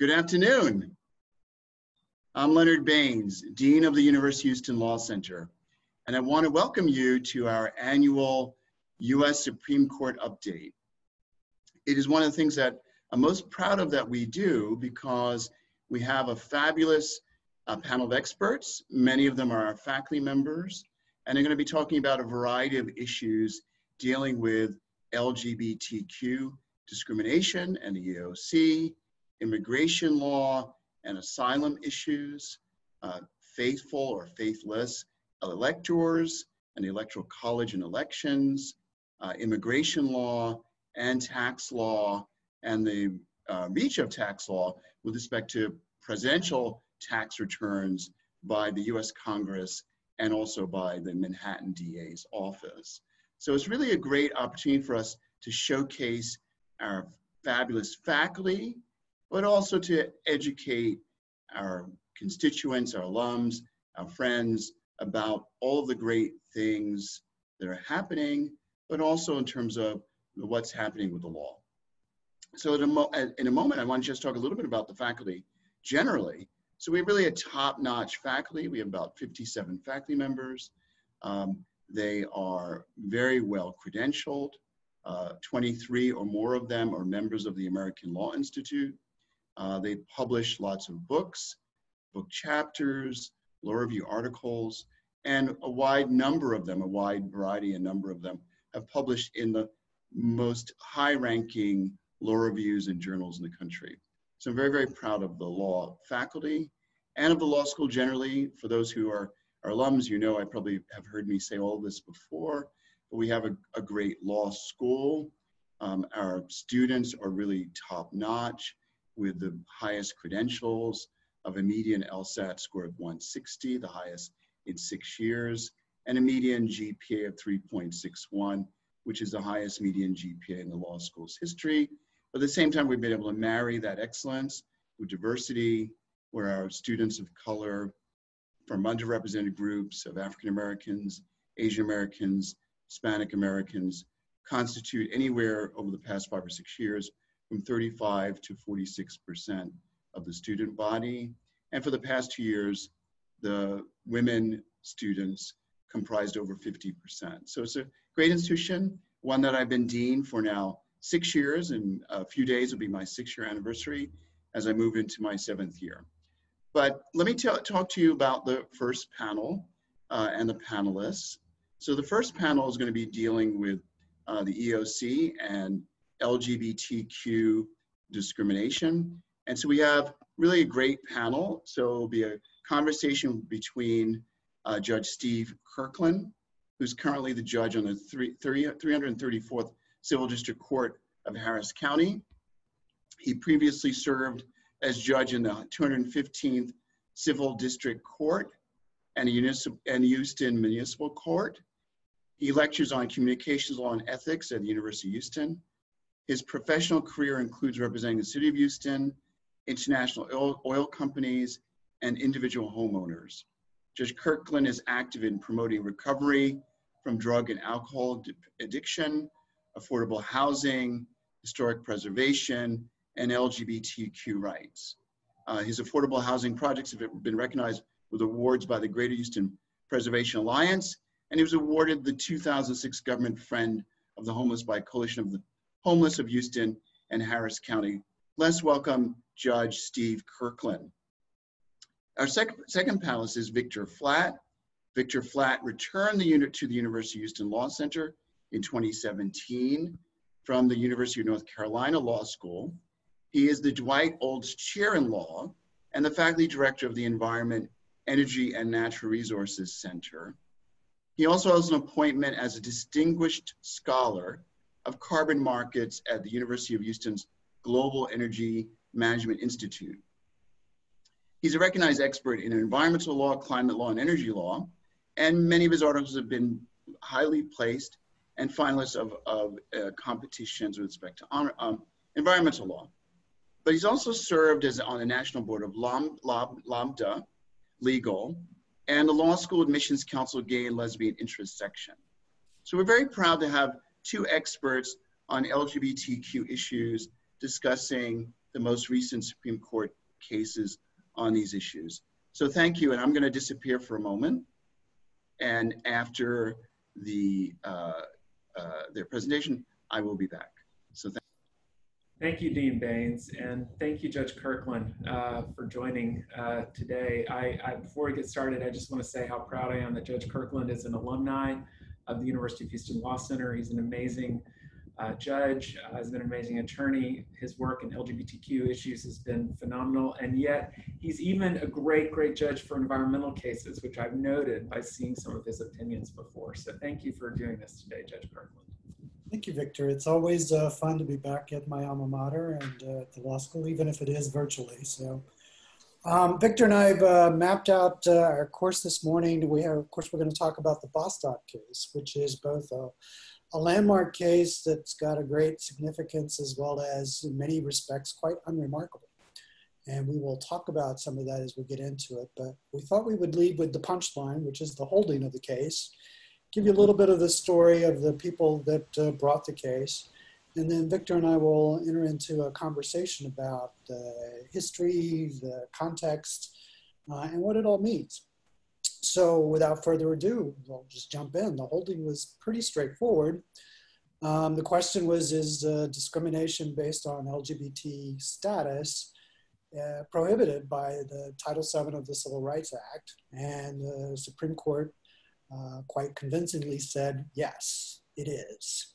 Good afternoon. I'm Leonard Baynes, Dean of the University of Houston Law Center, and I want to welcome you to our annual U.S. Supreme Court update. It is one of the things that I'm most proud of that we do because we have a fabulous uh, panel of experts. Many of them are our faculty members, and they're going to be talking about a variety of issues dealing with LGBTQ discrimination and the EEOC, immigration law and asylum issues, uh, faithful or faithless electors and the electoral college and elections, uh, immigration law and tax law, and the uh, reach of tax law with respect to presidential tax returns by the US Congress and also by the Manhattan DA's office. So it's really a great opportunity for us to showcase our fabulous faculty but also to educate our constituents, our alums, our friends about all the great things that are happening, but also in terms of what's happening with the law. So in a, in a moment, I want to just talk a little bit about the faculty generally. So we have really a top-notch faculty. We have about 57 faculty members. Um, they are very well credentialed. Uh, 23 or more of them are members of the American Law Institute. Uh, they publish lots of books, book chapters, law review articles, and a wide number of them, a wide variety, a number of them, have published in the most high-ranking law reviews and journals in the country. So I'm very, very proud of the law faculty and of the law school generally. For those who are our alums, you know I probably have heard me say all this before, but we have a, a great law school. Um, our students are really top-notch with the highest credentials of a median LSAT score of 160, the highest in six years, and a median GPA of 3.61, which is the highest median GPA in the law school's history. But at the same time, we've been able to marry that excellence with diversity, where our students of color from underrepresented groups of African Americans, Asian Americans, Hispanic Americans constitute anywhere over the past five or six years from 35 to 46% of the student body. And for the past two years, the women students comprised over 50%. So it's a great institution, one that I've been dean for now six years. and a few days will be my six year anniversary as I move into my seventh year. But let me talk to you about the first panel uh, and the panelists. So the first panel is going to be dealing with uh, the EEOC and LGBTQ discrimination. And so we have really a great panel. So it'll be a conversation between uh, Judge Steve Kirkland, who's currently the judge on the three, 30, 334th Civil District Court of Harris County. He previously served as judge in the 215th Civil District Court and, and Houston Municipal Court. He lectures on communications law and ethics at the University of Houston. His professional career includes representing the City of Houston, international oil, oil companies, and individual homeowners. Judge Kirkland is active in promoting recovery from drug and alcohol addiction, affordable housing, historic preservation, and LGBTQ rights. Uh, his affordable housing projects have been recognized with awards by the Greater Houston Preservation Alliance, and he was awarded the 2006 Government Friend of the Homeless by Coalition of the homeless of Houston and Harris County. Let's welcome Judge Steve Kirkland. Our sec second panelist is Victor Flatt. Victor Flatt returned the unit to the University of Houston Law Center in 2017 from the University of North Carolina Law School. He is the Dwight Olds Chair in Law and the faculty director of the Environment, Energy, and Natural Resources Center. He also has an appointment as a distinguished scholar of carbon markets at the University of Houston's Global Energy Management Institute. He's a recognized expert in environmental law, climate law, and energy law, and many of his articles have been highly placed and finalists of, of uh, competitions with respect to honor, um, environmental law. But he's also served as on the national board of Lam, Lam, Lambda Legal and the Law School Admissions Council Gay and Lesbian Interest Section. So we're very proud to have two experts on LGBTQ issues discussing the most recent Supreme Court cases on these issues. So thank you, and I'm going to disappear for a moment. And after the uh, uh, their presentation, I will be back. So thank Thank you, Dean Baynes, and thank you, Judge Kirkland, uh, for joining uh, today. I, I, before we get started, I just want to say how proud I am that Judge Kirkland is an alumni of the University of Houston Law Center. He's an amazing uh, judge, uh, has been an amazing attorney. His work in LGBTQ issues has been phenomenal, and yet he's even a great, great judge for environmental cases, which I've noted by seeing some of his opinions before. So thank you for doing this today, Judge Kirkland. Thank you, Victor. It's always uh, fun to be back at my alma mater and uh, at the law school, even if it is virtually. So, um, Victor and I have uh, mapped out uh, our course this morning. We have, of course, we're going to talk about the Bostock case, which is both a, a landmark case that's got a great significance as well as, in many respects, quite unremarkable. And we will talk about some of that as we get into it. But we thought we would lead with the punchline, which is the holding of the case give you a little bit of the story of the people that uh, brought the case. And then Victor and I will enter into a conversation about the history, the context, uh, and what it all means. So without further ado, we'll just jump in. The holding was pretty straightforward. Um, the question was, is uh, discrimination based on LGBT status uh, prohibited by the Title VII of the Civil Rights Act? And the Supreme Court uh, quite convincingly said, yes, it is.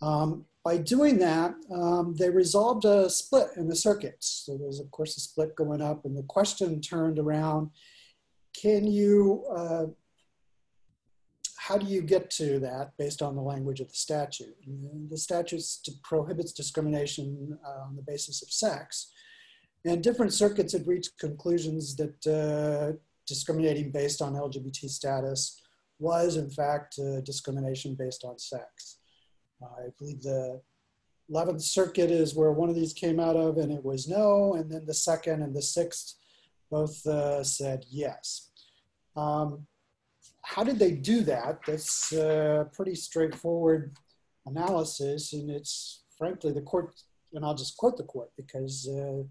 Um, by doing that, um, they resolved a split in the circuits. So was, of course, a split going up, and the question turned around can you, uh, how do you get to that based on the language of the statute? And the statute prohibits discrimination uh, on the basis of sex. And different circuits had reached conclusions that uh, discriminating based on LGBT status was in fact discrimination based on sex. Uh, I believe the 11th Circuit is where one of these came out of, and it was no. And then the second and the sixth both uh, said yes. Um, how did they do that? That's a pretty straightforward analysis, and it's frankly the court, and I'll just quote the court because uh,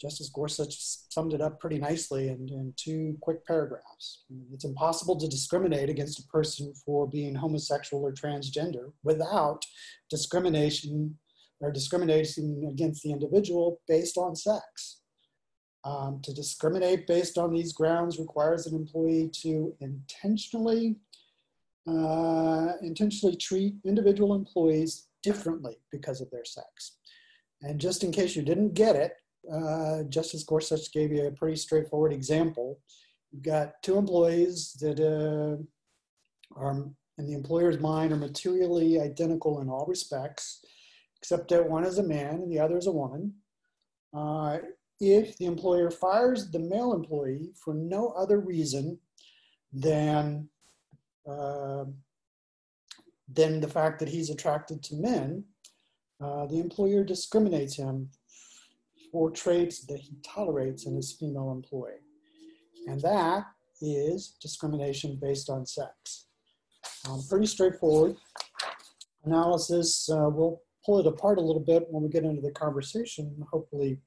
Justice Gorsuch summed it up pretty nicely in, in two quick paragraphs. It's impossible to discriminate against a person for being homosexual or transgender without discrimination or discrimination against the individual based on sex. Um, to discriminate based on these grounds requires an employee to intentionally uh, intentionally treat individual employees differently because of their sex. And just in case you didn't get it, uh, Justice Gorsuch gave you a pretty straightforward example. You've got two employees that uh, are, in the employer's mind, are materially identical in all respects, except that one is a man and the other is a woman. Uh, if the employer fires the male employee for no other reason than uh, than the fact that he's attracted to men, uh, the employer discriminates him or traits that he tolerates in his female employee. And that is discrimination based on sex. Um, pretty straightforward analysis. Uh, we'll pull it apart a little bit when we get into the conversation. Hopefully,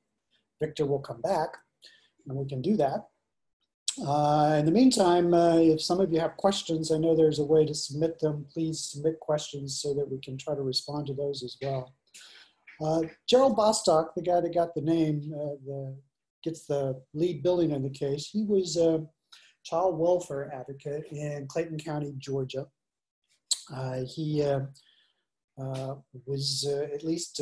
Victor will come back and we can do that. Uh, in the meantime, uh, if some of you have questions, I know there's a way to submit them. Please submit questions so that we can try to respond to those as well. Uh, Gerald Bostock, the guy that got the name, uh, the, gets the lead billing in the case, he was a child welfare advocate in Clayton County, Georgia. Uh, he uh, uh, was uh, at least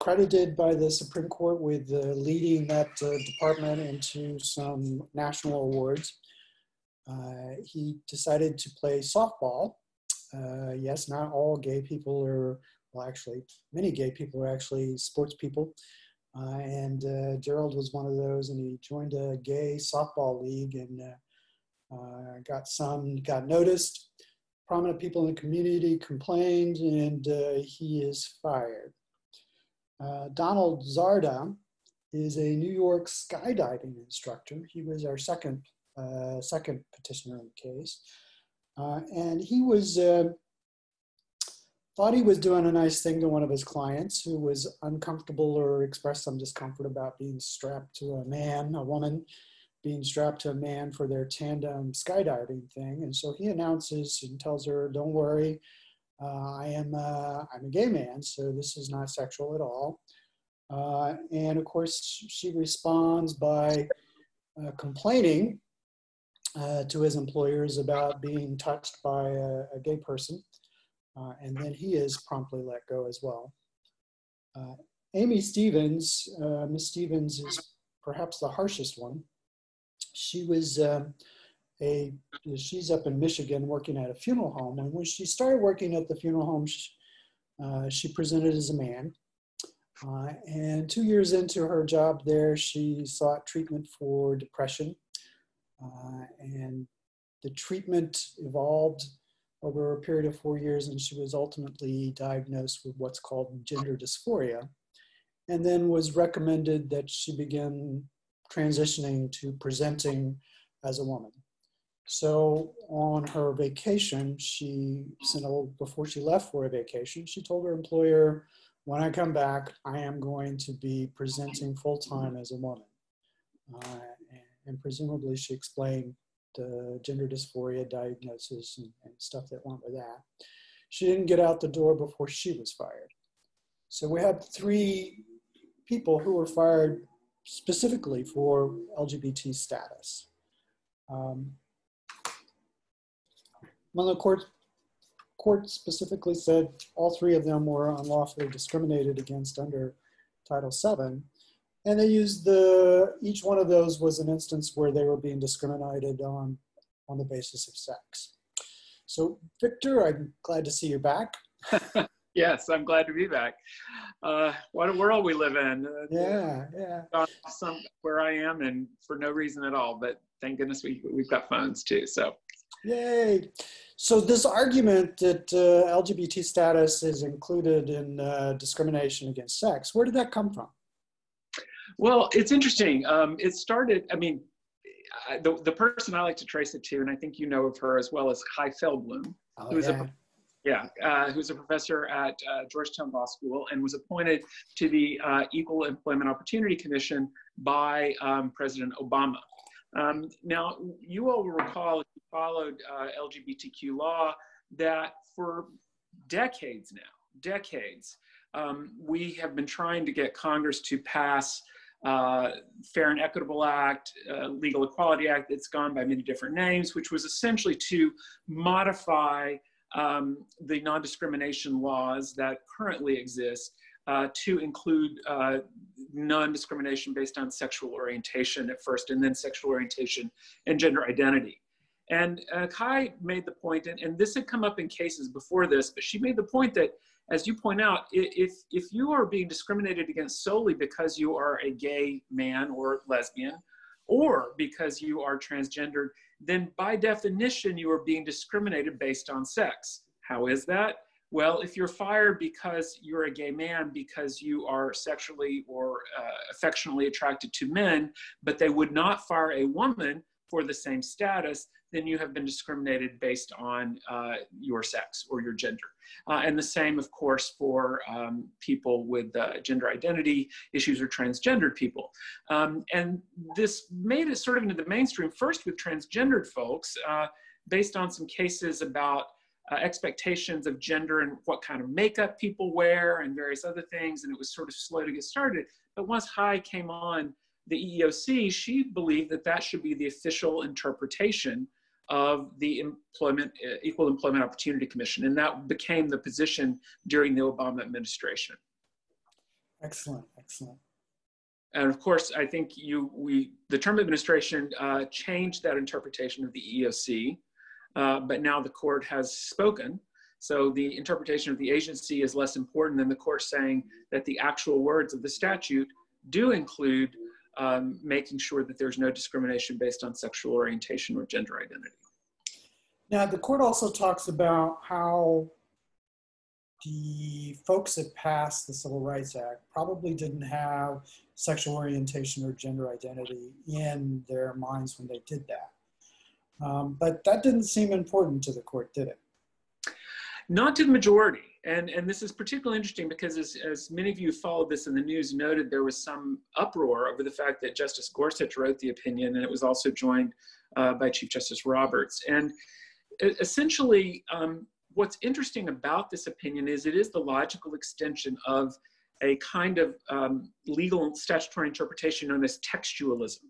credited by the Supreme Court with leading that department into some national awards. he decided to play softball. yes, not all gay people are well, actually, many gay people are actually sports people. Uh, and uh, Gerald was one of those, and he joined a gay softball league and uh, uh got some, got noticed. Prominent people in the community complained, and uh, he is fired. Uh, Donald Zarda is a New York skydiving instructor. He was our second second petitioner in the case, and he was thought he was doing a nice thing to one of his clients who was uncomfortable or expressed some discomfort about being strapped to a man, a woman being strapped to a man for their tandem skydiving thing. And so he announces and tells her, don't worry, uh, I am uh, I'm a gay man, so this is not sexual at all. Uh, and of course, she responds by uh, complaining uh, to his employers about being touched by a, a gay person. Uh, and then he is promptly let go as well. Uh, Aimee Stephens, uh, Miss Stephens is perhaps the harshest one. She was um, a, she's up in Michigan working at a funeral home. And when she started working at the funeral home, she, uh, she presented as a man. Uh, and two years into her job there, she sought treatment for depression. Uh, and the treatment evolved over a period of four years, and she was ultimately diagnosed with what's called gender dysphoria, and then was recommended that she begin transitioning to presenting as a woman. So on her vacation, she sent a, before she left for a vacation, she told her employer, when I come back, I am going to be presenting full time as a woman. Uh, and presumably she explained the gender dysphoria diagnosis and, and stuff that went with that. She didn't get out the door before she was fired. So we had three people who were fired specifically for LGBT status. Um, when the court, court specifically said all three of them were unlawfully discriminated against under Title VII, and they used the, each one of those was an instance where they were being discriminated on, on the basis of sex. So Victor, I'm glad to see you back. yes, I'm glad to be back. Uh, what a world we live in. Uh, yeah, yeah. Some, where I am and for no reason at all, but thank goodness we, we've got phones too, so. Yay. So this argument that uh, LGBT status is included in uh, discrimination against sex, where did that come from? Well, it's interesting. Um, it started, I mean, the, the person I like to trace it to, and I think you know of her as well, as Chai Feldblum, oh, who's yeah. a yeah, uh, who's a professor at uh, Georgetown Law School and was appointed to the uh, Equal Employment Opportunity Commission by um, President Obama. Um, now, you all will recall, if you followed uh, LGBTQ law, that for decades now, decades, um, we have been trying to get Congress to pass uh, Fair and Equitable Act, uh, Legal Equality Act, it's gone by many different names, which was essentially to modify um, the non discrimination laws that currently exist uh, to include uh, non discrimination based on sexual orientation at first, and then sexual orientation and gender identity. And uh, Chai made the point, and, and this had come up in cases before this, but she made the point that as you point out, if, if you are being discriminated against solely because you are a gay man or lesbian, or because you are transgendered, then by definition, you are being discriminated based on sex. How is that? Well, if you're fired because you're a gay man because you are sexually or uh, affectionately attracted to men, but they would not fire a woman for the same status, then you have been discriminated based on uh, your sex or your gender. Uh, and the same, of course, for um, people with uh, gender identity issues or transgendered people. Um, and this made it sort of into the mainstream first with transgendered folks uh, based on some cases about uh, expectations of gender and what kind of makeup people wear and various other things. And it was sort of slow to get started. But once Chai came on the EEOC, she believed that that should be the official interpretation of the employment uh, equal employment opportunity commission and that became the position during the obama administration. Excellent excellent. And of course i think you we the term administration uh, changed that interpretation of the eeoc uh, but now the court has spoken. So the interpretation of the agency is less important than the court saying that the actual words of the statute do include um, making sure that there's no discrimination based on sexual orientation or gender identity. Now, the court also talks about how the folks that passed the Civil Rights Act probably didn't have sexual orientation or gender identity in their minds when they did that. Um, but that didn't seem important to the court, did it? Not to the majority. And, and this is particularly interesting because as, as many of you followed this in the news noted, there was some uproar over the fact that Justice Gorsuch wrote the opinion and it was also joined uh, by Chief Justice Roberts. And essentially, um, what's interesting about this opinion is it is the logical extension of a kind of um, legal statutory interpretation known as textualism.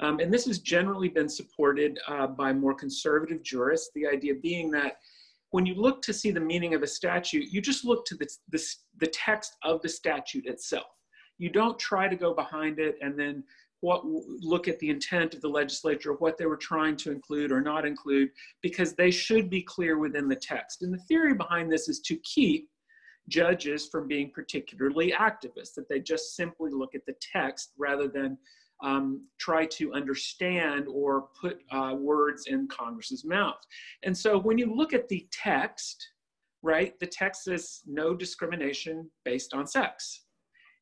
Um, and this has generally been supported uh, by more conservative jurists, the idea being that when you look to see the meaning of a statute, you just look to the, the, the text of the statute itself. You don't try to go behind it and then what look at the intent of the legislature, what they were trying to include or not include, because they should be clear within the text. And the theory behind this is to keep judges from being particularly activist, that they just simply look at the text rather than um, try to understand or put uh, words in Congress's mouth. And so when you look at the text, right, the text says no discrimination based on sex.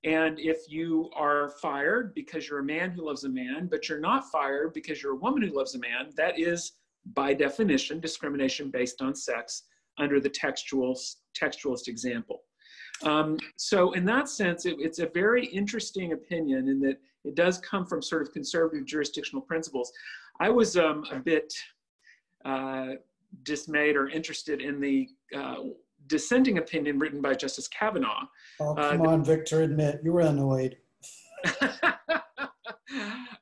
And if you are fired because you're a man who loves a man, but you're not fired because you're a woman who loves a man, that is by definition discrimination based on sex under the textual, textualist example. Um, so in that sense, it, it's a very interesting opinion in that it does come from sort of conservative jurisdictional principles. I was um, a bit uh, dismayed or interested in the uh, dissenting opinion written by Justice Kavanaugh. Oh, uh, come on, Victor, admit you were annoyed.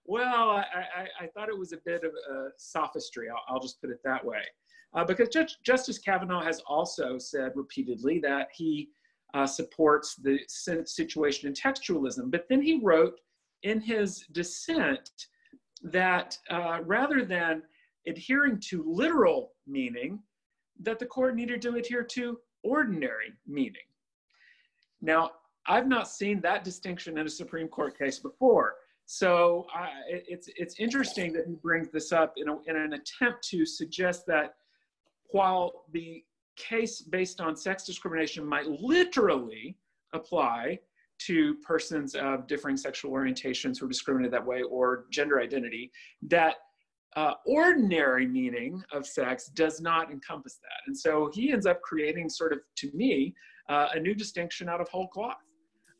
well, I, I, I, thought it was a bit of a sophistry. I'll, I'll just put it that way. Uh, because Judge, Justice Kavanaugh has also said repeatedly that he uh, supports the situation in textualism. But then he wrote in his dissent that uh, rather than adhering to literal meaning, that the court needed to adhere to ordinary meaning. Now, I've not seen that distinction in a Supreme Court case before. So uh, it's, it's interesting that he brings this up in, a, in an attempt to suggest that while the case based on sex discrimination might literally apply to persons of differing sexual orientations who are discriminated that way or gender identity, that uh, ordinary meaning of sex does not encompass that. And so he ends up creating, sort of, to me, uh, a new distinction out of whole cloth.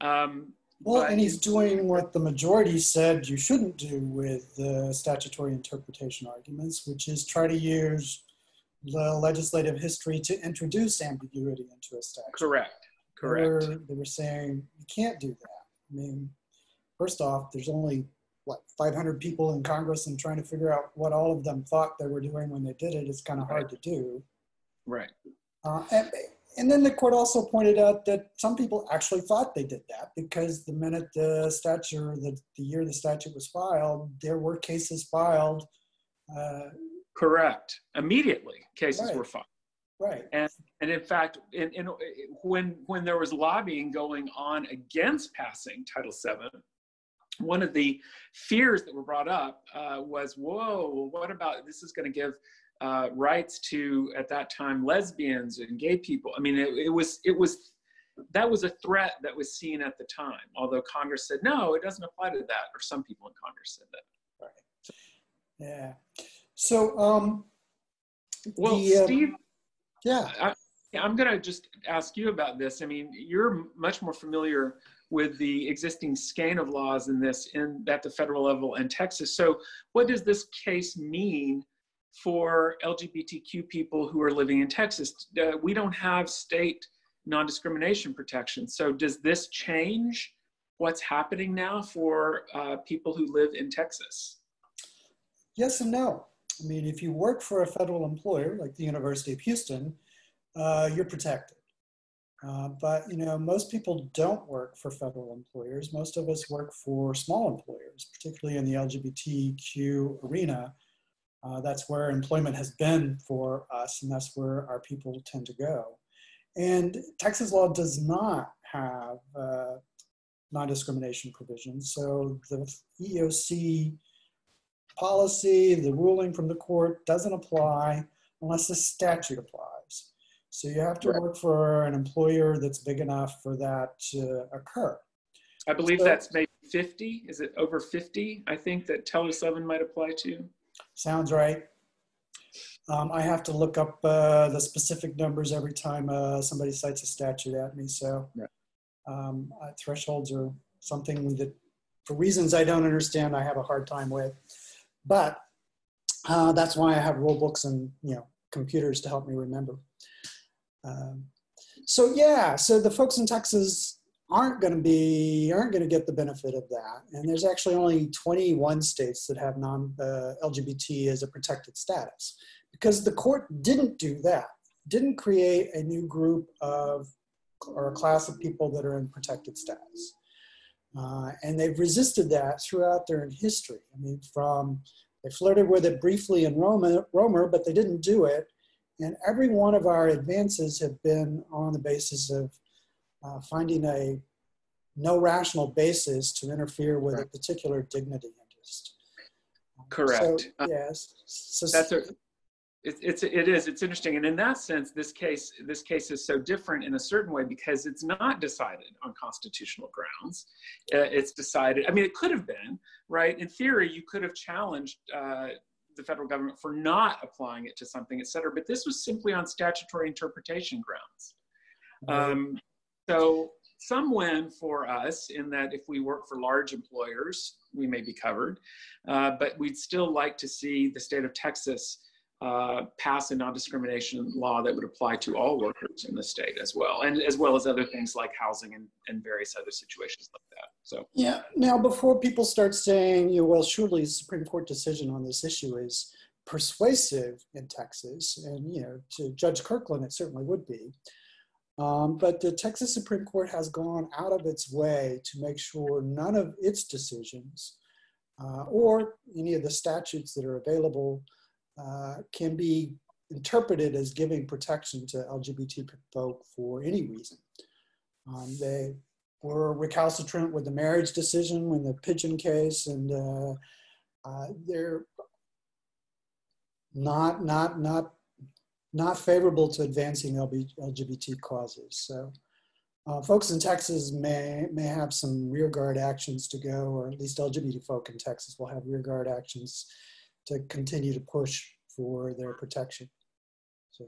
Um, well, and he's doing what the majority said you shouldn't do with the statutory interpretation arguments, which is try to use the legislative history to introduce ambiguity into a statute. Correct. Correct. They were, they were saying you can't do that. I mean, first off, there's only what 500 people in Congress, and trying to figure out what all of them thought they were doing when they did it is kind of hard to do. Right. Uh, and, and then the court also pointed out that some people actually thought they did that because the minute the statute, the, the year the statute was filed, there were cases filed. Uh, Correct. Immediately, cases right. were filed. Right. And, and in fact, in, in, when, when there was lobbying going on against passing Title VII, one of the fears that were brought up uh, was, whoa, what about this is going to give uh, rights to, at that time, lesbians and gay people. I mean, it, it was, it was, that was a threat that was seen at the time, although Congress said, no, it doesn't apply to that, or some people in Congress said that. Right. Yeah. So, um, well, the, uh, Steve, yeah. I, I'm going to just ask you about this. I mean, you're much more familiar with the existing skein of laws in this in at the federal level in Texas. So, what does this case mean for LGBTQ people who are living in Texas? Uh, we don't have state non-discrimination protection. So, does this change what's happening now for uh, people who live in Texas? Yes and no. I mean, if you work for a federal employer like the University of Houston, uh, you're protected. Uh, but you know, most people don't work for federal employers. Most of us work for small employers, particularly in the LGBTQ arena. Uh, that's where employment has been for us, and that's where our people tend to go. And Texas law does not have uh, non-discrimination provisions. So the EEOC policy, the ruling from the court doesn't apply unless the statute applies. So you have to work for an employer that's big enough for that to occur. I believe so, that's maybe 50. Is it over 50? I think that Title VII might apply to. Sounds right. Um, I have to look up uh, the specific numbers every time uh, somebody cites a statute at me. So Right. um, uh, thresholds are something that, for reasons I don't understand, I have a hard time with. But uh, that's why I have rule books and you know computers to help me remember. Um, so yeah, so the folks in Texas aren't going to be aren't going to get the benefit of that, and there's actually only 21 states that have non uh, LGBT as a protected status because the court didn't do that, didn't create a new group of or a class of people that are in protected status. Uh, and they've resisted that throughout their history. I mean, from they flirted with it briefly in Roma, Romer, but they didn't do it. And every one of our advances have been on the basis of uh, finding a no rational basis to interfere with a particular dignity interest. Correct. So, Uh, yes. So, That's a, it, it's it is it's interesting, and in that sense, this case this case is so different in a certain way because it's not decided on constitutional grounds. Uh, it's decided. I mean, it could have been right. In theory, you could have challenged uh, the federal government for not applying it to something, et cetera. But this was simply on statutory interpretation grounds. Um, so some win for us in that if we work for large employers, we may be covered. Uh, but we'd still like to see the state of Texas uh, pass a non-discrimination law that would apply to all workers in the state as well, and as well as other things like housing and, and various other situations like that. So Yeah. Now, before people start saying, you know, well, surely the Supreme Court decision on this issue is persuasive in Texas, and you know, to Judge Kirkland, it certainly would be. Um, but the Texas Supreme Court has gone out of its way to make sure none of its decisions uh, or any of the statutes that are available uh, can be interpreted as giving protection to LGBT folk for any reason. Um, they were recalcitrant with the marriage decision in the Pidgeon case, and uh, uh, they're not not not not favorable to advancing LGBT causes. So, uh, folks in Texas may may have some rearguard actions to go, or at least LGBT folk in Texas will have rearguard actions to continue to push for their protection. So,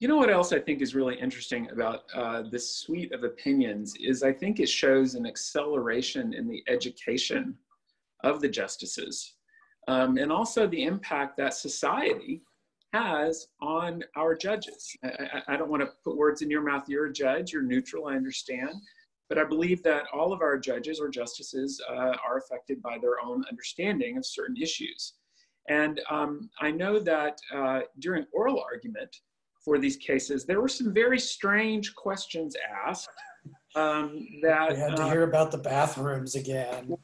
You know what else I think is really interesting about uh, this suite of opinions is I think it shows an acceleration in the education of the justices um, and also the impact that society has on our judges. I, I, don't want to put words in your mouth. You're a judge, you're neutral, I understand. But I believe that all of our judges or justices uh, are affected by their own understanding of certain issues. And um, I know that uh, during oral argument, for these cases, there were some very strange questions asked. Um, that we had to uh, hear about the bathrooms again.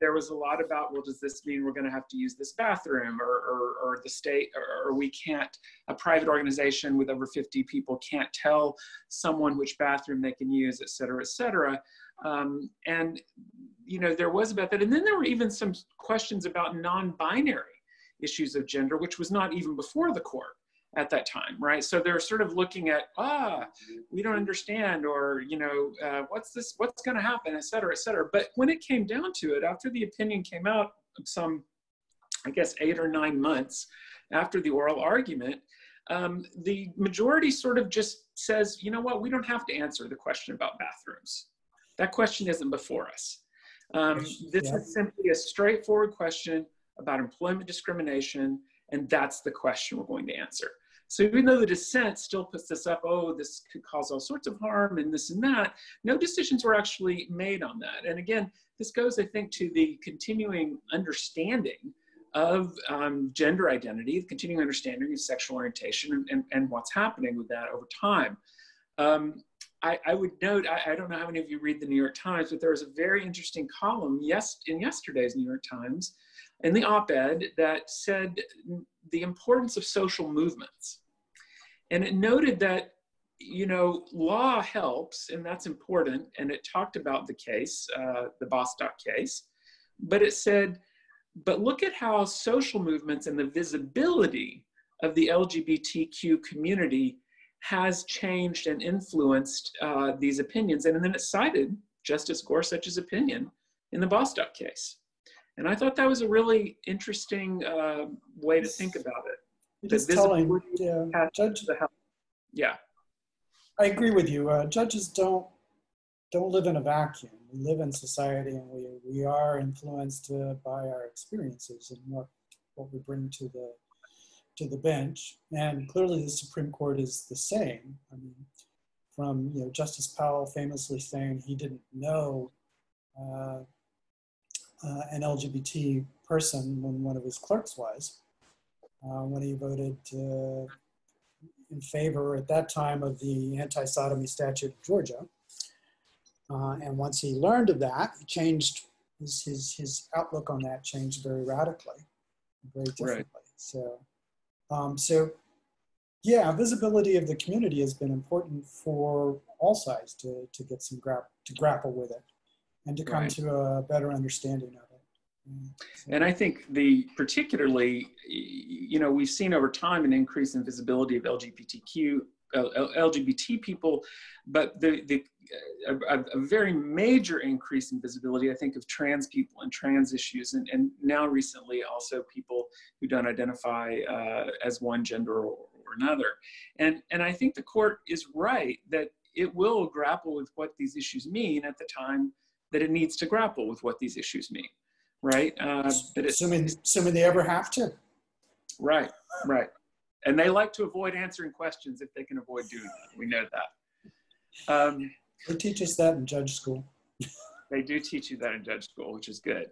There was a lot about, well, does this mean we're going to have to use this bathroom, or, or, or the state, or, or we can't, a private organization with over 50 people can't tell someone which bathroom they can use, et cetera, et cetera. Um, and you know there was about that, and then there were even some questions about non-binary issues of gender, which was not even before the court at that time, right? So they're sort of looking at, ah, we don't understand, or, you know, uh, what's this, what's going to happen, et cetera, et cetera. But when it came down to it, after the opinion came out some, I guess, eight or nine months after the oral argument, um, the majority sort of just says, you know what, we don't have to answer the question about bathrooms. That question isn't before us. Um, this Yeah. is simply a straightforward question about employment discrimination, and that's the question we're going to answer. So even though the dissent still puts this up, oh, this could cause all sorts of harm and this and that, no decisions were actually made on that. And again, this goes, I think, to the continuing understanding of um, gender identity, the continuing understanding of sexual orientation and, and, and what's happening with that over time. Um, I, I, would note, I, I, don't know how many of you read the New York Times, but there was a very interesting column yes, in yesterday's New York Times in the op-ed that said the importance of social movements. And it noted that, you know, law helps, and that's important. And it talked about the case, uh, the Bostock case, but it said, but look at how social movements and the visibility of the LGBTQ community has changed and influenced uh, these opinions. And then it cited Justice Gorsuch's opinion in the Bostock case. And I thought that was a really interesting uh, way to think about it. It telling. Yeah, judge. Yeah, I agree with you. Uh, judges don't don't live in a vacuum. We live in society, and we we are influenced uh, by our experiences and what what we bring to the to the bench. And clearly, the Supreme Court is the same. I mean, from you know Justice Powell famously saying he didn't know uh, uh, an LGBT person when one of his clerks was, uh, when he voted uh, in favor at that time of the anti-sodomy statute of Georgia. Uh, and once he learned of that, he changed his, his, his outlook on that changed very radically, very differently. Right. So, um, so yeah, visibility of the community has been important for all sides to, to get some gra- to grapple with it and to come right. to a better understanding of it. Mm, so. And I think the particularly, you know, we've seen over time an increase in visibility of LGBTQ, LGBT people, but the, the a, a, very major increase in visibility, I think, of trans people and trans issues, and, and now recently also people who don't identify uh, as one gender or, or another. And, and I think the court is right that it will grapple with what these issues mean at the time that it needs to grapple with what these issues mean, right? Uh, but assuming, assuming they ever have to. Right, right. And they like to avoid answering questions if they can avoid doing that. We know that. Um, they teach us that in judge school. they do teach you that in judge school, which is good.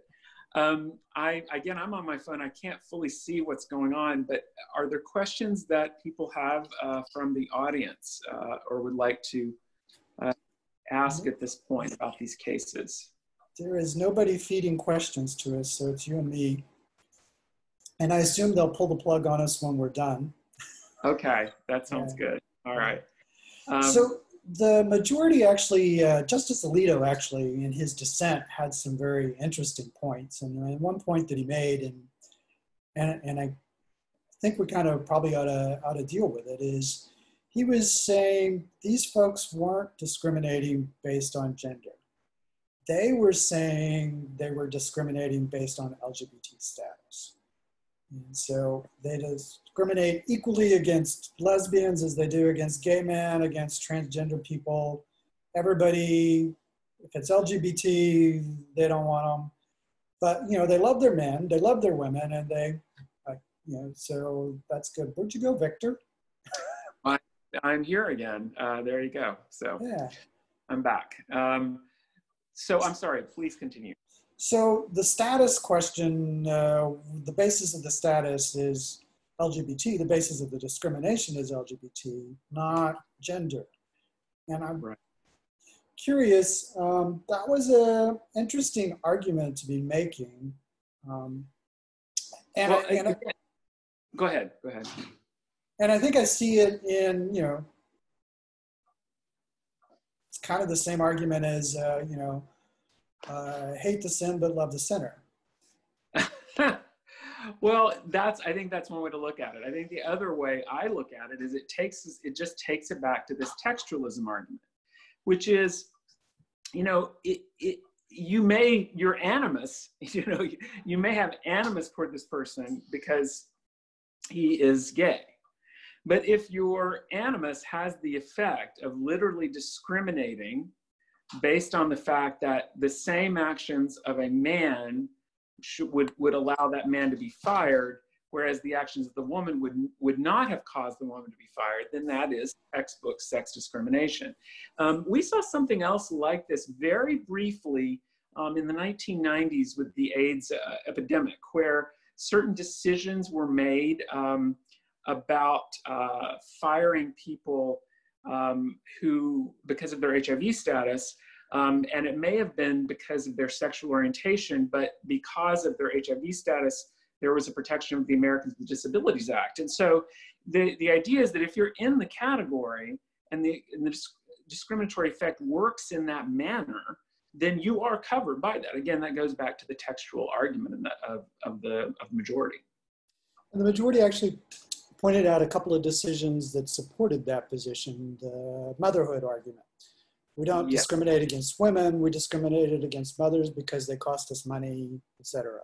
Um, I again, I'm on my phone. I can't fully see what's going on, but are there questions that people have uh, from the audience uh, or would like to ask mm-hmm. at this point about these cases? There is nobody feeding questions to us, so it's you and me. And I assume they'll pull the plug on us when we're done. Okay, that sounds yeah. good. All right. Um, so the majority actually, uh, Justice Alito actually, in his dissent, had some very interesting points. And one point that he made, and and, and I think we kind of probably ought to, ought to deal with it, is he was saying these folks weren't discriminating based on gender. They were saying they were discriminating based on LGBT status. And so they discriminate equally against lesbians as they do against gay men, against transgender people. Everybody, if it's LGBT, they don't want them. But, you know, they love their men, they love their women, and they, you know, so that's good. Where'd you go, Victor? I'm here again. Uh, there you go. So yeah. I'm back. Um, so I'm sorry, please continue. So the status question, uh, the basis of the status is LGBT. The basis of the discrimination is LGBT, not gender. And I'm right. curious. Um, that was an interesting argument to be making. Um, and, well, I, and I, go ahead. Go ahead. And I think I see it in you know. It's kind of the same argument as uh, you know uh, hate the sin but love the sinner. well, that's I think that's one way to look at it. I think the other way I look at it is it takes it just takes it back to this textualism argument, which is, you know, it, it you may your animus, you know, you, you may have animus toward this person because he is gay. But if your animus has the effect of literally discriminating based on the fact that the same actions of a man should, would, would allow that man to be fired, whereas the actions of the woman would, would not have caused the woman to be fired, then that is textbook sex discrimination. Um, we saw something else like this very briefly um, in the 1990s with the AIDS uh, epidemic, where certain decisions were made um, about uh, firing people um, who, because of their HIV status, um, and it may have been because of their sexual orientation, but because of their HIV status, there was a protection of the Americans with Disabilities Act. And so the, the idea is that if you're in the category and the, and the discriminatory effect works in that manner, then you are covered by that. Again, that goes back to the textual argument that, of, of, the, of the majority. And the majority actually pointed out a couple of decisions that supported that position, the motherhood argument. We don't discriminate against women, we discriminated against mothers because they cost us money, etc.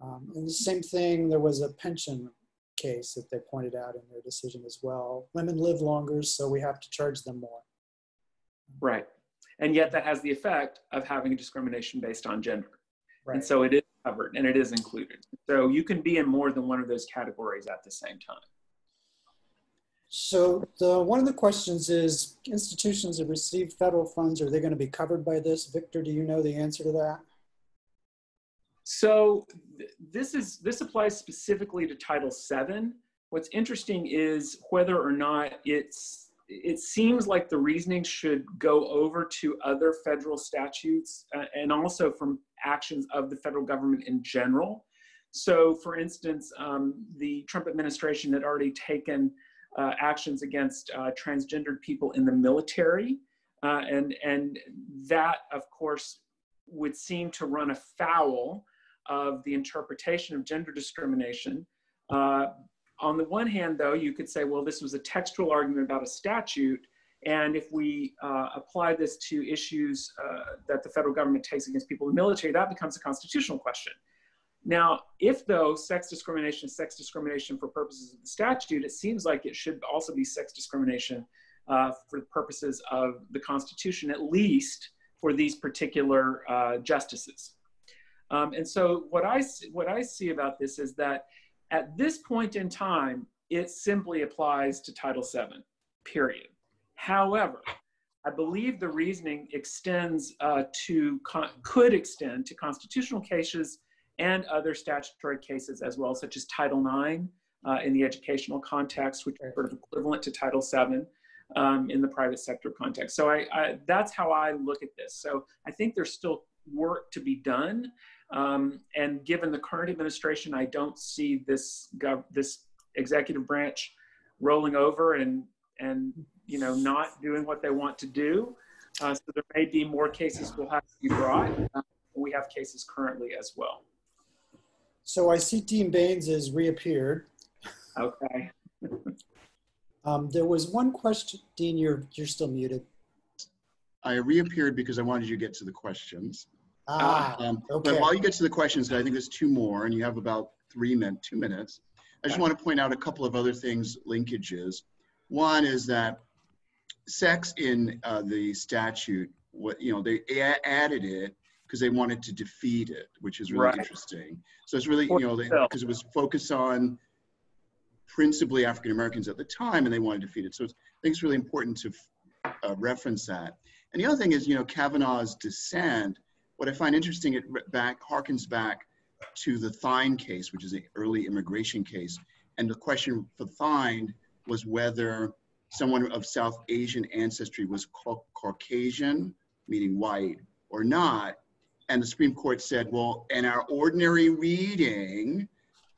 Um, and the same thing, there was a pension case that they pointed out in their decision as well. Women live longer, so we have to charge them more. Right. And yet that has the effect of having discrimination based on gender. Right. And so it is covered and it is included. So you can be in more than one of those categories at the same time. So the, one of the questions is institutions that receive federal funds, are they going to be covered by this? Victor, do you know the answer to that? So th- this is this applies specifically to Title VII. What's interesting is whether or not it's it seems like the reasoning should go over to other federal statutes uh, and also from actions of the federal government in general. So, for instance, um, the Trump administration had already taken uh, actions against uh, transgendered people in the military, uh, and and that, of course, would seem to run afoul of the interpretation of gender discrimination. Uh, on the one hand, though, you could say, well, this was a textual argument about a statute. And if we uh, apply this to issues uh, that the federal government takes against people in the military, that becomes a constitutional question. Now, if though sex discrimination is sex discrimination for purposes of the statute, it seems like it should also be sex discrimination uh, for purposes of the Constitution, at least for these particular uh, justices. Um, and so, what I what I see about this is that at this point in time, it simply applies to Title VII. Period. However, I believe the reasoning extends uh, to could extend to constitutional cases and other statutory cases as well, such as Title IX uh, in the educational context, which is sort of equivalent to Title VII um, in the private sector context. So I, I, that's how I look at this. So I think there's still work to be done. Um, and given the current administration, I don't see this this executive branch rolling over and and you know not doing what they want to do. Uh, so there may be more cases will have to be brought. Uh, we have cases currently as well. So I see Dean Baynes has reappeared. Okay. um, there was one question, Dean. You're you're still muted. I reappeared because I wanted you to get to the questions. Ah, um, okay. But while you get to the questions, I think there's two more, and you have about three minutes, two minutes. I just want to point out a couple of other things, linkages. One is that sex in uh, the statute, what you know, they added it because they wanted to defeat it, which is really right. interesting. So it's really, you know, because it was focused on principally African Americans at the time, and they wanted to defeat it. So I think it's really important to uh, reference that. And the other thing is, you know, Kavanaugh's dissent. What I find interesting, it back harkens back to the Thind case, which is an early immigration case, and the question for Thind was whether someone of South Asian ancestry was Caucasian, meaning white, or not and the Supreme Court said, well, in our ordinary reading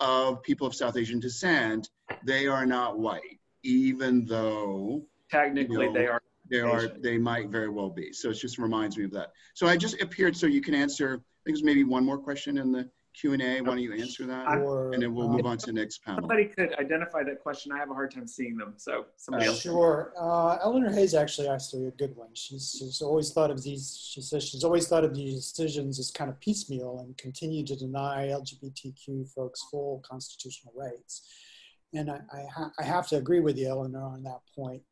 of people of South Asian descent, they are not white, even though technically you know, they are. They are. They might very well be. So it just reminds me of that. So I just appeared so you can answer. I think there's maybe one more question in the Q and A. Why don't you answer that? Or, and then we'll move on to the next panel. Somebody could identify that question. I have a hard time seeing them. So somebody uh, else. Sure. Uh, Eleanor Hayes actually asked a good one. She's, she's always thought of these, she says she's always thought of these decisions as kind of piecemeal and continue to deny LGBTQ folks full constitutional rights. And I, I, ha I have to agree with you, Eleanor, on that point.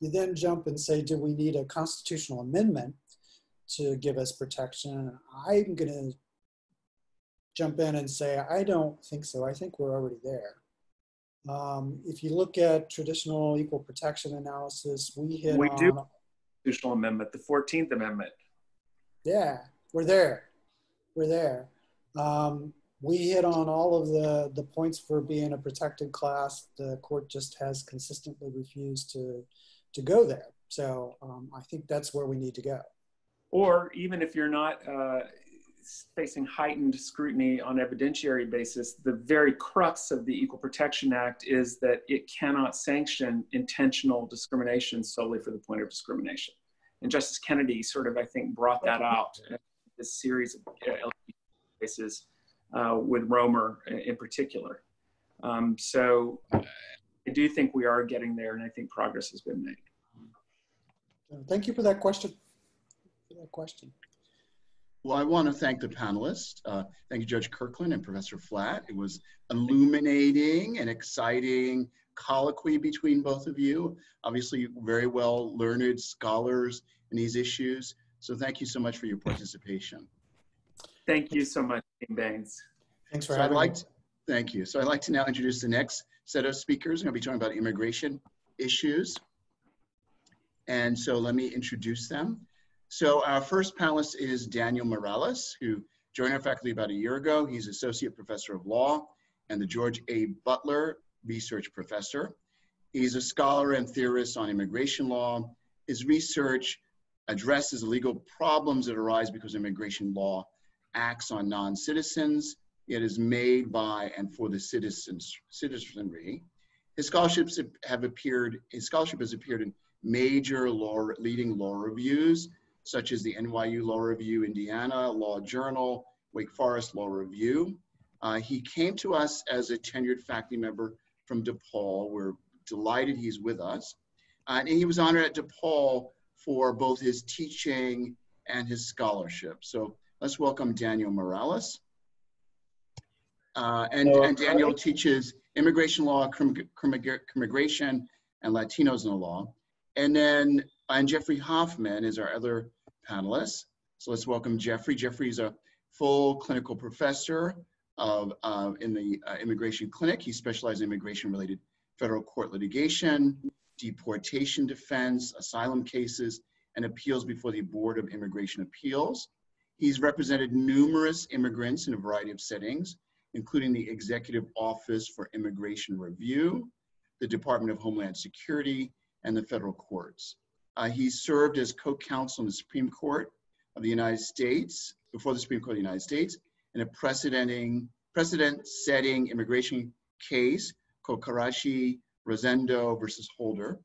You then jump and say, do we need a constitutional amendment to give us protection? I'm going to jump in and say, I don't think so. I think we're already there. Um, if you look at traditional equal protection analysis, we hit we on, do constitutional amendment, the 14th Amendment. Yeah, we're there. We're there. Um, we hit on all of the, the points for being a protected class. The court just has consistently refused to, to go there. So um, I think that's where we need to go. Or even if you're not, uh, facing heightened scrutiny on evidentiary basis, the very crux of the Equal Protection Act is that it cannot sanction intentional discrimination solely for the point of discrimination. And Justice Kennedy sort of, I think, brought that out in this series of cases uh, with Romer in particular. Um, so I do think we are getting there, and I think progress has been made. Thank you for that question. For that question. Well, I want to thank the panelists. Uh, thank you, Judge Kirkland and Professor Flatt. It was illuminating and exciting colloquy between both of you. Obviously, very well learned scholars in these issues. So thank you so much for your participation. Thank you so much, Dean Baynes. Thanks for So I'd having like me. to, thank you. So I'd like to now introduce the next set of speakers. I'm going to be talking about immigration issues. And so let me introduce them. So our first panelist is Daniel Morales, who joined our faculty about a year ago. He's Associate Professor of Law and the George A. Butler Research Professor. He's a scholar and theorist on immigration law. His research addresses legal problems that arise because immigration law acts on non-citizens, It is made by and for the citizens, citizenry. His scholarships have appeared, his scholarship has appeared in major law, leading law reviews, such as the NYU Law Review, Indiana Law Journal, Wake Forest Law Review. Uh, he came to us as a tenured faculty member from DePaul. We're delighted he's with us. Uh, and he was honored at DePaul for both his teaching and his scholarship. So let's welcome Daniel Morales. Uh, and, and Daniel teaches immigration law, immigration, and Latinos in the law. And then, and Jeffrey Hoffman is our other panelist. So let's welcome Jeffrey. Jeffrey is a full clinical professor of, uh, in the uh, immigration clinic. He specializes in immigration related federal court litigation, deportation defense, asylum cases, and appeals before the Board of Immigration Appeals. He's represented numerous immigrants in a variety of settings, including the Executive Office for Immigration Review, the Department of Homeland Security, and the federal courts. Uh, he served as co-counsel in the Supreme Court of the United States, before the Supreme Court of the United States, in a precedenting, precedent-setting immigration case called Carachuri Rosendo versus Holder.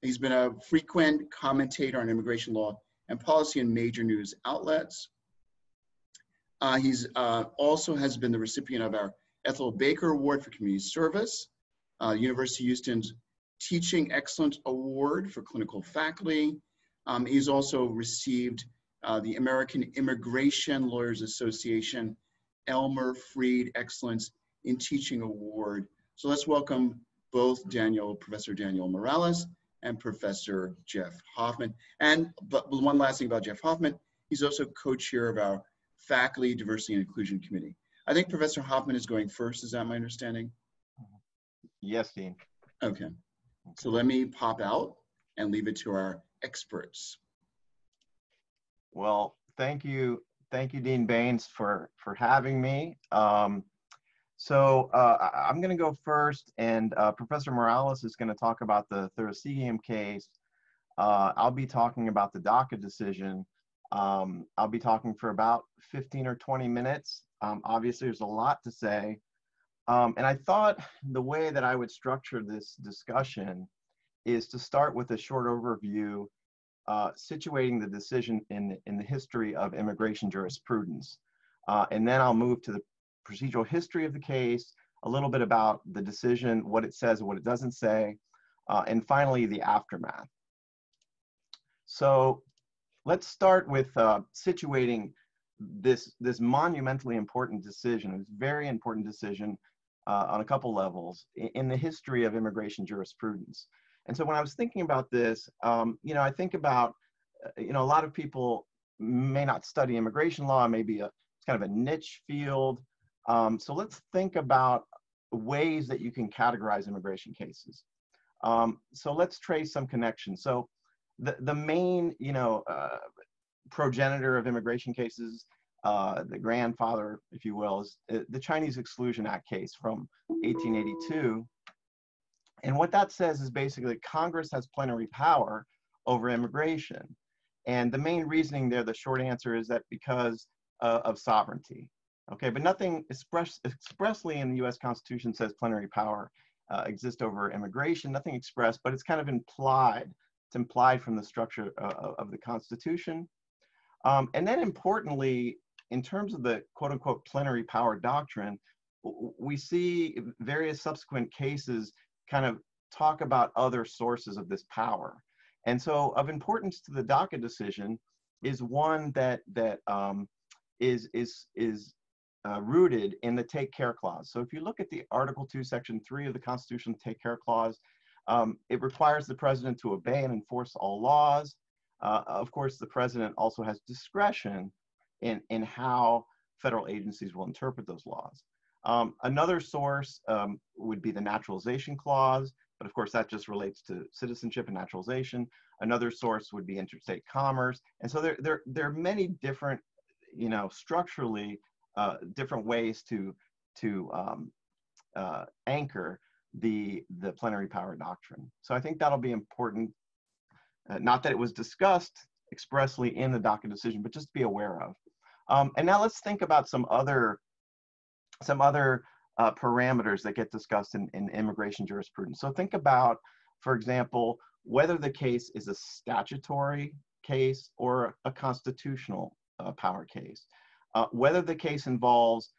He's been a frequent commentator on immigration law and policy in major news outlets. Uh, he's uh, also has been the recipient of our Ethel Baker Award for Community Service, uh, University of Houston's Teaching Excellence Award for Clinical Faculty. Um, he's also received uh, the American Immigration Lawyers Association Elmer Fried Excellence in Teaching Award. So let's welcome both Daniel, Professor Daniel Morales and Professor Jeff Hoffman. And but one last thing about Jeff Hoffman, he's also co-chair of our Faculty Diversity and Inclusion Committee. I think Professor Hoffman is going first, is that my understanding? Yes, Dean. Okay, so let me pop out and leave it to our experts. Well, thank you, thank you, Dean Baynes, for for having me. Um, so uh, I, am going to go first, and uh, Professor Morales is going to talk about the Thuraissigiam case. Uh, I'll be talking about the DACA decision. Um, I'll be talking for about 15 or 20 minutes. Um, obviously, there's a lot to say. Um, and I thought the way that I would structure this discussion is to start with a short overview uh, situating the decision in, in the history of immigration jurisprudence. Uh, and then I'll move to the procedural history of the case, a little bit about the decision, what it says, what it doesn't say, uh, and finally the aftermath. So let's start with uh, situating this, this monumentally important decision, this very important decision uh, on a couple levels in, the history of immigration jurisprudence. And so when I was thinking about this, um, you know, I think about, uh, you know, a lot of people may not study immigration law, maybe a, it's kind of a niche field. Um, so let's think about ways that you can categorize immigration cases. Um, so let's trace some connections. So the, the main, you know, uh, progenitor of immigration cases, uh, the grandfather, if you will, is uh, the Chinese Exclusion Act case from 1882. And what that says is basically Congress has plenary power over immigration. And the main reasoning there, the short answer is that because uh, of sovereignty. Okay, but nothing express, expressly in the US Constitution says plenary power uh, exists over immigration, nothing expressed, but it's kind of implied. It's implied from the structure uh, of the Constitution. Um, and then importantly, in terms of the quote unquote plenary power doctrine, we see various subsequent cases kind of talk about other sources of this power. And so of importance to the DACA decision is one that, that um, is is is uh, rooted in the take care clause. So if you look at the Article 2, Section 3 of the Constitution take care clause, um, it requires the president to obey and enforce all laws. Uh, of course, the president also has discretion in, in how federal agencies will interpret those laws. Um, another source um, would be the naturalization clause, but of course that just relates to citizenship and naturalization. Another source would be interstate commerce. And so there, there, there are many different, you know, structurally uh, different ways to, to um, uh, anchor the, the plenary power doctrine. So I think that'll be important. Uh, not that it was discussed expressly in the DACA decision, but just to be aware of. Um, and now let's think about some other some other uh, parameters that get discussed in, in immigration jurisprudence. So think about, for example, whether the case is a statutory case or a constitutional uh, power case. Uh, whether the case involves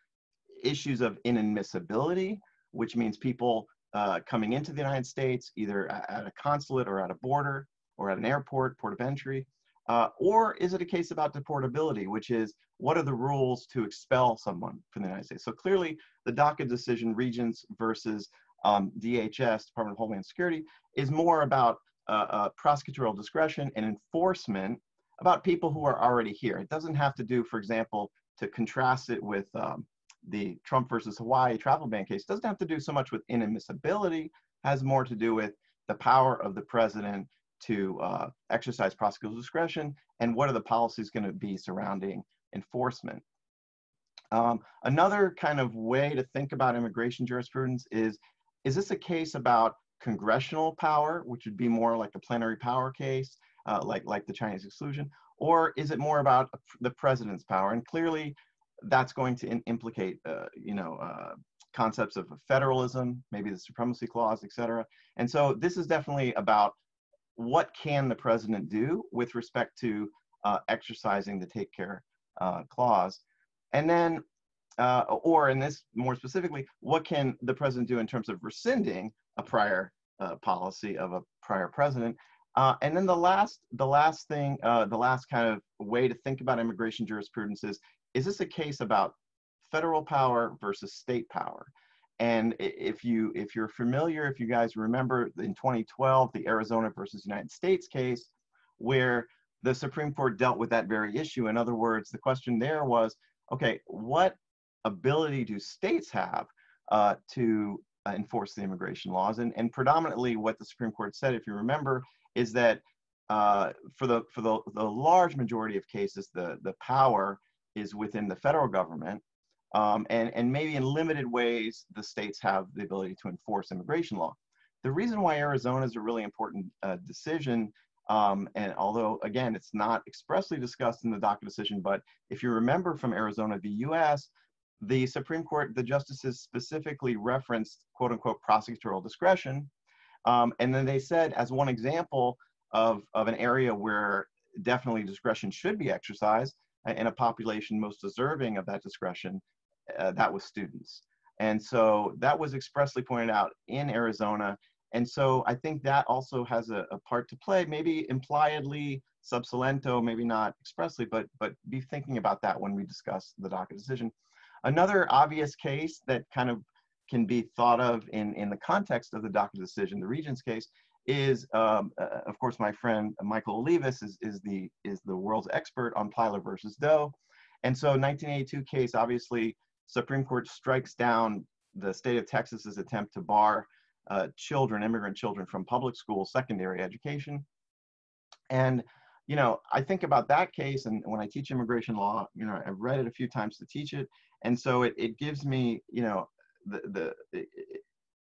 issues of inadmissibility, which means people uh, coming into the United States either at a consulate or at a border or at an airport, port of entry, uh, or is it a case about deportability, which is what are the rules to expel someone from the United States? So clearly, the DACA decision, Regents versus um, DHS, Department of Homeland Security, is more about uh, uh, prosecutorial discretion and enforcement about people who are already here. It doesn't have to do, for example, to contrast it with um, the Trump versus Hawaii travel ban case, doesn't have to do so much with inadmissibility, has more to do with the power of the president to uh, exercise prosecutorial discretion and what are the policies going to be surrounding enforcement. Um, another kind of way to think about immigration jurisprudence is, is this a case about congressional power, which would be more like a plenary power case, uh, like, like the Chinese exclusion, or is it more about the president's power? And clearly that's going to implicate, uh, you know, uh, concepts of federalism, maybe the supremacy clause, et cetera. And so this is definitely about what can the president do with respect to uh, exercising the take care uh, clause? And then, uh, or in this more specifically, what can the president do in terms of rescinding a prior uh, policy of a prior president? Uh, and then the last, the last thing, uh, the last kind of way to think about immigration jurisprudence is, is this a case about federal power versus state power? And if you if you're familiar, if you guys remember in 2012, the Arizona versus United States case, where the Supreme Court dealt with that very issue. In other words, the question there was, okay, what ability do states have uh, to uh, enforce the immigration laws? And, and predominantly what the Supreme Court said, if you remember, is that uh, for the for the, the large majority of cases, the, the power is within the federal government. Um, and, and maybe in limited ways, the states have the ability to enforce immigration law. The reason why Arizona is a really important uh, decision um, and although, again, it's not expressly discussed in the DACA decision, but if you remember from Arizona v. US, the Supreme Court, the justices specifically referenced quote unquote prosecutorial discretion. Um, and then they said, as one example of, of an area where definitely discretion should be exercised in a population most deserving of that discretion, uh, that was students. And so that was expressly pointed out in Arizona and so I think that also has a, a, part to play, maybe impliedly, sub silento, maybe not expressly, but, but be thinking about that when we discuss the DACA decision. Another obvious case that kind of can be thought of in, in the context of the DACA decision, the Regents case, is um, uh, of course my friend Michael Olivas is, is, the, is the world's expert on Plyler versus Doe. And so 1982 case, obviously Supreme Court strikes down the state of Texas's attempt to bar uh, children, immigrant children from public school, secondary education. And, you know, I think about that case and when I teach immigration law, you know, I've read it a few times to teach it. And so it, it gives me, you know, the, the, it,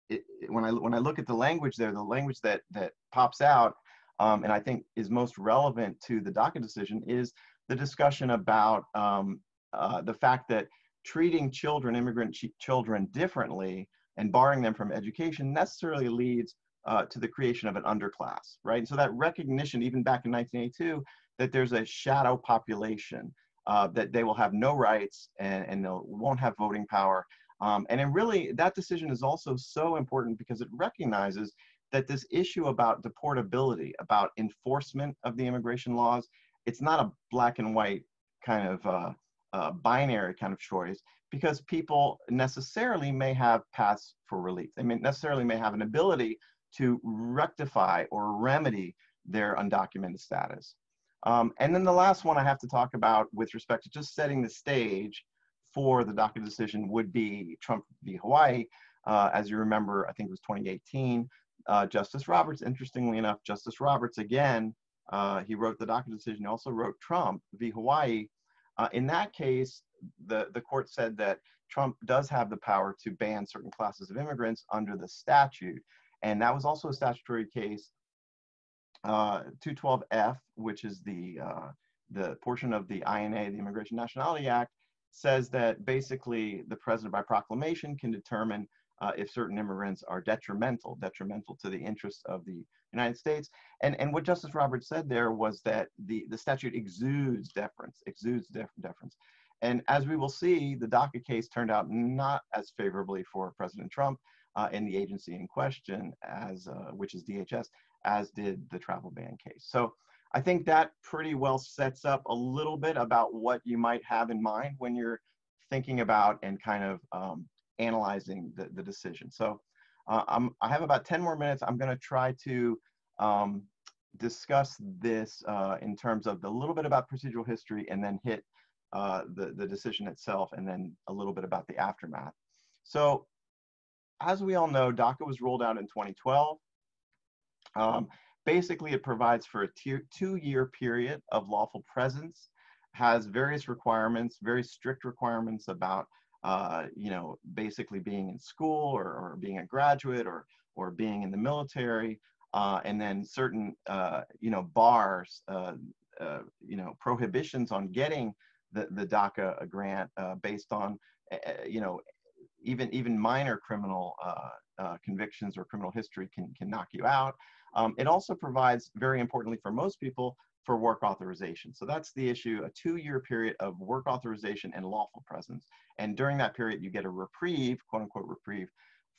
it, when I when I look at the language there, the language that that pops out, um, and I think is most relevant to the DACA decision is the discussion about um, uh, the fact that treating children, immigrant ch children, differently and barring them from education necessarily leads uh, to the creation of an underclass, right? And so that recognition, even back in 1982, that there's a shadow population, uh, that they will have no rights and, and they won't have voting power. Um, and then really, that decision is also so important because it recognizes that this issue about deportability, about enforcement of the immigration laws, it's not a black and white kind of uh, uh, binary kind of choice because people necessarily may have paths for relief. They may necessarily may have an ability to rectify or remedy their undocumented status. Um, and then the last one I have to talk about with respect to just setting the stage for the DACA decision would be Trump v. Hawaii. Uh, as you remember, I think it was 2018, uh, Justice Roberts, interestingly enough, Justice Roberts again, uh, he wrote the DACA decision, he also wrote Trump v. Hawaii. Uh, in that case, the, the court said that Trump does have the power to ban certain classes of immigrants under the statute. And that was also a statutory case, uh, 212F, which is the, uh, the portion of the INA, the Immigration Nationality Act, says that basically the president by proclamation can determine uh, if certain immigrants are detrimental, detrimental to the interests of the United States. And, and what Justice Roberts said there was that the, the statute exudes deference, exudes def deference. And as we will see, the DACA case turned out not as favorably for President Trump uh, in the agency in question, as uh, which is DHS, as did the travel ban case. So I think that pretty well sets up a little bit about what you might have in mind when you're thinking about and kind of um, analyzing the, the decision. So uh, I'm, I have about 10 more minutes. I'm going to try to um, discuss this uh, in terms of a little bit about procedural history and then hit uh, the, the decision itself and then a little bit about the aftermath. So as we all know, DACA was rolled out in 2012. Um, basically, it provides for a two-year period of lawful presence, has various requirements, very strict requirements about, uh, you know, basically being in school or, or, being a graduate or, or being in the military, uh, and then certain, uh, you know, bars, uh, uh, you know, prohibitions on getting the, the DACA grant based on, you know, even even minor criminal convictions or criminal history can can knock you out. Um, it also provides, very importantly for most people, for work authorization. So that's the issue, a two-year period of work authorization and lawful presence. And during that period, you get a reprieve, quote unquote reprieve,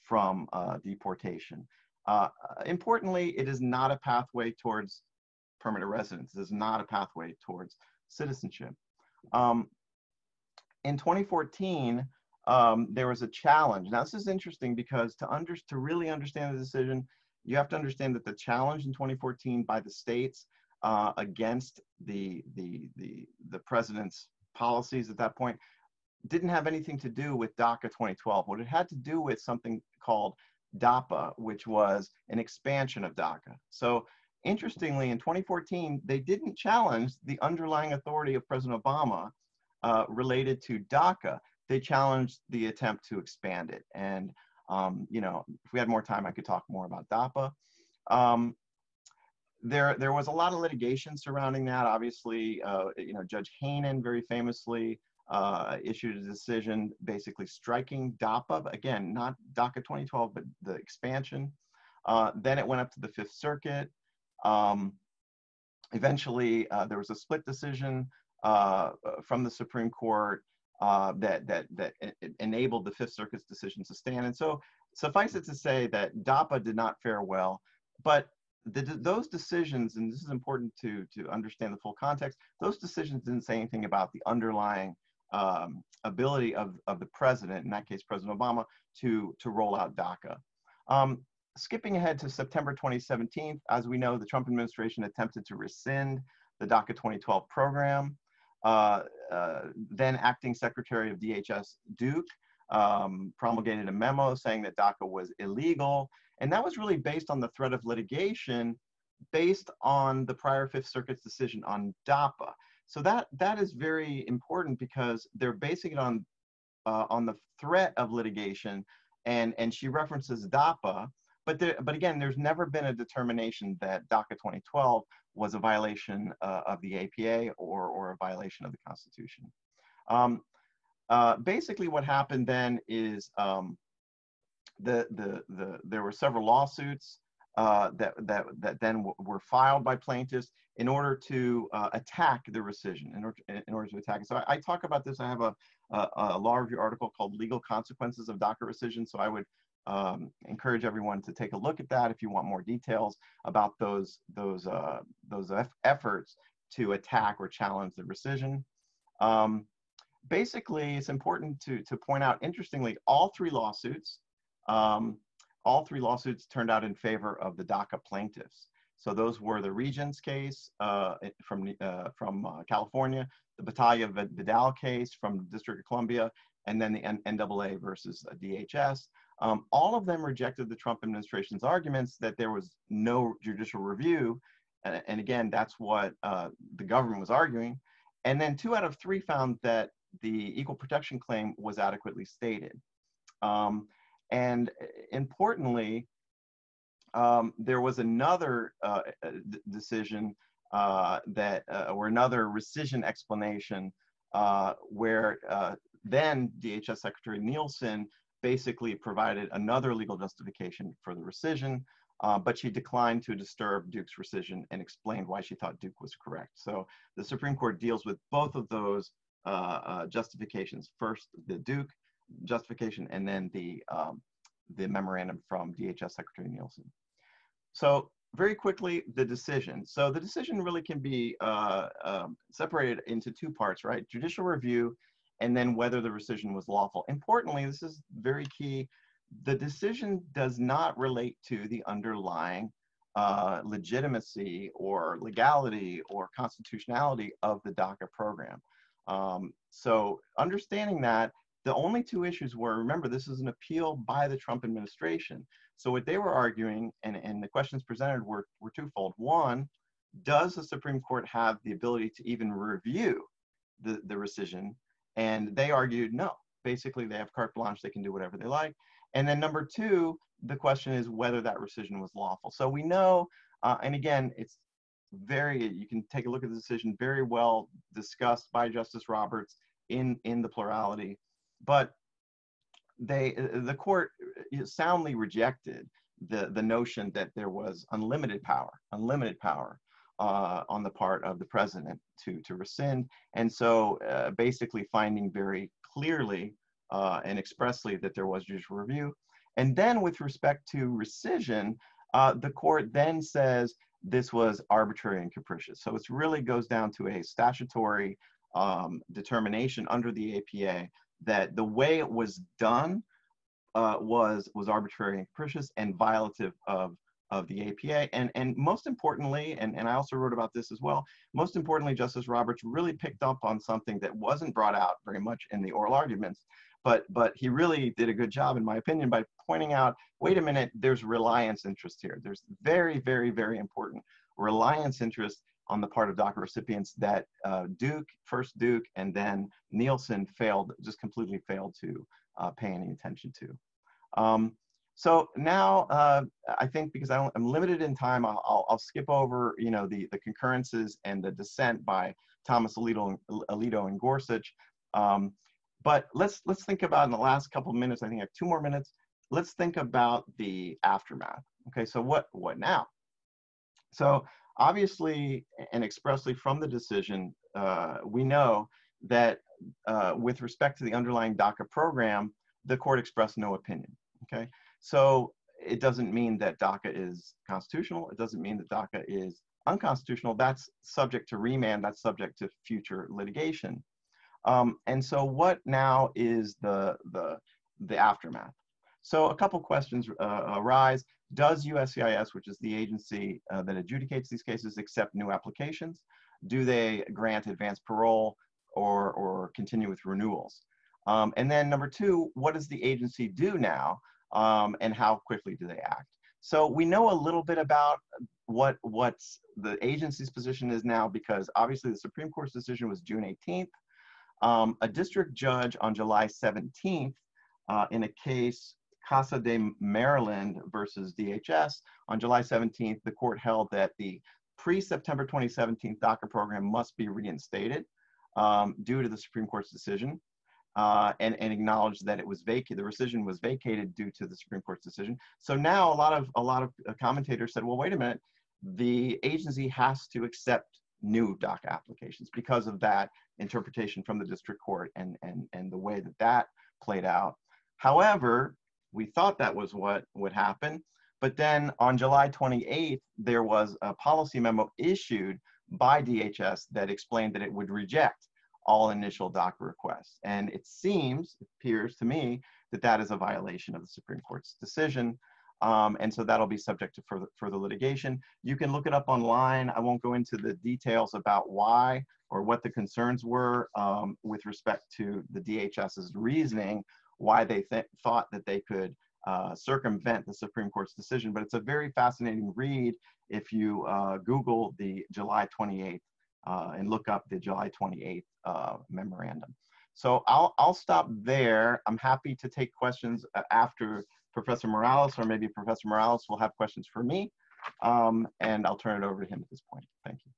from uh, deportation. Uh, importantly, it is not a pathway towards permanent residence. It is not a pathway towards citizenship. Um, in 2014, um, there was a challenge. Now, this is interesting because to, under, to really understand the decision, you have to understand that the challenge in 2014 by the states uh, against the, the, the, the president's policies at that point didn't have anything to do with DACA 2012. What it had to do with something called DAPA, which was an expansion of DACA. So interestingly, in 2014, they didn't challenge the underlying authority of President Obama uh, related to DACA. They challenged the attempt to expand it. And, um, you know, if we had more time, I could talk more about DAPA. Um, there, there was a lot of litigation surrounding that. Obviously, uh, you know, Judge Hanen very famously uh, issued a decision basically striking DAPA, again, not DACA 2012, but the expansion. Uh, then it went up to the Fifth Circuit. Um, eventually, uh, there was a split decision uh, from the Supreme Court uh, that that that enabled the Fifth Circuit's decision to stand. And so, suffice it to say that DAPA did not fare well, but the, those decisions, and this is important to to understand the full context. Those decisions didn't say anything about the underlying um, ability of of the president, in that case, President Obama, to to roll out DACA. Um, skipping ahead to September 2017, as we know, the Trump administration attempted to rescind the DACA 2012 program. Uh, uh, then acting secretary of DHS Duke um, promulgated a memo saying that DACA was illegal. And that was really based on the threat of litigation based on the prior Fifth Circuit's decision on DAPA. So that, that is very important because they're basing it on, uh, on the threat of litigation. And, and she references DAPA, but, there, but again, there's never been a determination that DACA 2012 was a violation uh, of the APA or, or a violation of the Constitution. Um, uh, basically, what happened then is um, the, the, the, there were several lawsuits uh, that, that, that then were filed by plaintiffs in order to uh, attack the rescission, in order, in order to attack it. So I, I talk about this. I have a, a, a, law review article called Legal Consequences of DACA Rescission. So I would um, encourage everyone to take a look at that if you want more details about those those uh, those efforts to attack or challenge the rescission. Um, basically, it's important to, to point out, interestingly, all three lawsuits, um, all three lawsuits turned out in favor of the DACA plaintiffs. So those were the Regents case uh, from, uh, from uh, California, the Batalla Vidal case from the District of Columbia, and then the N NAA versus DHS. Um, all of them rejected the Trump administration's arguments that there was no judicial review. And, and again, that's what uh, the government was arguing. And then two out of three found that the equal protection claim was adequately stated. Um, and importantly, um, there was another uh, uh decision uh, that, uh, or another rescission explanation uh, where uh, then DHS Secretary Nielsen basically provided another legal justification for the rescission, uh, but she declined to disturb Duke's rescission and explained why she thought Duke was correct. So the Supreme Court deals with both of those uh, uh, justifications. First, the Duke justification, and then the, um, the memorandum from DHS Secretary Nielsen. So very quickly, the decision. So the decision really can be uh, um, separated into two parts, right? Judicial review and then whether the rescission was lawful. Importantly, this is very key, the decision does not relate to the underlying uh, legitimacy or legality or constitutionality of the DACA program. Um, so understanding that, the only two issues were, remember, this is an appeal by the Trump administration. So what they were arguing, and, and the questions presented were, were twofold. One, does the Supreme Court have the ability to even review the, the rescission? And they argued no. Basically, they have carte blanche, they can do whatever they like. And then number two, the question is whether that rescission was lawful. So we know, uh, and again, it's very, you can take a look at the decision, very well discussed by Justice Roberts in, in the plurality. But they, the court soundly rejected the, the notion that there was unlimited power, unlimited power uh, on the part of the president to, to rescind. And so uh, basically finding very clearly uh, and expressly that there was judicial review. And then with respect to rescission, uh, the court then says this was arbitrary and capricious. So it really goes down to a statutory um, determination under the APA that the way it was done uh, was was arbitrary and capricious and violative of of the APA. And, and most importantly, and, and I also wrote about this as well, most importantly, Justice Roberts really picked up on something that wasn't brought out very much in the oral arguments, but, but he really did a good job, in my opinion, by pointing out, wait a minute, there's reliance interest here. There's very, very, very important reliance interest on the part of DACA recipients that uh, Duke, first Duke, and then Nielsen failed, just completely failed to uh, pay any attention to. Um, so now uh, I think because I am limited in time, I'll, I'll, skip over, you know, the, the concurrences and the dissent by Thomas Alito, Alito and Gorsuch. Um, but let's, let's think about in the last couple of minutes, I think I have two more minutes. Let's think about the aftermath. Okay, so what, what now? So obviously and expressly from the decision, uh, we know that uh, with respect to the underlying DACA program, the court expressed no opinion, okay? So it doesn't mean that DACA is constitutional. It doesn't mean that DACA is unconstitutional. That's subject to remand. That's subject to future litigation. Um, and so what now is the, the, the aftermath? So a couple questions uh, arise. Does USCIS, which is the agency uh, that adjudicates these cases, accept new applications? Do they grant advanced parole or, or continue with renewals? Um, and then number two, what does the agency do now um, and how quickly do they act. So we know a little bit about what what's the agency's position is now because obviously the Supreme Court's decision was June 18th. Um, a district judge on July 17th uh, in a case Casa de Maryland versus DHS on July 17th, the court held that the pre-September 2017 DACA program must be reinstated um, due to the Supreme Court's decision uh, and, and acknowledged that it was vacated, the rescission was vacated due to the Supreme Court's decision. So now a lot of, a lot of uh, commentators said, well, wait a minute, the agency has to accept new DACA applications because of that interpretation from the district court and, and, and the way that that played out. However, we thought that was what would happen. But then on July 28th, there was a policy memo issued by DHS that explained that it would reject all initial DACA requests. And it seems, it appears to me, that that is a violation of the Supreme Court's decision. Um, and so that'll be subject to further, further litigation. You can look it up online. I won't go into the details about why or what the concerns were um, with respect to the DHS's reasoning, why they th thought that they could uh, circumvent the Supreme Court's decision. But it's a very fascinating read if you uh, Google the July 28th uh, and look up the July 28th uh, memorandum. So I'll, I'll stop there. I'm happy to take questions uh, after Professor Morales, or maybe Professor Morales will have questions for me. Um, and I'll turn it over to him at this point. Thank you.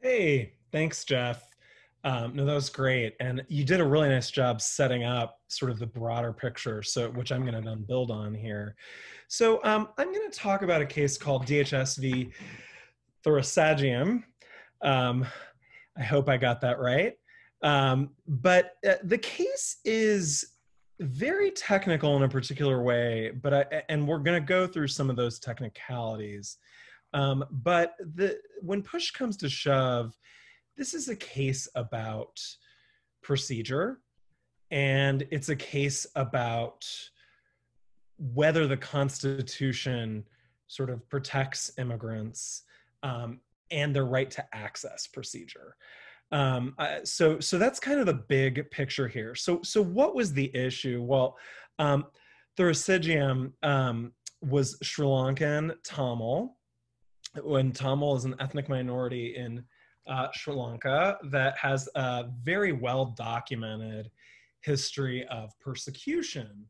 Hey, thanks, Jeff. Um, no, that was great, and you did a really nice job setting up sort of the broader picture. So, which I'm going to then build on here. So, um, I'm going to talk about a case called DHS v. Um, I hope I got that right. Um, but uh, the case is very technical in a particular way, but I, and we're going to go through some of those technicalities. Um, but the when push comes to shove, this is a case about procedure, and it's a case about whether the Constitution sort of protects immigrants um, and their right to access procedure. Um, uh, so, so that's kind of the big picture here. So, so what was the issue? Well, um, Thuraissigiam um, was Sri Lankan Tamil, when Tamil is an ethnic minority in uh, Sri Lanka that has a very well documented history of persecution.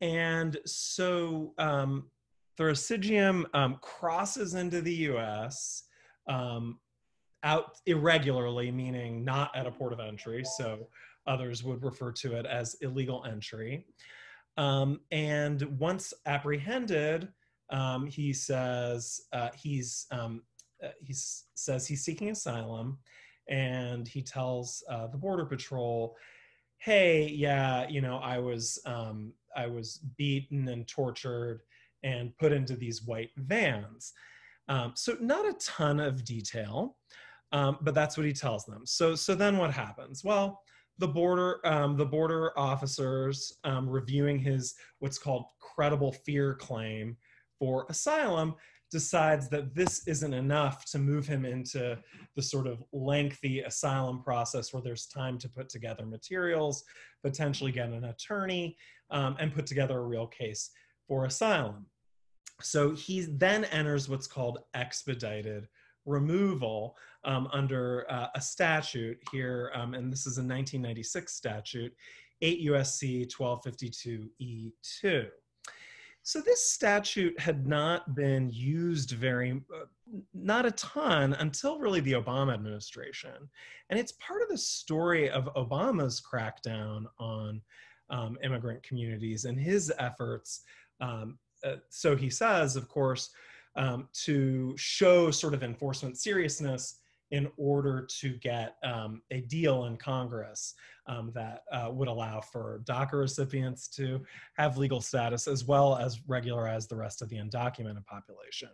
And so um, Thuraissigiam um, crosses into the US um, out irregularly, meaning not at a port of entry. So others would refer to it as illegal entry. Um, and once apprehended, um, he says uh, he's um, uh, he says he's seeking asylum, and he tells uh, the border patrol, "Hey, yeah, you know, I was um, I was beaten and tortured and put into these white vans." Um, so not a ton of detail, um, but that's what he tells them. So so then what happens? Well, the border um, the border officers um, reviewing his what's called credible fear claim for asylum decides that this isn't enough to move him into the sort of lengthy asylum process where there's time to put together materials, potentially get an attorney, um, and put together a real case for asylum. So he then enters what's called expedited removal um, under uh, a statute here, um, and this is a 1996 statute, 8 USC 1252E2. So this statute had not been used very, uh, not a ton until really the Obama administration. And it's part of the story of Obama's crackdown on um, immigrant communities and his efforts um, uh, so he says, of course, um, to show sort of enforcement seriousness in order to get um, a deal in Congress um, that uh, would allow for DACA recipients to have legal status as well as regularize the rest of the undocumented population.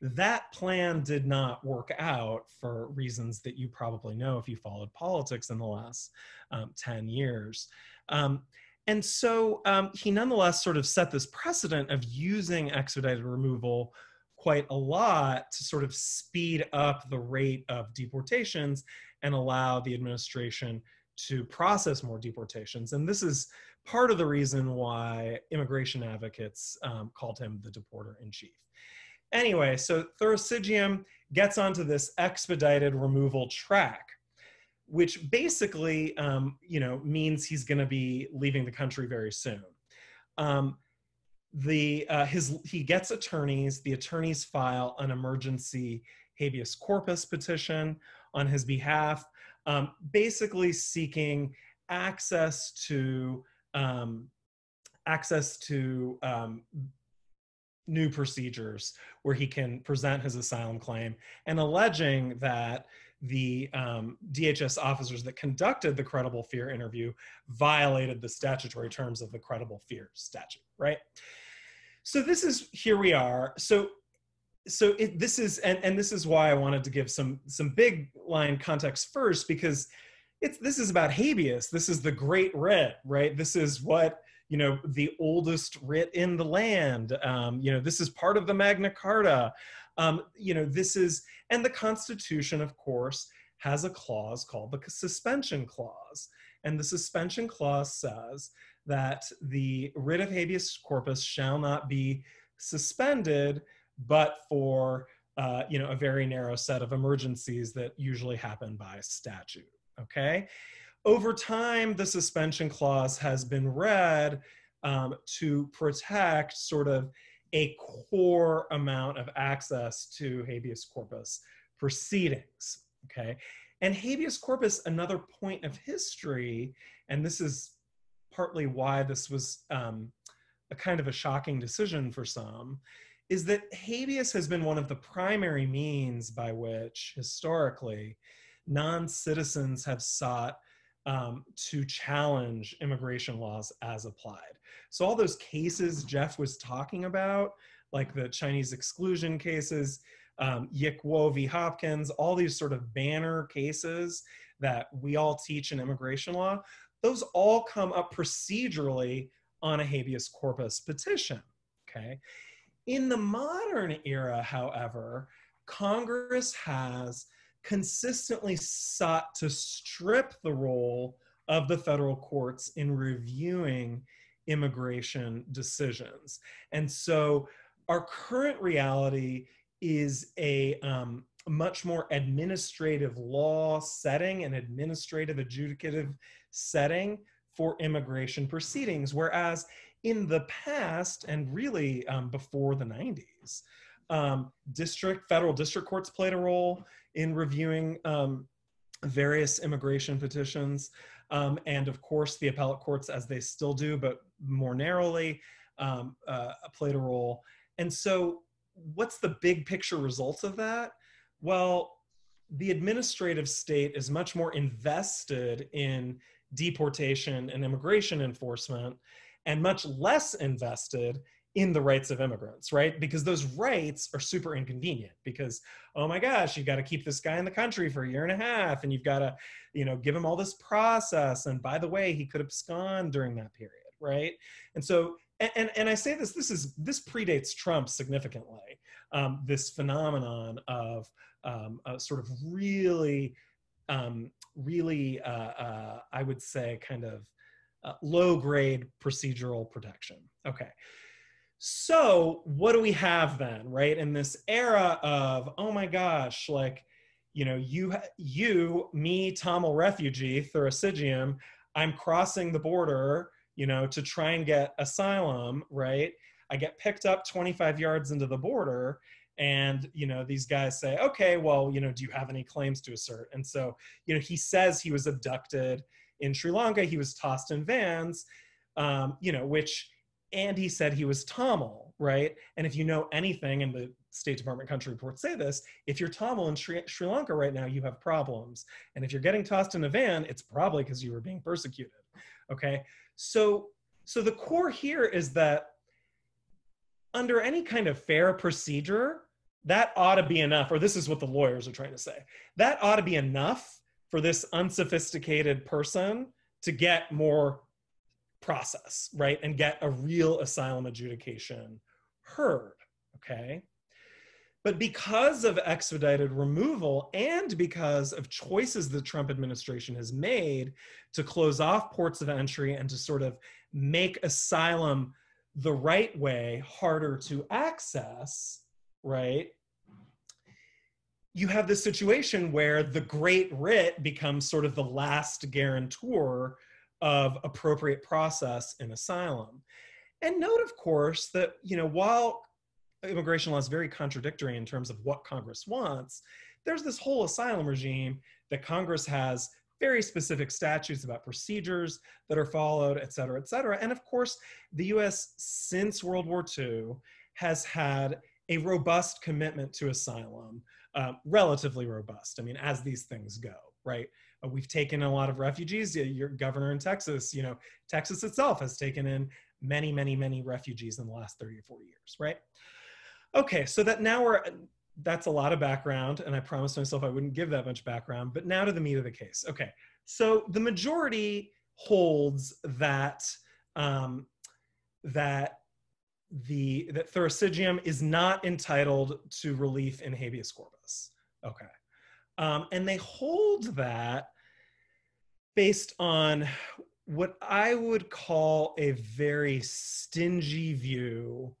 That plan did not work out for reasons that you probably know if you followed politics in the last um, 10 years. Um, and so um, he nonetheless sort of set this precedent of using expedited removal quite a lot to sort of speed up the rate of deportations and allow the administration to process more deportations. And this is part of the reason why immigration advocates um, called him the deporter in chief. Anyway, so Thuraissigiam gets onto this expedited removal track which basically, um, you know, means he's going to be leaving the country very soon. Um, the uh, his he gets attorneys. The attorneys file an emergency habeas corpus petition on his behalf, um, basically seeking access to um, access to um, new procedures where he can present his asylum claim and alleging that the um, DHS officers that conducted the credible fear interview violated the statutory terms of the credible fear statute, right? So this is, here we are. So so it, this is and, and this is why I wanted to give some some big line context first because it's this is about habeas. This is the great writ, right? This is what you know the oldest writ in the land. Um, you know this is part of the Magna Carta. Um, you know this is and the Constitution, of course, has a clause called the suspension clause, and the suspension clause says that the writ of habeas corpus shall not be suspended but for uh, you know a very narrow set of emergencies that usually happen by statute. Okay, over time the suspension clause has been read um, to protect sort of a core amount of access to habeas corpus proceedings. Okay, and habeas corpus, another point of history, and this is partly why this was um, a kind of a shocking decision for some, is that habeas has been one of the primary means by which, historically, non citizens have sought um, to challenge immigration laws as applied. So, all those cases Jeff was talking about, like the Chinese exclusion cases, um, Yick Wo v. Hopkins, all these sort of banner cases that we all teach in immigration law, those all come up procedurally on a habeas corpus petition. Okay. In the modern era, however, Congress has consistently sought to strip the role of the federal courts in reviewing immigration decisions. And so our current reality is a um, much more administrative law setting and administrative adjudicative setting for immigration proceedings, whereas in the past and really um, before the 90s, um, district, federal district courts played a role in reviewing um, various immigration petitions. Um, and of course, the appellate courts, as they still do, but more narrowly, um, uh, played a role. And so, what's the big picture results of that? Well, the administrative state is much more invested in deportation and immigration enforcement and much less invested in the rights of immigrants, right? Because those rights are super inconvenient because, oh my gosh, you've got to keep this guy in the country for a year and a half and you've got to, you know, give him all this process. And by the way, he could abscond during that period, right? And so, and, and I say this, this is, this predates Trump significantly, um, this phenomenon of um, sort of really, um, really, uh, uh, I would say kind of uh, low grade procedural protection. Okay. So, what do we have then, right? In this era of, oh my gosh, like, you know, you, you, me, Tamil refugee, Thuraissigiam, I'm crossing the border, you know, to try and get asylum, right? I get picked up 25 yards into the border, and you know these guys say okay well you know do you have any claims to assert and so you know he says he was abducted in Sri Lanka. He was tossed in vans, um, you know, which, and he said he was Tamil, right? And if you know anything, and the State Department country reports say this, if you're Tamil in Sri, Sri Lanka right now, you have problems. And if you're getting tossed in a van, it's probably because you were being persecuted, okay? So, so the core here is that under any kind of fair procedure, that ought to be enough, or this is what the lawyers are trying to say, that ought to be enough for this unsophisticated person to get more process, right? And get a real asylum adjudication heard, okay? But because of expedited removal and because of choices the Trump administration has made to close off ports of entry and to sort of make asylum the right way harder to access, right? you have this situation where the great writ becomes sort of the last guarantor of appropriate process in asylum. And note, of course, that you know while immigration law is very contradictory in terms of what Congress wants, there's this whole asylum regime that Congress has very specific statutes about procedures that are followed, et cetera, et cetera. And of course, the US since World War II has had a robust commitment to asylum uh, relatively robust. I mean, as these things go, right? Uh, we've taken a lot of refugees. Your governor in Texas, you know, Texas itself has taken in many, many, many refugees in the last 30 or 40 years, right? Okay, so that now we're that's a lot of background, and I promised myself I wouldn't give that much background. But now to the meat of the case. Okay, so the majority holds that um, that the that Thuraissigiam is not entitled to relief in habeas corpus. Okay, um, and they hold that based on what I would call a very stingy view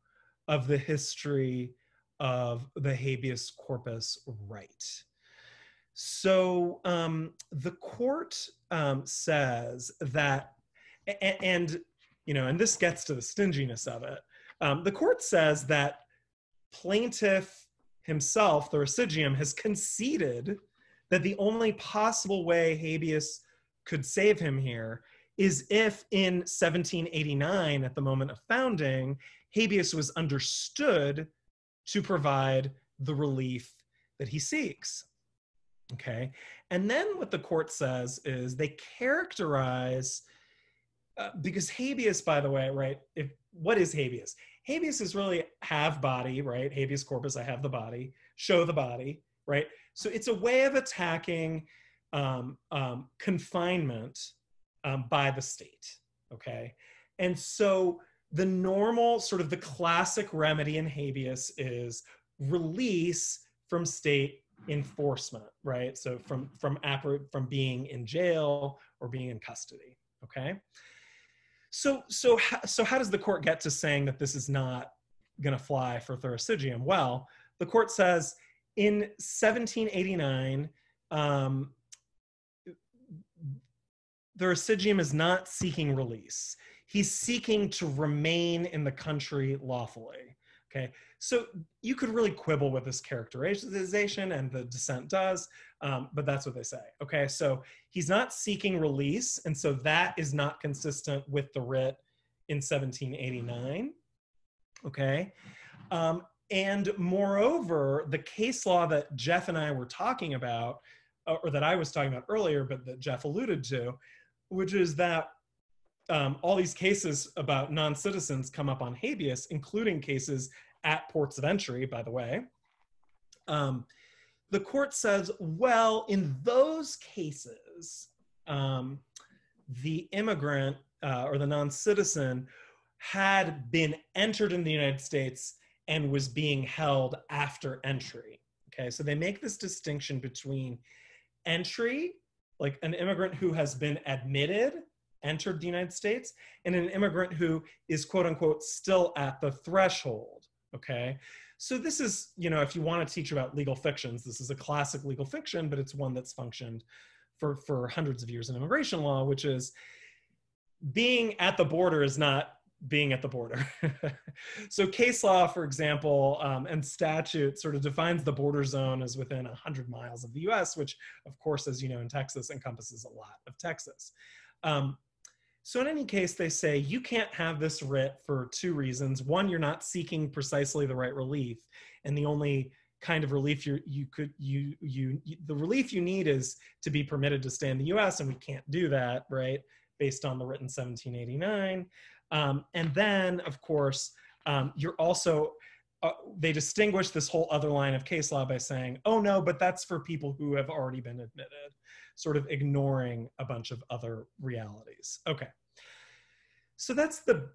of the history of the habeas corpus right. So um, the court um, says that, and, and, you know, and this gets to the stinginess of it. Um, the court says that plaintiff himself, Thuraissigiam, has conceded that the only possible way habeas could save him here is if in 1789, at the moment of founding, habeas was understood to provide the relief that he seeks. Okay. And then what the court says is they characterize, uh, because habeas, by the way, right? If what is habeas? Habeas is really have body, right? Habeas corpus, I have the body, show the body, right? So it's a way of attacking um, um, confinement um, by the state, okay? And so the normal, sort of the classic remedy in habeas is release from state enforcement, right? So from from from being in jail or being in custody, okay? So so so how does the court get to saying that this is not going to fly for Thuraissigiam? Well, the court says in 1789 um, Thuraissigiam is not seeking release he's seeking to remain in the country lawfully. Okay, so you could really quibble with this characterization, and the dissent does, um, but that's what they say. Okay, so he's not seeking release, and so that is not consistent with the writ in 1789. Okay, um, and moreover, the case law that Jeff and I were talking about, uh, or that I was talking about earlier, but that Jeff alluded to, which is that um, all these cases about non-citizens come up on habeas, including cases at ports of entry, by the way. Um, the court says, well, in those cases, um, the immigrant uh, or the non-citizen had been entered in the United States and was being held after entry. Okay, so they make this distinction between entry, like an immigrant who has been admitted entered the United States and an immigrant who is quote unquote still at the threshold. Okay. So this is, you know, if you want to teach about legal fictions, this is a classic legal fiction, but it's one that's functioned for, for hundreds of years in immigration law, which is being at the border is not being at the border. so case law, for example, um, and statute sort of defines the border zone as within 100 miles of the US, which of course, as you know, in Texas encompasses a lot of Texas. Um, so in any case, they say you can't have this writ for two reasons. One, you're not seeking precisely the right relief, and the only kind of relief you you could you you the relief you need is to be permitted to stay in the U.S. and we can't do that, right? Based on the written 1789, um, and then of course um, you're also uh, they distinguish this whole other line of case law by saying, oh no, but that's for people who have already been admitted sort of ignoring a bunch of other realities. Okay. So that's the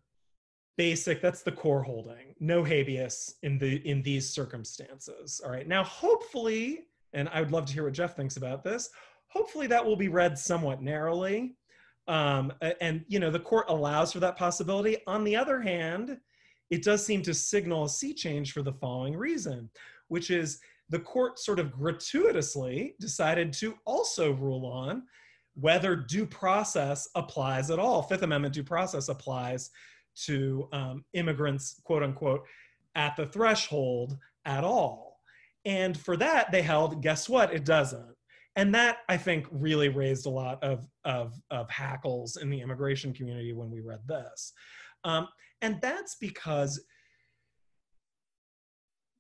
basic, that's the core holding. No habeas in the in these circumstances. All right. Now hopefully, and I would love to hear what Jeff thinks about this, hopefully that will be read somewhat narrowly. Um, and you know, the court allows for that possibility. On the other hand, it does seem to signal a sea change for the following reason, which is the court sort of gratuitously decided to also rule on whether due process applies at all. Fifth Amendment due process applies to um, immigrants, quote unquote, at the threshold at all. And for that, they held, guess what? It doesn't. And that, I think, really raised a lot of, of, of hackles in the immigration community when we read this. Um, and that's because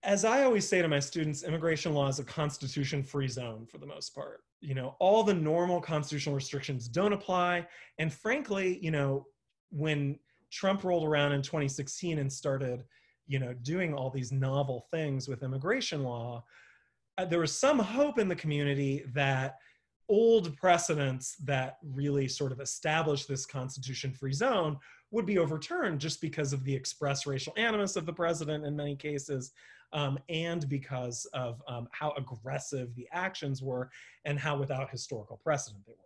as I always say to my students, immigration law is a constitution free zone for the most part. You know, all the normal constitutional restrictions don't apply. And frankly, you know, when Trump rolled around in 2016 and started you know, doing all these novel things with immigration law, there was some hope in the community that old precedents that really sort of established this constitution free zone would be overturned just because of the express racial animus of the president in many cases um, and because of um, how aggressive the actions were and how without historical precedent they were.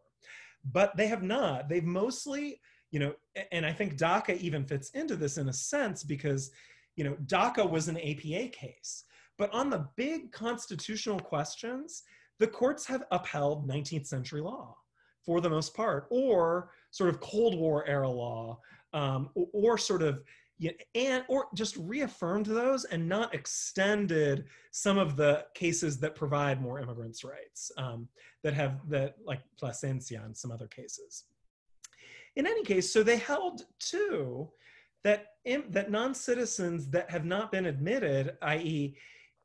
But they have not. They've mostly, you know, and I think DACA even fits into this in a sense because, you know, DACA was an APA case. But on the big constitutional questions, the courts have upheld 19th century law for the most part, or sort of Cold War era law, um, or, or, sort of you know, and or just reaffirmed those and not extended some of the cases that provide more immigrants' rights um, that have that like Plasencia and some other cases. In any case, so they held too that that non-citizens that have not been admitted, i.e.,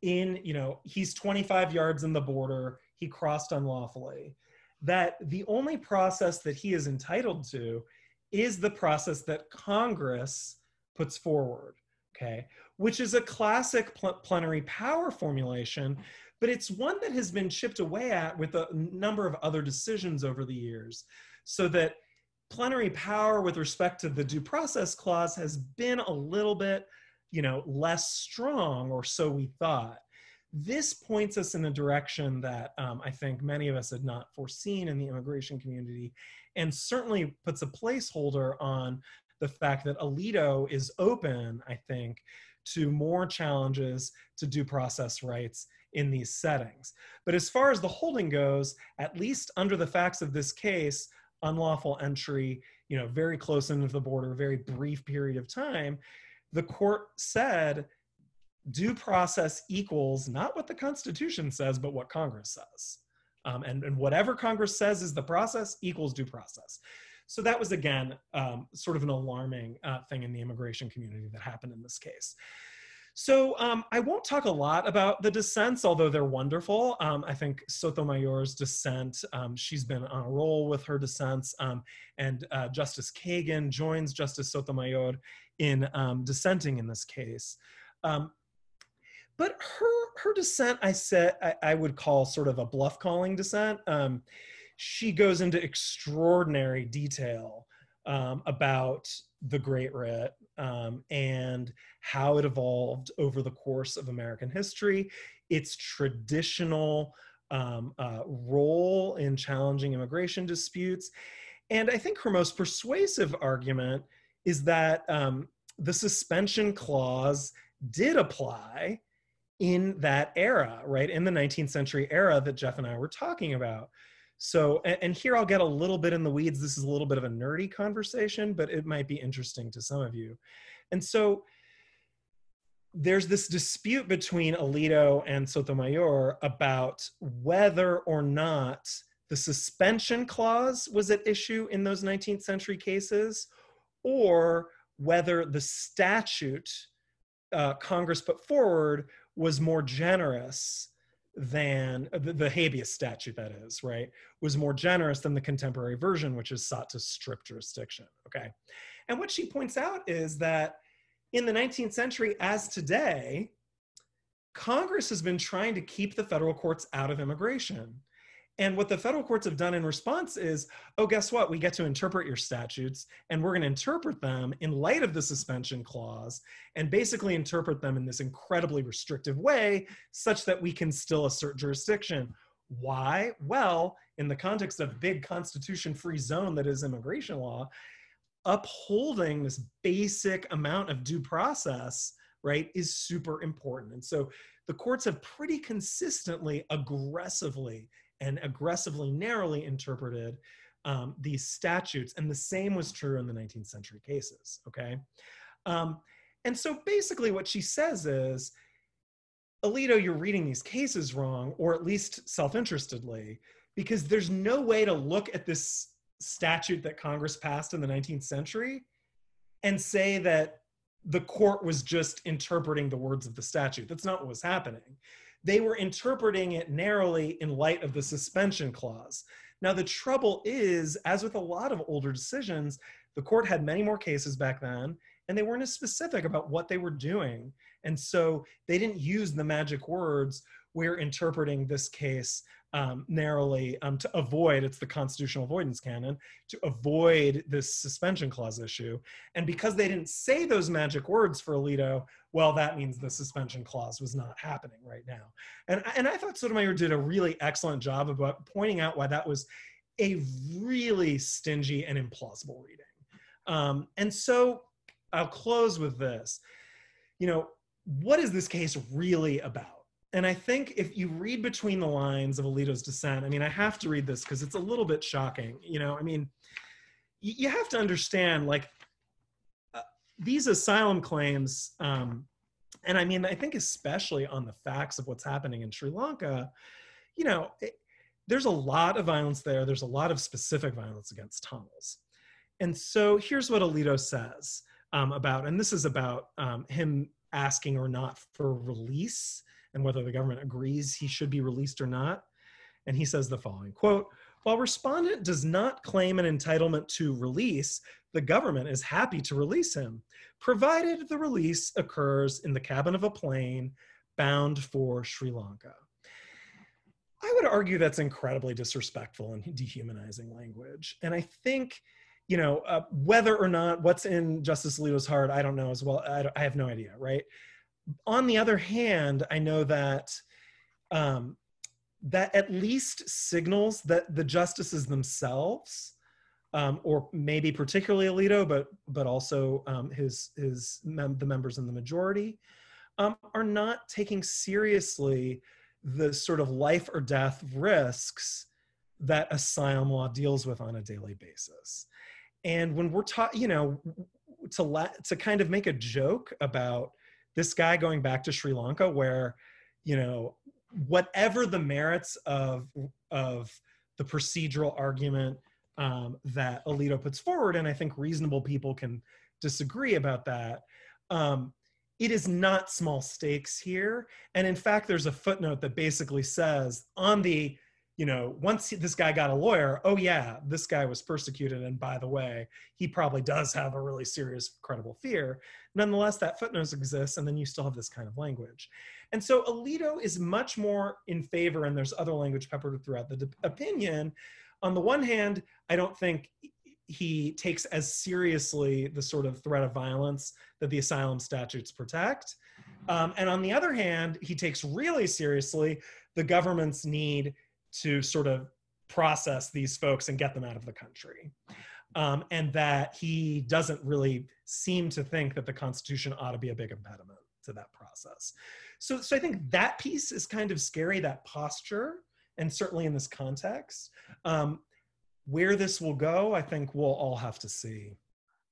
in you know he's 25 yards in the border, he crossed unlawfully. That the only process that he is entitled to is the process that Congress puts forward, okay, which is a classic pl- plenary power formulation, but it's one that has been chipped away at with a number of other decisions over the years, so that plenary power with respect to the due process clause has been a little bit, you know, less strong, or so we thought. This points us in a direction that um, I think many of us had not foreseen in the immigration community, and certainly puts a placeholder on the fact that Alito is open, I think, to more challenges to due process rights in these settings. But as far as the holding goes, at least under the facts of this case, unlawful entry, you know, very close into the border, very brief period of time, the court said due process equals not what the Constitution says, but what Congress says. Um, and, and whatever Congress says is the process equals due process. So that was, again, um, sort of an alarming uh, thing in the immigration community that happened in this case. So um, I won't talk a lot about the dissents, although they're wonderful. Um, I think Sotomayor's dissent, um, she's been on a roll with her dissents, um, and uh, Justice Kagan joins Justice Sotomayor in um, dissenting in this case. Um, but her her dissent, I said, I, I, would call sort of a bluff calling dissent she goes into extraordinary detail about the Great Writ um, and how it evolved over the course of American history, its traditional um, uh, role in challenging immigration disputes. And I think her most persuasive argument is that um, the suspension clause did apply in that era, right? In the 19th century era that Jeff and I were talking about. So, and, and, here I'll get a little bit in the weeds. This is a little bit of a nerdy conversation, but it might be interesting to some of you. And so, there's this dispute between Alito and Sotomayor about whether or not the suspension clause was at issue in those 19th century cases, or whether the statute uh, Congress put forward was more generous than uh, the, the, habeas statute that is right was more generous than the contemporary version which is sought to strip jurisdiction okay? And what she points out is that in the 19th century as today congress has been trying to keep the federal courts out of immigration and what the federal courts have done in response is, oh, guess what? We get to interpret your statutes, and we're going to interpret them in light of the suspension clause and basically interpret them in this incredibly restrictive way such that we can still assert jurisdiction. Why? Well, in the context of big constitution free zone that is immigration law, upholding this basic amount of due process, right, is super important. And so the courts have pretty consistently, aggressively and aggressively narrowly interpreted um, these statutes. And the same was true in the 19th century cases, okay? Um, and so basically what she says is, Alito, you're reading these cases wrong, or at least self-interestedly, because there's no way to look at this statute that Congress passed in the 19th century and say that the court was just interpreting the words of the statute. That's not what was happening they were interpreting it narrowly in light of the suspension clause. Now, the trouble is, as with a lot of older decisions, the court had many more cases back then, and they weren't as specific about what they were doing. And so they didn't use the magic words, we're interpreting this case um, narrowly um, to avoid, it's the constitutional avoidance canon, to avoid this suspension clause issue. And because they didn't say those magic words for Alito, well, that means the suspension clause was not happening right now. And, and I thought Sotomayor did a really excellent job about pointing out why that was a really stingy and implausible reading. Um, and so I'll close with this. You know, what is this case really about? And I think if you read between the lines of Alito's dissent, I mean, I have to read this because it's a little bit shocking. You know, I mean, you have to understand like uh, these asylum claims, um, and I mean, I think especially on the facts of what's happening in Sri Lanka, you know, it, there's a lot of violence there. There's a lot of specific violence against Tamils. And so here's what Alito says um, about, and this is about um, him asking or not for release and whether the government agrees he should be released or not. And he says the following quote, while respondent does not claim an entitlement to release, the government is happy to release him, provided the release occurs in the cabin of a plane bound for Sri Lanka. I would argue that's incredibly disrespectful and dehumanizing language. And I think, you know, uh, whether or not what's in Justice Alito's heart, I don't know as well. I, I have no idea, right? On the other hand, I know that um, that at least signals that the justices themselves, um, or maybe particularly Alito, but but also um, his his mem- the members in the majority, um, are not taking seriously the sort of life or death risks that asylum law deals with on a daily basis. And when we're taught, you know, to let to kind of make a joke about this guy going back to Sri Lanka, where you know whatever the merits of of the procedural argument um, that Alito puts forward, and I think reasonable people can disagree about that. Um, it is not small stakes here, and in fact, there's a footnote that basically says on the you know, once this guy got a lawyer, oh yeah, this guy was persecuted, and by the way, he probably does have a really serious, credible fear. Nonetheless, that footnote exists, and then you still have this kind of language. And so Alito is much more in favor, and there's other language peppered throughout the opinion. On the one hand, I don't think he takes as seriously the sort of threat of violence that the asylum statutes protect. Um, and on the other hand, he takes really seriously the government's need to sort of process these folks and get them out of the country. Um, and that he doesn't really seem to think that the Constitution ought to be a big impediment to that process. So, so I think that piece is kind of scary, that posture, and certainly in this context. Um, where this will go, I think we'll all have to see.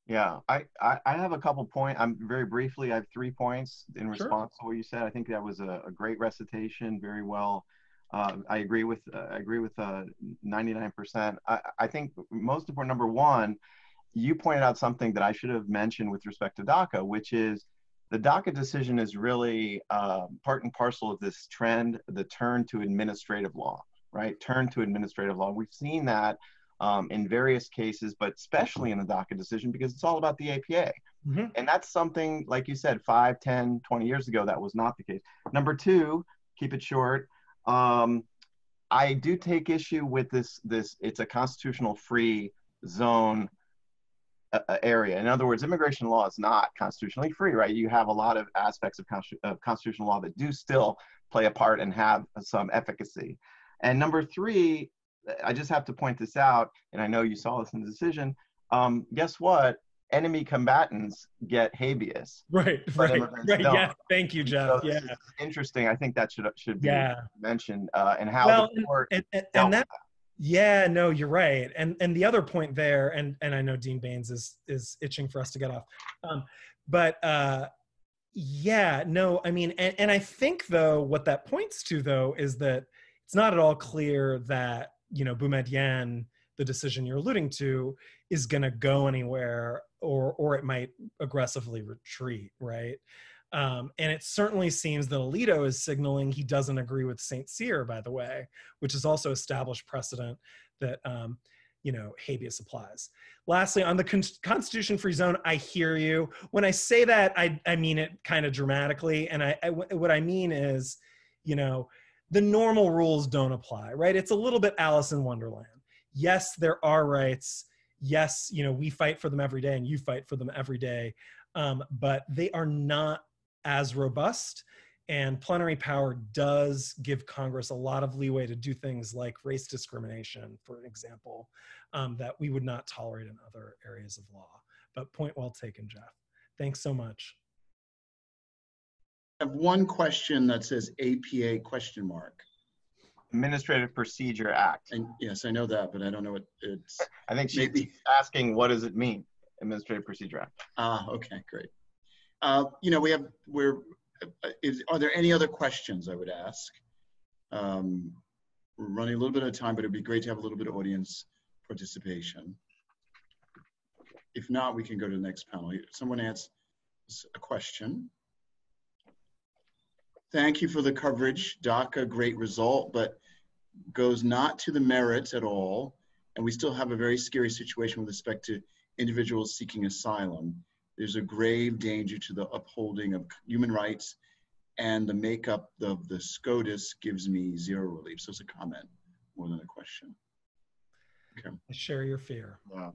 Yeah, I, I, I have a couple points. I'm very briefly, I have three points in response sure. to what you said. I think that was a, a great recitation, very well uh, I agree with uh, I agree with 99%. Uh, I, I think most important number one, you pointed out something that I should have mentioned with respect to DACA, which is the DACA decision is really uh, part and parcel of this trend, the turn to administrative law, right? Turn to administrative law. We've seen that um, in various cases, but especially in the DACA decision because it's all about the APA. Mm-hmm. And that's something, like you said, 5, 10, 20 years ago, that was not the case. Number two, keep it short. Um, I do take issue with this. This it's a constitutional free zone uh, uh, area. In other words, immigration law is not constitutionally free, right? You have a lot of aspects of, of constitutional law that do still play a part and have some efficacy. And number three, I just have to point this out, and I know you saw this in the decision. Um, guess what? Enemy combatants get habeas. Right, right, right. Don't. Yeah, thank you, Jeff. So yeah, interesting. I think that should should be yeah. mentioned uh, and how well, the court and, and, and that, that. Yeah, no, you're right. And and the other point there, and and I know Dean Baynes is is itching for us to get off, um, but uh, yeah, no, I mean, and, and I think though what that points to though is that it's not at all clear that you know Boumediene, the decision you're alluding to, is going to go anywhere or or it might aggressively retreat, right? Um, and it certainly seems that Alito is signaling he doesn't agree with St. Cyr, by the way, which is also established precedent that um, you know, habeas applies. Lastly, on the con- constitution free zone, I hear you. When I say that, I, I mean it kind of dramatically. And I, I, what I mean is, you know, the normal rules don't apply, right? It's a little bit Alice in Wonderland. Yes, there are rights. Yes, you know, we fight for them every day and you fight for them every day. Um, but they are not as robust and plenary power does give Congress a lot of leeway to do things like race discrimination, for example, um, that we would not tolerate in other areas of law. But point well taken, Jeff. Thanks so much. I have one question that says APA question mark. Administrative Procedure Act. And yes, I know that, but I don't know what it's. I think she's Maybe. asking, what does it mean? Administrative Procedure Act. Ah, okay, great. Uh, you know, we have, we're, uh, is, are there any other questions I would ask? Um, we're running a little bit of time, but it'd be great to have a little bit of audience participation. If not, we can go to the next panel. Someone asks a question. Thank you for the coverage, DACA, great result, but goes not to the merits at all. And we still have a very scary situation with respect to individuals seeking asylum. There's a grave danger to the upholding of human rights and the makeup of the SCOTUS gives me zero relief. So it's a comment more than a question. Okay. I share your fear. Wow.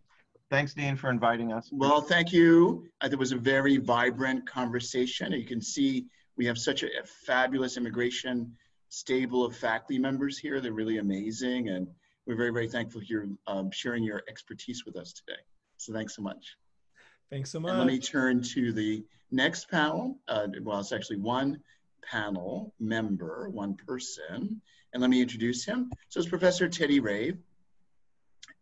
Thanks, Dean, for inviting us. Well, thank you. I think it was a very vibrant conversation. You can see we have such a, a fabulous immigration stable of faculty members here. They're really amazing. And we're very, very thankful for your um, sharing your expertise with us today. So thanks so much. Thanks so And let me turn to the next panel. Uh, well, it's actually one panel member, one person. And let me introduce him. So it's Professor Teddy Rave.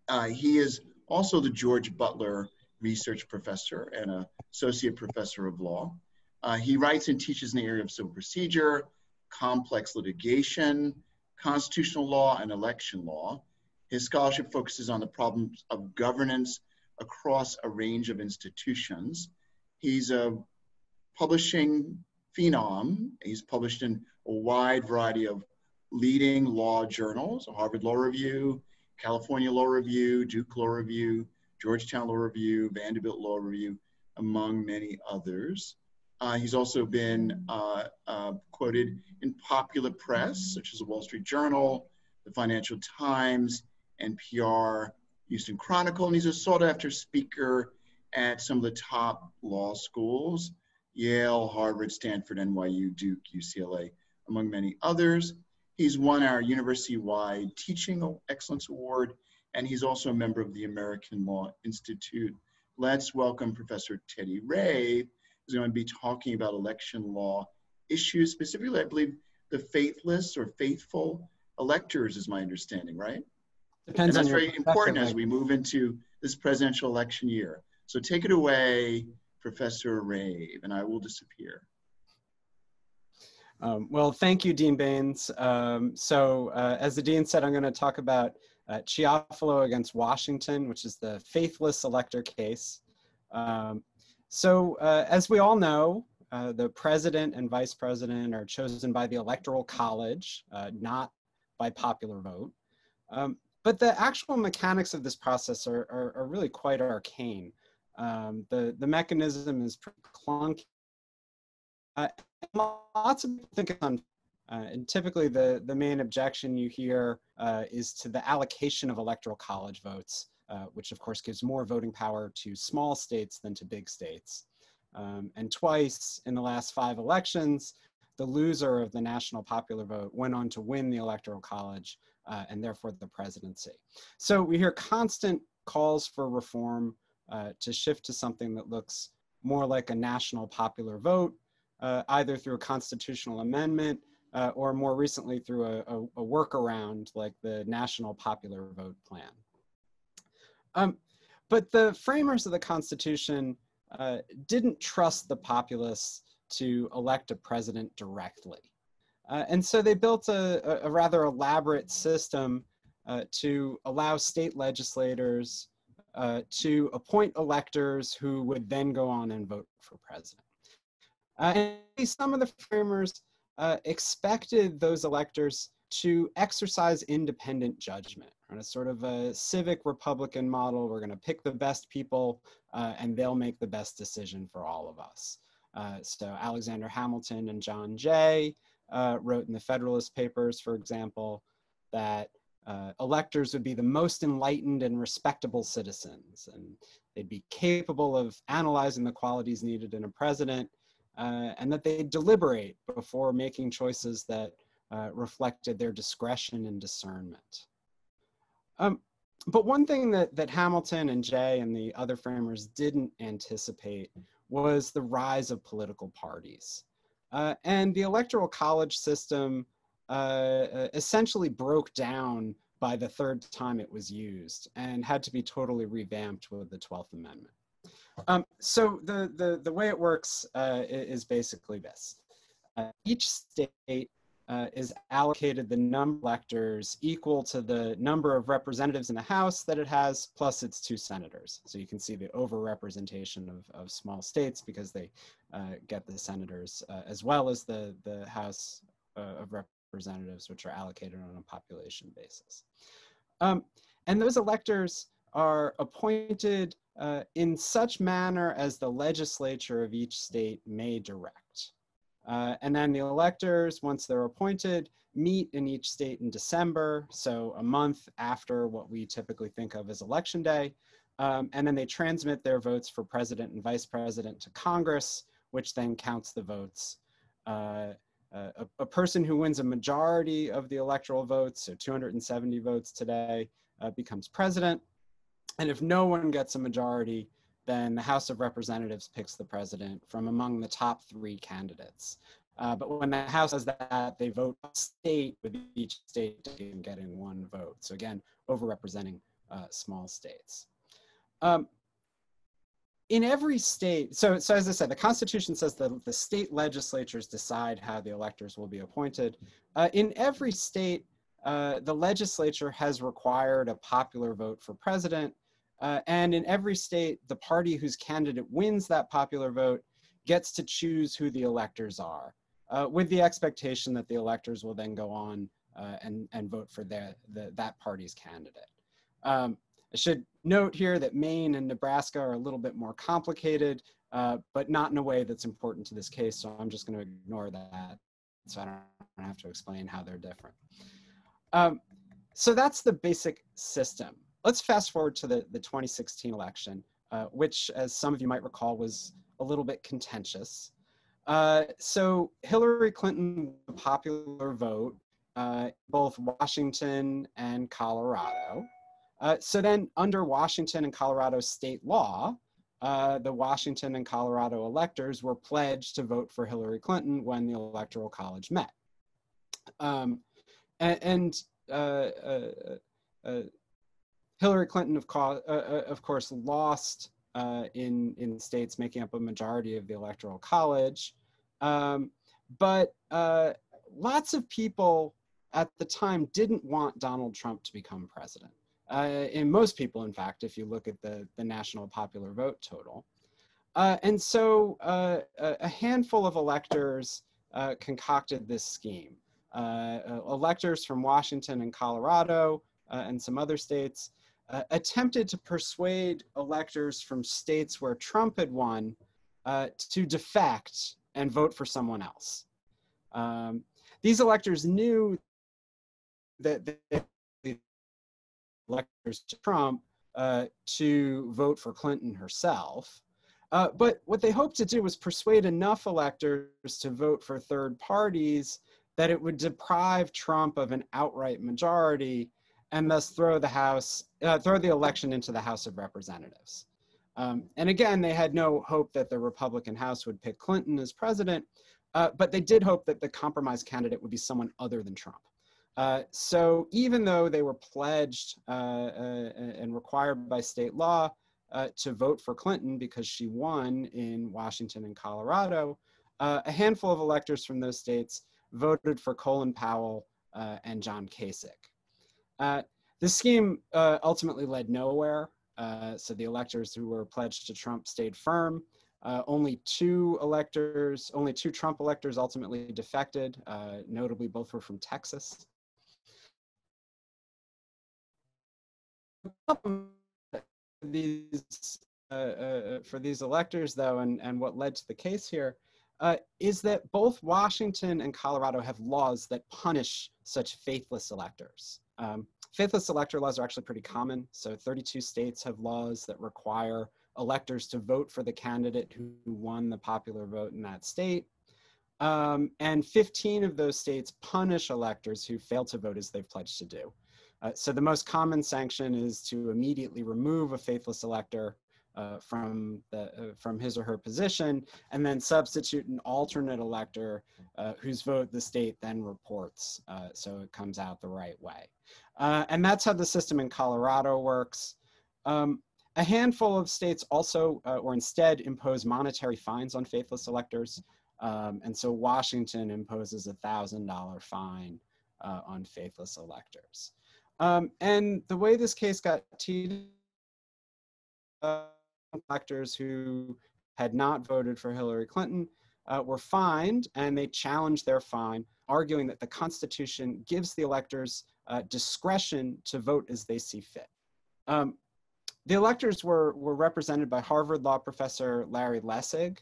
Uh, he is also the George Butler Research Professor and a Associate Professor of Law. Uh, he writes and teaches in the area of civil procedure, complex litigation, constitutional law, and election law. His scholarship focuses on the problems of governance across a range of institutions. He's a publishing phenom. He's published in a wide variety of leading law journals, Harvard Law Review, California Law Review, Duke Law Review, Georgetown Law Review, Vanderbilt Law Review, among many others. Uh, he's also been uh, uh, quoted in popular press, such as the Wall Street Journal, the Financial Times, NPR, Houston Chronicle, and he's a sought after speaker at some of the top law schools Yale, Harvard, Stanford, NYU, Duke, UCLA, among many others. He's won our university wide Teaching Excellence Award, and he's also a member of the American Law Institute. Let's welcome Professor Teddy Rave, who's going to be talking about election law issues, specifically, I believe, the faithless or faithful electors, is my understanding, right? Depends and that's very important as we move into this presidential election year. So take it away, Professor Rave, and I will disappear. Um, well, thank you, Dean Baynes. Um, so, uh, as the dean said, I'm going to talk about uh, Chiafalo against Washington, which is the faithless elector case. Um, so, uh, as we all know, uh, the president and vice president are chosen by the Electoral College, uh, not by popular vote. Um, but the actual mechanics of this process are, are, are really quite arcane. Um, the, the mechanism is pretty clunky. Uh, lots of people think it's unfair. Uh, and typically the, the main objection you hear uh, is to the allocation of electoral college votes, uh, which of course gives more voting power to small states than to big states. Um, and twice in the last five elections, the loser of the national popular vote went on to win the electoral college uh, and therefore the presidency. So we hear constant calls for reform uh, to shift to something that looks more like a national popular vote, uh, either through a constitutional amendment uh, or more recently through a, a, a, workaround like the National Popular Vote Plan. Um, but the framers of the Constitution uh, didn't trust the populace to elect a president directly. Uh, and so they built a, a rather elaborate system uh, to allow state legislators uh, to appoint electors who would then go on and vote for president. Uh, and some of the framers uh, expected those electors to exercise independent judgment on a sort of a civic Republican model. We're going to pick the best people uh, and they'll make the best decision for all of us. Uh, so Alexander Hamilton and John Jay uh, wrote in the Federalist Papers, for example, that uh, electors would be the most enlightened and respectable citizens, and they'd be capable of analyzing the qualities needed in a president, uh, and that they'd deliberate before making choices that uh, reflected their discretion and discernment. Um, but one thing that, that Hamilton and Jay and the other framers didn't anticipate was the rise of political parties. Uh, and the electoral college system uh, uh, essentially broke down by the third time it was used and had to be totally revamped with the 12th Amendment. Um, so the, the, the way it works uh, is basically this. Uh, each state uh, is allocated the number of electors equal to the number of representatives in the House that it has, plus its two senators. So you can see the overrepresentation of, of small states because they uh, get the senators uh, as well as the, the House uh, of Representatives, which are allocated on a population basis. Um, and those electors are appointed uh, in such manner as the legislature of each state may direct. Uh, and then the electors, once they're appointed, meet in each state in December, so a month after what we typically think of as election day. Um, and then they transmit their votes for president and vice president to Congress, which then counts the votes. Uh, a, a, person who wins a majority of the electoral votes, so 270 votes today, uh, becomes president. And if no one gets a majority, then the House of Representatives picks the president from among the top three candidates. Uh, but when the House does that, they vote state with each state getting one vote. So again, overrepresenting uh, small states. Um, in every state, so, so as I said, the Constitution says that the state legislatures decide how the electors will be appointed. Uh, in every state, uh, the legislature has required a popular vote for president uh, and in every state, the party whose candidate wins that popular vote gets to choose who the electors are, uh, with the expectation that the electors will then go on uh, and, and vote for the, the, that party's candidate. Um, I should note here that Maine and Nebraska are a little bit more complicated, uh, but not in a way that's important to this case, so I'm just going to ignore that so I don't have to explain how they're different. Um, so that's the basic system let's fast forward to the, the 2016 election, uh, which, as some of you might recall, was a little bit contentious. Uh, so Hillary Clinton won popular vote, uh, both Washington and Colorado. Uh, so then under Washington and Colorado state law, uh, the Washington and Colorado electors were pledged to vote for Hillary Clinton when the Electoral College met. Um, and, and uh, Hillary Clinton, of, co uh, uh, of course, lost uh, in, in states making up a majority of the Electoral College. Um, but uh, lots of people at the time didn't want Donald Trump to become president. Uh, and most people, in fact, if you look at the, the national popular vote total. Uh, and so a handful of electors concocted this scheme. electors from Washington and Colorado and some other states uh, attempted to persuade electors from states where Trump had won uh, to defect and vote for someone else. Um, these electors knew that the electors to Trump uh, to vote for Clinton herself. Uh, but what they hoped to do was persuade enough electors to vote for third parties that it would deprive Trump of an outright majority and thus throw the House, uh, throw the election into the House of Representatives. Um, and again, they had no hope that the Republican House would pick Clinton as president, uh, but they did hope that the compromise candidate would be someone other than Trump. Uh, so even though they were pledged uh, uh, and required by state law uh, to vote for Clinton because she won in Washington and Colorado, a handful of electors from those states voted for Colin Powell and John Kasich. Uh, this scheme uh, ultimately led nowhere. Uh, so the electors who were pledged to Trump stayed firm. Uh, only two electors, only two Trump electors ultimately defected. Uh, notably, both were from Texas. These for these electors, though, and, and what led to the case here uh, is that both Washington and Colorado have laws that punish such faithless electors. Um, faithless elector laws are actually pretty common. So 32 states have laws that require electors to vote for the candidate who won the popular vote in that state. Um, and 15 of those states punish electors who fail to vote as they've pledged to do. Uh, so the most common sanction is to immediately remove a faithless elector uh, from, the, uh, from his or her position and then substitute an alternate elector uh, whose vote the state then reports uh, so it comes out the right way. Uh, and that's how the system in Colorado works. Um, a handful of states also or instead impose monetary fines on faithless electors. Um, and so Washington imposes a $1,000 fine on faithless electors. Um, and the way this case got teed uh, electors who had not voted for Hillary Clinton uh, were fined and they challenged their fine, arguing that the Constitution gives the electors uh, discretion to vote as they see fit. Um, the electors were, were represented by Harvard law professor Larry Lessig,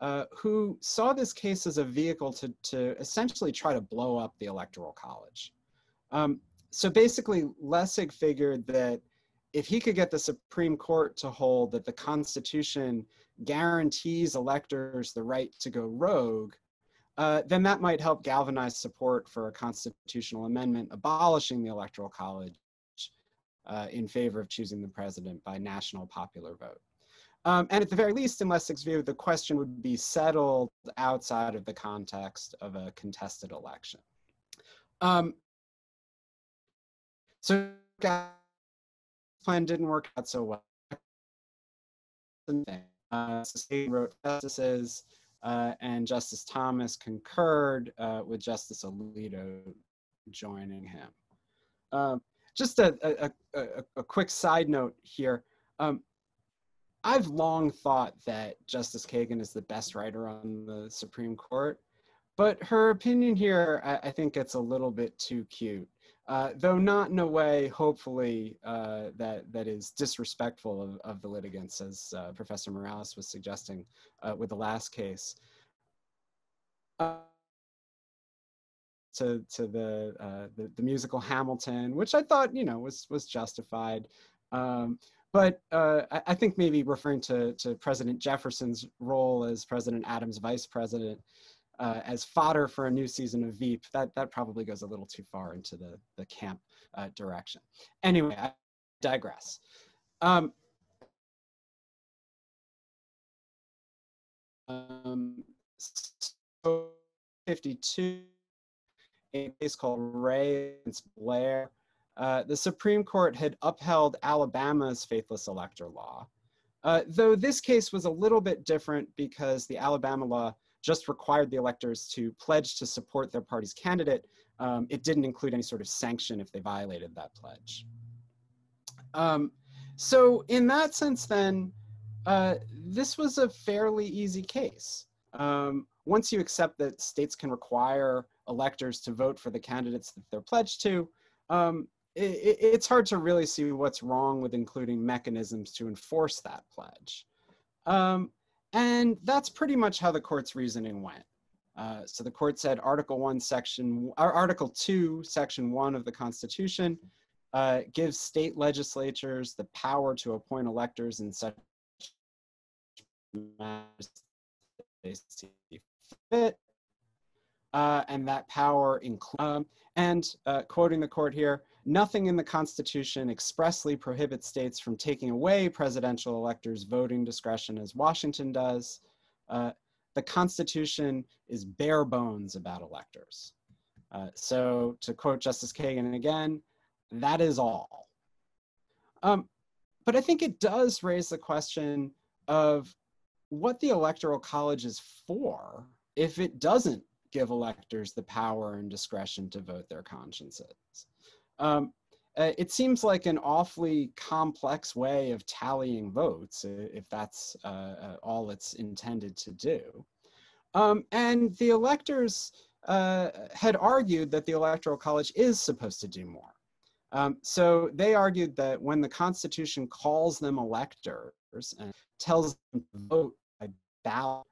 uh, who saw this case as a vehicle to, to essentially try to blow up the Electoral College. Um, so basically, Lessig figured that if he could get the Supreme Court to hold that the Constitution guarantees electors the right to go rogue, uh, then that might help galvanize support for a constitutional amendment abolishing the Electoral College uh, in favor of choosing the president by national popular vote. Um, and at the very least, in Lessig's view, the question would be settled outside of the context of a contested election. Um, so plan didn't work out so well. Uh, so wrote justices, uh, and Justice Thomas concurred uh, with Justice Alito joining him. Um, just a, a, a, a, quick side note here. Um, I've long thought that Justice Kagan is the best writer on the Supreme Court, but her opinion here, I, I think, gets a little bit too cute uh, though not in a way, hopefully, uh, that, that is disrespectful of, of the litigants, as uh, Professor Morales was suggesting uh, with the last case. Uh, to, to the, uh, the, the musical Hamilton, which I thought you know was was justified, um, but I, I, think maybe referring to to President Jefferson's role as President Adams' vice president uh, as fodder for a new season of Veep, that, that probably goes a little too far into the, the camp uh, direction. Anyway, I digress. Um, um, so 52, a case called Ray against Blair, uh, the Supreme Court had upheld Alabama's faithless elector law. Uh, though this case was a little bit different because the Alabama law just required the electors to pledge to support their party's candidate. Um, it didn't include any sort of sanction if they violated that pledge. Um, so in that sense, then, uh, this was a fairly easy case. Um, once you accept that states can require electors to vote for the candidates that they're pledged to, um, it, it's hard to really see what's wrong with including mechanisms to enforce that pledge. Um, and that's pretty much how the court's reasoning went. Uh, so the court said Article 1, Section, or Article 2, Section 1 of the Constitution uh, gives state legislatures the power to appoint electors in such matters they see fit. Uh, and that power includes, um, and uh, quoting the court here, nothing in the Constitution expressly prohibits states from taking away presidential electors' voting discretion as Washington does. Uh, the Constitution is bare bones about electors. Uh, so to quote Justice Kagan again, that is all. Um, but I think it does raise the question of what the Electoral College is for if it doesn't give electors the power and discretion to vote their consciences. Um, uh, it seems like an awfully complex way of tallying votes, if that's uh, uh, all it's intended to do. Um, and the electors uh, had argued that the Electoral College is supposed to do more. Um, so they argued that when the Constitution calls them electors and tells them to vote by ballot,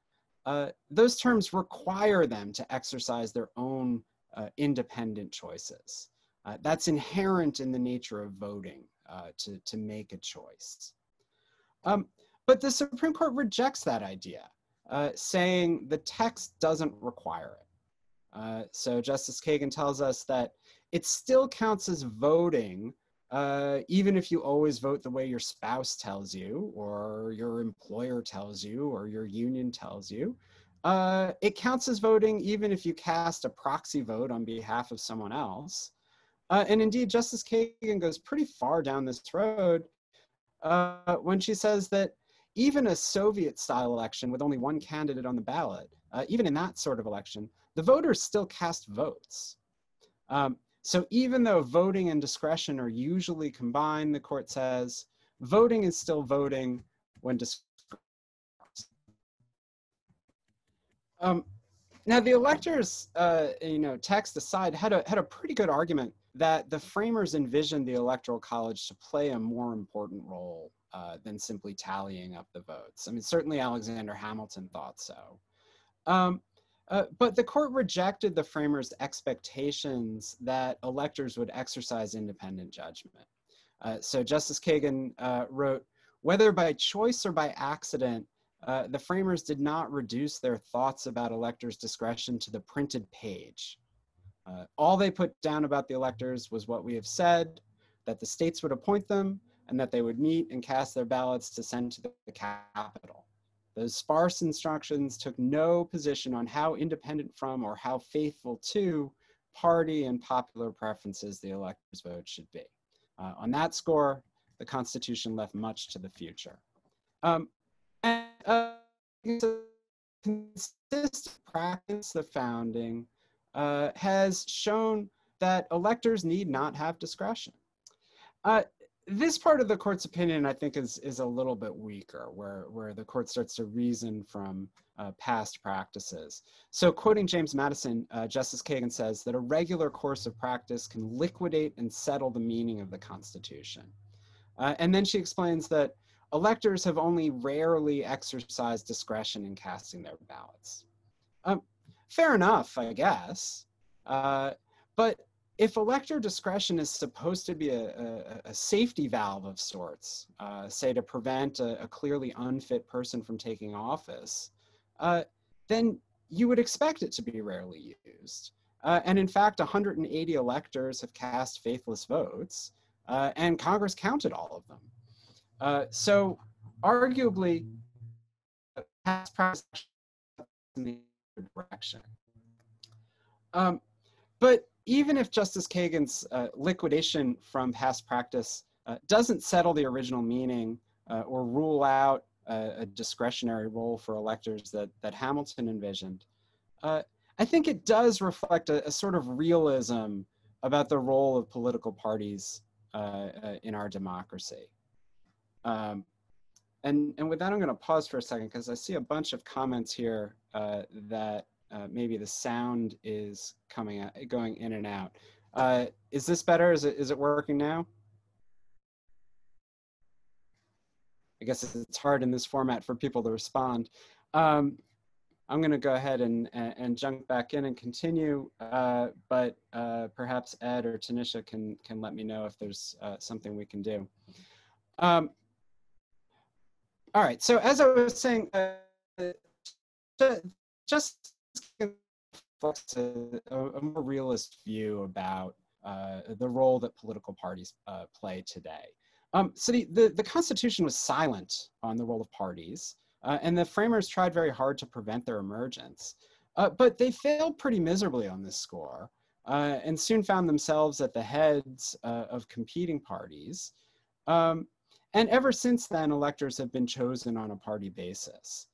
uh, those terms require them to exercise their own uh, independent choices. Uh, that's inherent in the nature of voting uh, to, to make a choice. Um, but the Supreme Court rejects that idea, uh, saying the text doesn't require it. Uh, so Justice Kagan tells us that it still counts as voting, uh, even if you always vote the way your spouse tells you, or your employer tells you, or your union tells you. Uh, it counts as voting even if you cast a proxy vote on behalf of someone else. Uh, and indeed, Justice Kagan goes pretty far down this road uh, when she says that even a Soviet style election with only one candidate on the ballot, uh, even in that sort of election, the voters still cast votes. Um, so even though voting and discretion are usually combined, the court says, voting is still voting when discretion. Um, now the electors, uh, you know, text aside, had a had a pretty good argument that the framers envisioned the electoral college to play a more important role uh, than simply tallying up the votes. I mean, certainly Alexander Hamilton thought so. Um, uh, but the court rejected the framers' expectations that electors would exercise independent judgment. Uh, so Justice Kagan uh, wrote, whether by choice or by accident, uh, the framers did not reduce their thoughts about electors' discretion to the printed page. Uh, all they put down about the electors was what we have said, that the states would appoint them and that they would meet and cast their ballots to send to the capital. Those sparse instructions took no position on how independent from or how faithful to party and popular preferences the elector's vote should be. Uh, on that score, the Constitution left much to the future. Um, and uh, consistent practice, the founding, uh, has shown that electors need not have discretion. Uh, this part of the court's opinion, I think, is is a little bit weaker, where where the court starts to reason from uh, past practices. So, quoting James Madison, uh, Justice Kagan says that a regular course of practice can liquidate and settle the meaning of the Constitution. Uh, and then she explains that electors have only rarely exercised discretion in casting their ballots. Um, fair enough, I guess. Uh, but if elector discretion is supposed to be a, a, a safety valve of sorts, uh, say to prevent a, a, clearly unfit person from taking office, uh, then you would expect it to be rarely used. Uh, and in fact, 180 electors have cast faithless votes, uh, and Congress counted all of them. Uh, so, arguably, past practice in the direction. Um, but even if Justice Kagan's uh, liquidation from past practice uh, doesn't settle the original meaning uh, or rule out a, a, discretionary role for electors that, that Hamilton envisioned, uh, I think it does reflect a, a, sort of realism about the role of political parties uh, uh, in our democracy. Um, and, and with that, I'm going to pause for a second because I see a bunch of comments here that uh, maybe the sound is coming out, going in and out. Uh, is this better? Is it, is it working now? I guess it's hard in this format for people to respond. Um, I'm going to go ahead and, and, and, jump back in and continue, uh, but uh, perhaps Ed or Tanisha can, can let me know if there's uh, something we can do. Um, all right, so as I was saying, uh, just a, more realist view about uh, the role that political parties uh, play today. Um, so the, the, the, Constitution was silent on the role of parties, uh, and the framers tried very hard to prevent their emergence. Uh, but they failed pretty miserably on this score, uh, and soon found themselves at the heads of competing parties. Um, and ever since then, electors have been chosen on a party basis.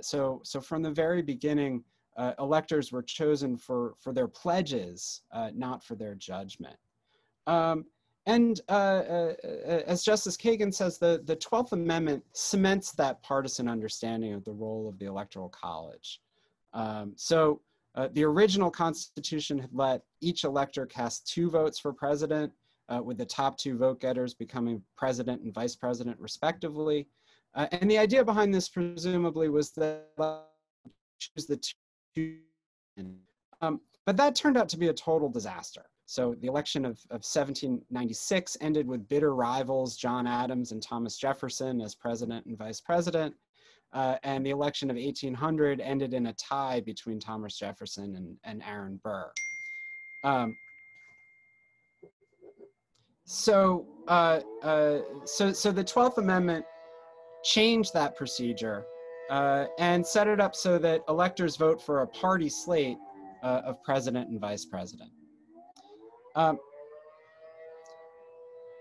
so, so from the very beginning, uh, electors were chosen for, for their pledges, uh, not for their judgment. Um, and uh, uh, uh as Justice Kagan says, the, the 12th Amendment cements that partisan understanding of the role of the Electoral College. Um, so uh, the original Constitution had let each elector cast two votes for president, uh, with the top two vote getters becoming president and vice president, respectively. Uh, and the idea behind this, presumably, was that choose the two. Um, but that turned out to be a total disaster. So the election of, of 1796 ended with bitter rivals John Adams and Thomas Jefferson as president and vice president. Uh, and the election of 1800 ended in a tie between Thomas Jefferson and, and Aaron Burr. Um, so, uh, uh, so, so the 12th Amendment changed that procedure uh, and set it up so that electors vote for a party slate uh, of president and vice president. Um,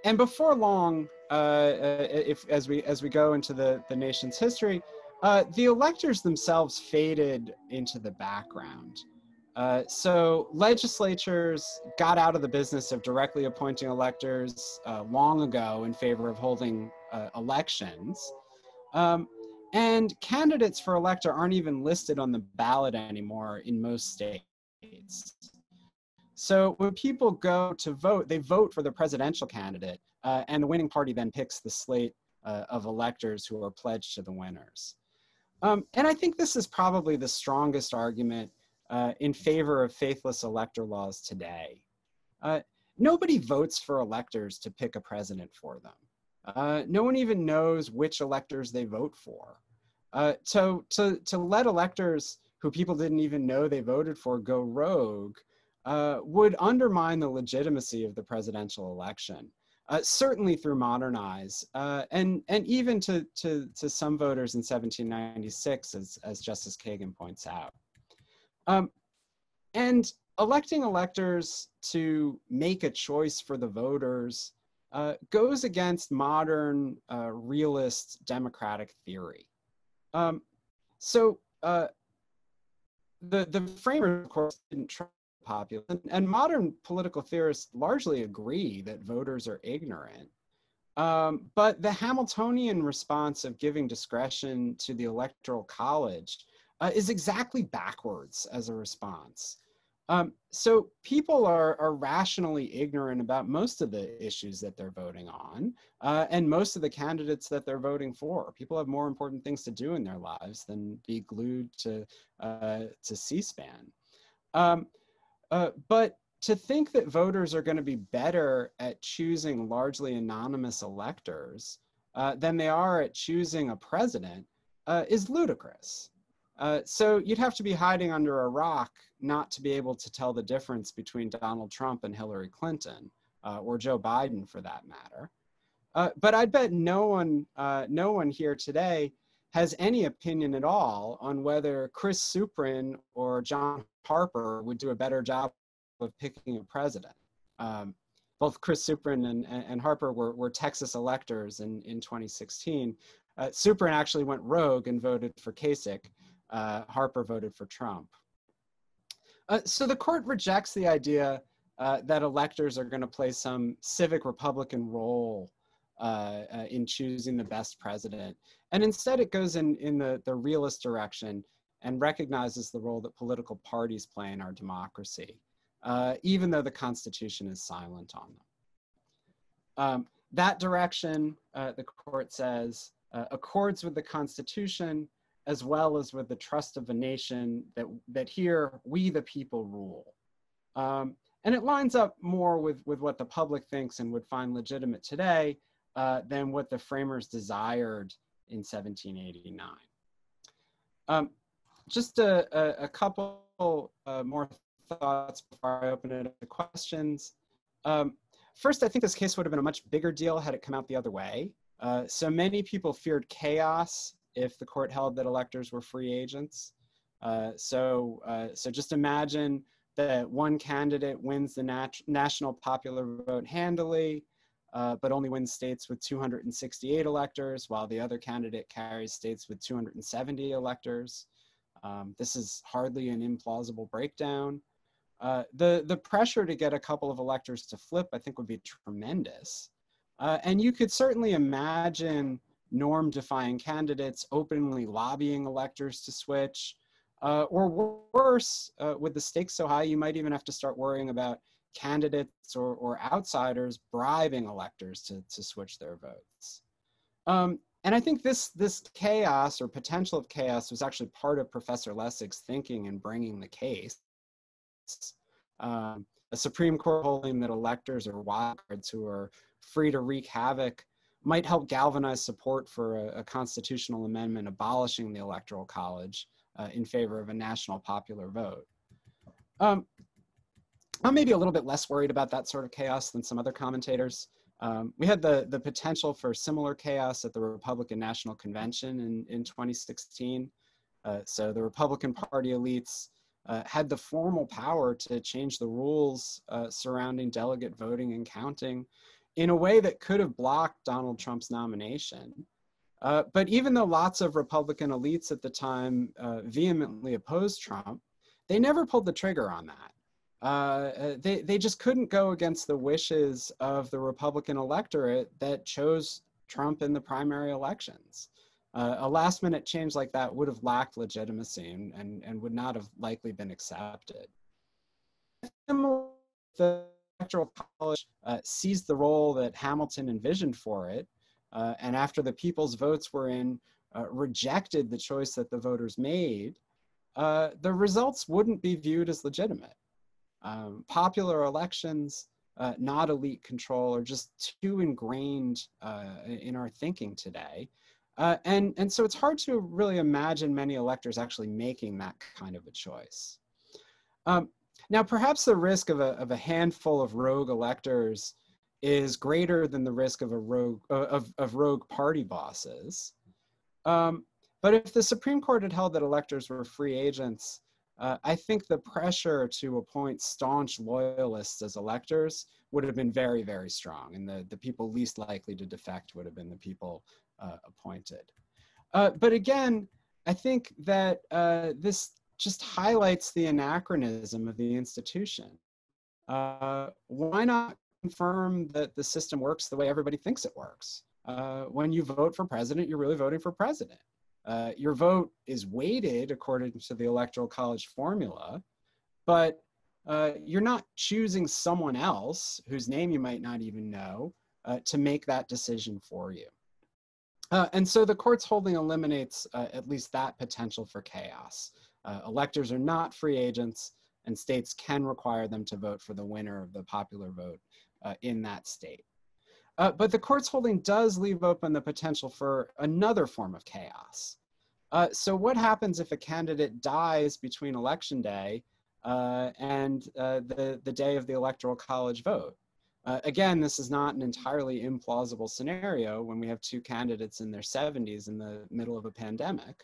and before long, uh, uh, if as we as we go into the the nation's history, the electors themselves faded into the background. Uh, so legislatures got out of the business of directly appointing electors uh, long ago in favor of holding uh, elections. Um, and candidates for elector aren't even listed on the ballot anymore in most states. So when people go to vote, they vote for the presidential candidate, uh, and the winning party then picks the slate uh, of electors who are pledged to the winners. Um, and I think this is probably the strongest argument uh, in favor of faithless elector laws today. Uh, nobody votes for electors to pick a president for them. Uh, no one even knows which electors they vote for. Uh, so to, to let electors who people didn't even know they voted for go rogue uh, would undermine the legitimacy of the presidential election. Uh, certainly through Modernize, uh, and and even to, to to some voters in 1796, as as Justice Kagan points out. Um, and electing electors to make a choice for the voters uh, goes against modern uh, realist democratic theory. Um, so uh, the the framers, of course, didn't try popular. And, and, modern political theorists largely agree that voters are ignorant. Um, but the Hamiltonian response of giving discretion to the Electoral College uh, is exactly backwards as a response. Um, so people are, are rationally ignorant about most of the issues that they're voting on uh, and most of the candidates that they're voting for. People have more important things to do in their lives than be glued to, uh, to C-SPAN. Um, uh, but to think that voters are going to be better at choosing largely anonymous electors uh, than they are at choosing a president uh, is ludicrous. Uh, so you'd have to be hiding under a rock not to be able to tell the difference between Donald Trump and Hillary Clinton, uh, or Joe Biden for that matter. Uh, but I bet no one, no one here today has any opinion at all on whether Chris Suprun or John Harper would do a better job of picking a president. Um, both Chris Suprun and, and Harper were, were Texas electors in, in 2016. Uh, Suprun actually went rogue and voted for Kasich. Uh, Harper voted for Trump. Uh, so the court rejects the idea uh, that electors are going to play some civic Republican role uh, uh, in choosing the best president. And instead it goes in, in the, the realist direction and recognizes the role that political parties play in our democracy, uh, even though the Constitution is silent on them. Um, that direction, the court says, accords with the Constitution as well as with the trust of the nation that, that here we the people rule. Um, and it lines up more with, with what the public thinks and would find legitimate today uh, than what the framers desired in 1789. Um, just a, a, a couple uh, more thoughts before I open it up to questions. Um, first, I think this case would have been a much bigger deal had it come out the other way. Uh, so many people feared chaos if the court held that electors were free agents. Uh, so, uh, so just imagine that one candidate wins the nat national popular vote handily, uh, but only wins states with 268 electors, while the other candidate carries states with 270 electors. Um, this is hardly an implausible breakdown. Uh, the, the pressure to get a couple of electors to flip, I think, would be tremendous. Uh, and you could certainly imagine norm defying candidates openly lobbying electors to switch. Uh, or worse, uh, with the stakes so high, you might even have to start worrying about candidates or, or outsiders bribing electors to, to switch their votes. Um, and I think this, this chaos or potential of chaos was actually part of Professor Lessig's thinking in bringing the case. Um, a Supreme Court holding that electors or wildcards who are free to wreak havoc might help galvanize support for a, a constitutional amendment abolishing the Electoral College uh, in favor of a national popular vote. Um, I'm maybe a little bit less worried about that sort of chaos than some other commentators. Um, we had the, the potential for similar chaos at the Republican National Convention in, in 2016. Uh, so the Republican Party elites uh, had the formal power to change the rules uh, surrounding delegate voting and counting in a way that could have blocked Donald Trump's nomination. Uh, but even though lots of Republican elites at the time uh, vehemently opposed Trump, they never pulled the trigger on that. Uh, uh, they, they just couldn't go against the wishes of the Republican electorate that chose Trump in the primary elections. Uh, a last minute change like that would have lacked legitimacy and, and, and would not have likely been accepted. The Electoral College uh, seized the role that Hamilton envisioned for it, uh, and after the people's votes were in, uh, rejected the choice that the voters made, the results wouldn't be viewed as legitimate. Um, popular elections, uh, not elite control, are just too ingrained uh, in our thinking today. Uh, and, and so it's hard to really imagine many electors actually making that kind of a choice. Um, now, perhaps the risk of a, of a handful of rogue electors is greater than the risk of a rogue uh, of, of rogue party bosses. Um, but if the Supreme Court had held that electors were free agents, uh, I think the pressure to appoint staunch loyalists as electors would have been very, very strong, and the, the people least likely to defect would have been the people uh, appointed. Uh, but again, I think that uh, this just highlights the anachronism of the institution. Uh, why not confirm that the system works the way everybody thinks it works? Uh, when you vote for president, you're really voting for president. Uh, your vote is weighted according to the electoral college formula, but uh, you're not choosing someone else whose name you might not even know uh, to make that decision for you. Uh, and so the court's holding eliminates at least that potential for chaos. Uh, electors are not free agents, and states can require them to vote for the winner of the popular vote in that state. Uh, but the court's holding does leave open the potential for another form of chaos. Uh, so what happens if a candidate dies between election day uh, and uh, the, the day of the electoral college vote? Uh, again, this is not an entirely implausible scenario when we have two candidates in their 70s in the middle of a pandemic.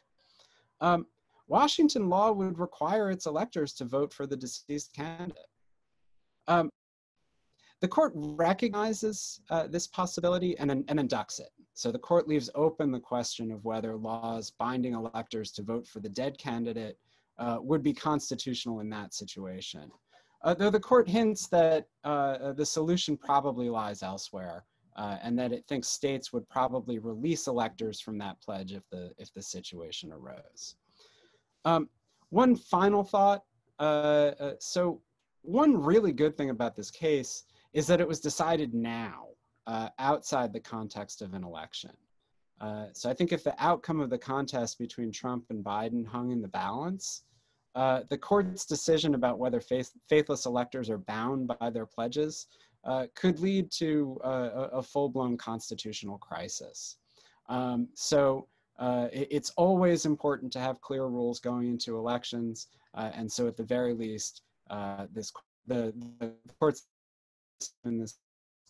Um, Washington law would require its electors to vote for the deceased candidate. Um, the court recognizes uh, this possibility and, and inducts it. So the court leaves open the question of whether laws binding electors to vote for the dead candidate uh, would be constitutional in that situation. Uh, though the court hints that uh, the solution probably lies elsewhere uh, and that it thinks states would probably release electors from that pledge if the, if the situation arose. Um, one final thought. Uh, so one really good thing about this case is that it was decided now uh, outside the context of an election. Uh, so I think if the outcome of the contest between Trump and Biden hung in the balance, uh, the court's decision about whether faith, faithless electors are bound by their pledges uh, could lead to uh, a, a full-blown constitutional crisis. Um, so uh, it, it's always important to have clear rules going into elections, and so at the very least, this the, the court's in this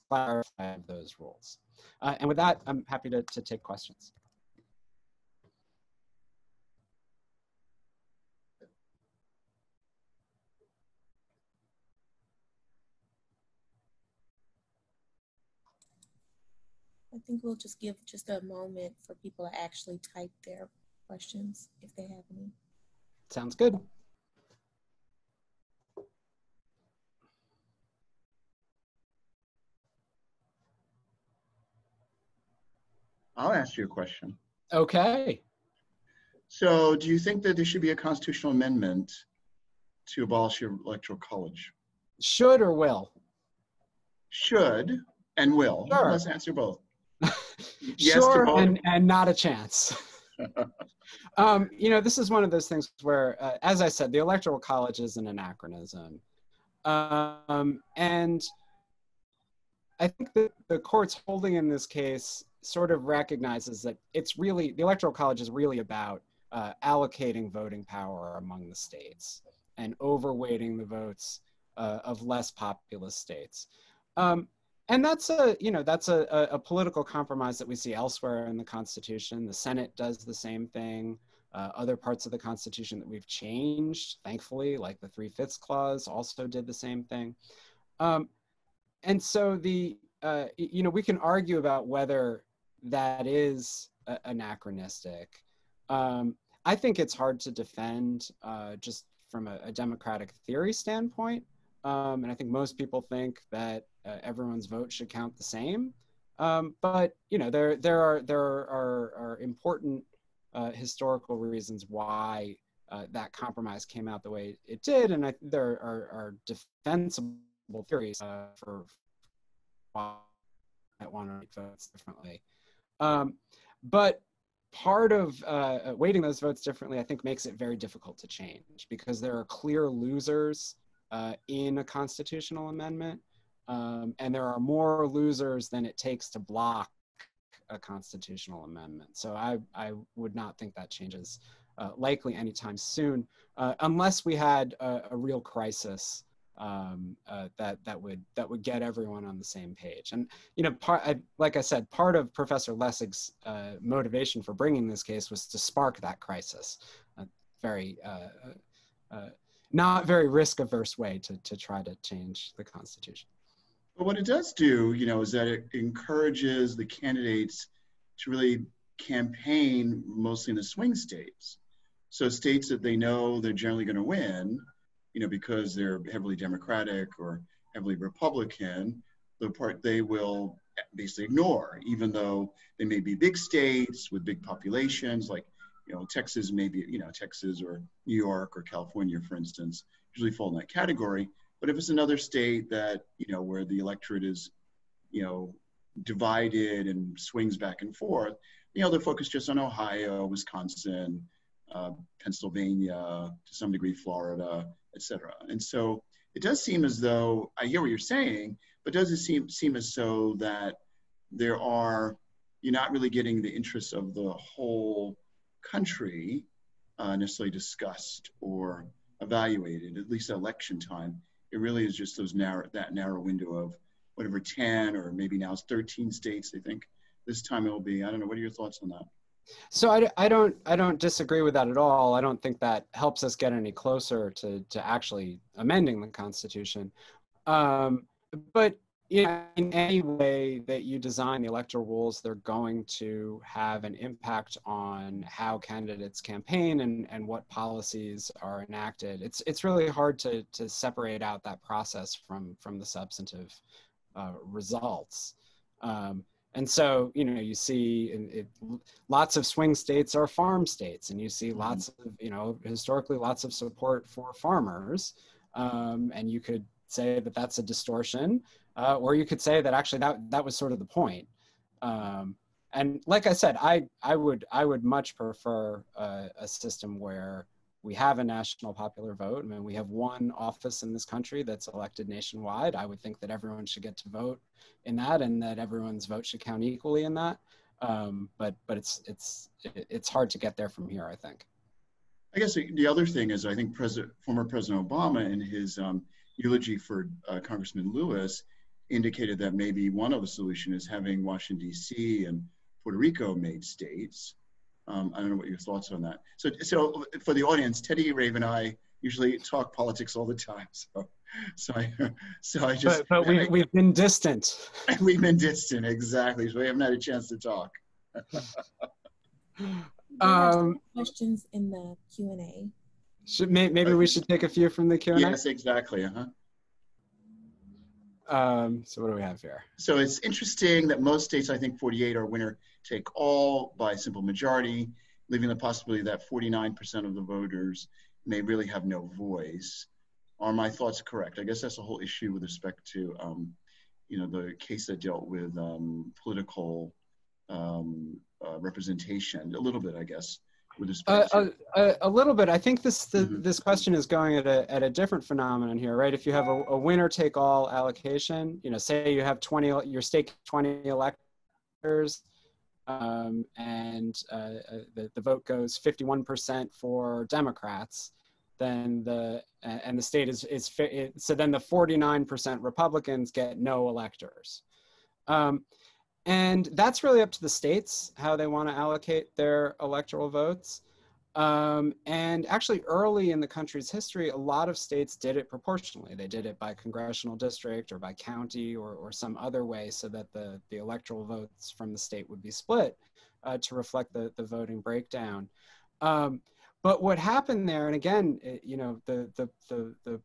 clarify those rules. Uh, and with that, I'm happy to, to take questions. I think we'll just give just a moment for people to actually type their questions if they have any. Sounds good. I'll ask you a question. Okay. So, do you think that there should be a constitutional amendment to abolish your electoral college? Should or will? Should and will. Sure. Let's answer both. Yes sure, and, and not a chance. um, you know, this is one of those things where, uh, as I said, the Electoral College is an anachronism. Um, and I think that the court's holding in this case sort of recognizes that it's really, the Electoral College is really about uh, allocating voting power among the states and overweighting the votes uh, of less populous states. Um, and that's a you know that's a, a, political compromise that we see elsewhere in the constitution. The senate does the same thing. Uh, other parts of the constitution that we've changed thankfully like the three-fifths clause also did the same thing. Um, and so the uh, you know we can argue about whether that is anachronistic. Um, i think it's hard to defend uh, just from a, a democratic theory standpoint. Um, and I think most people think that uh, everyone's vote should count the same. Um, but you know, there there are there are, are important uh, historical reasons why uh, that compromise came out the way it did, and I, there are, are defensible theories uh, for why want to votes differently. Um, but part of uh, weighting those votes differently, I think, makes it very difficult to change because there are clear losers uh, in a constitutional amendment. Um, and there are more losers than it takes to block a constitutional amendment. So I, I would not think that changes uh, likely anytime soon, uh, unless we had a, a real crisis um, uh, that that would that would get everyone on the same page. And you know, part I, like I said, part of Professor Lessig's uh, motivation for bringing this case was to spark that crisis. A very uh, not very risk averse way to, to try to change the Constitution. But what it does do, you know, is that it encourages the candidates to really campaign mostly in the swing states. So states that they know they're generally going to win, you know, because they're heavily Democratic or heavily Republican, the part they will basically ignore, even though they may be big states with big populations, like you know, Texas maybe, you know, Texas or New York or California, for instance, usually fall in that category. But if it's another state that, you know, where the electorate is, you know, divided and swings back and forth, you know, they're focused just on Ohio, Wisconsin, uh, Pennsylvania, to some degree, Florida, et cetera. And so it does seem as though, I hear what you're saying, but does it seem, seem as though that there are, you're not really getting the interests of the whole country uh, necessarily discussed or evaluated, at least at election time. It really is just those narrow, that narrow window of whatever 10 or maybe now it's 13 states, I think this time it will be. I don't know. What are your thoughts on that? So I, I don't I don't disagree with that at all. I don't think that helps us get any closer to to actually amending the Constitution. Um, but know, in any way that you design the electoral rules, they're going to have an impact on how candidates campaign and, and what policies are enacted. It's it's really hard to to separate out that process from from the substantive uh, results. Um, and so, you know, you see it, lots of swing states are farm states, and you see mm-hmm. lots of, you know, historically lots of support for farmers. Um, and you could say that that's a distortion uh, or you could say that actually that that was sort of the point. Um, and like I said, I I would I would much prefer a, a system where we have a national popular vote. I mean, we have one office in this country that's elected nationwide. I would think that everyone should get to vote in that, and that everyone's vote should count equally in that. Um, but but it's it's it's hard to get there from here. I think. I guess the other thing is I think President former President Obama in his um, eulogy for uh, Congressman Lewis indicated that maybe one of the solution is having Washington D.C. and Puerto Rico made states. Um, I don't know what your thoughts on that. So, so for the audience, Teddy Rave and I usually talk politics all the time. So, so I, so I just. But, but we, we've been distant. we've been distant, exactly. So we haven't had a chance to talk. um, questions in the Q and A. Should maybe we should take a few from the Q and A. Yes, exactly. Uh huh. Um, so what do we have here? So it's interesting that most states, I think 48 are winner take all by simple majority, leaving the possibility that 49% of the voters may really have no voice. Are my thoughts correct? I guess that's the whole issue with respect to, um, you know, the case that dealt with um, political um, uh, representation, a little bit, I guess, with respect Uh, a, a little bit. I think this the, Mhm. this question is going at a at a different phenomenon here, right? If you have a, a winner take all allocation, you know, say you have twenty, your state twenty electors, um, and uh, uh, the the vote goes fifty one percent for Democrats, then the and the state is is so then the forty nine percent Republicans get no electors. Um, and that's really up to the states how they want to allocate their electoral votes. Um, and actually, early in the country's history, a lot of states did it proportionally. They did it by congressional district or by county or, or some other way so that the, the electoral votes from the state would be split uh, to reflect the, the voting breakdown. Um, but what happened there, and again, it, you know, the, the, the, the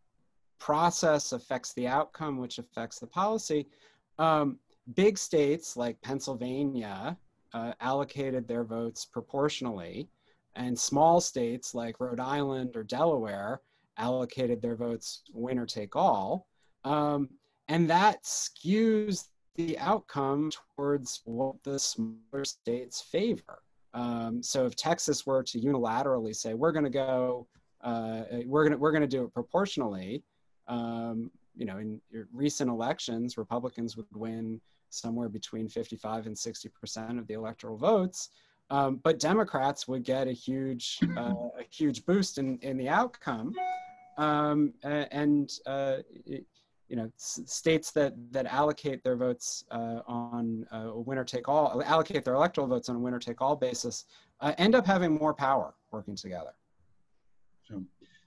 process affects the outcome, which affects the policy. Um, big states like Pennsylvania uh, allocated their votes proportionally, and small states like Rhode Island or Delaware allocated their votes winner take all. Um, and that skews the outcome towards what the smaller states favor. Um, so if Texas were to unilaterally say, we're going to go, uh, we're going to we're going to do it proportionally, um, you know, in recent elections, Republicans would win somewhere between 55 and 60 percent of the electoral votes, um, but Democrats would get a huge uh, a huge boost in in the outcome, um, and uh, it, you know states that that allocate their votes uh, on a winner take all allocate their electoral votes on a winner take all basis uh, end up having more power working together. So,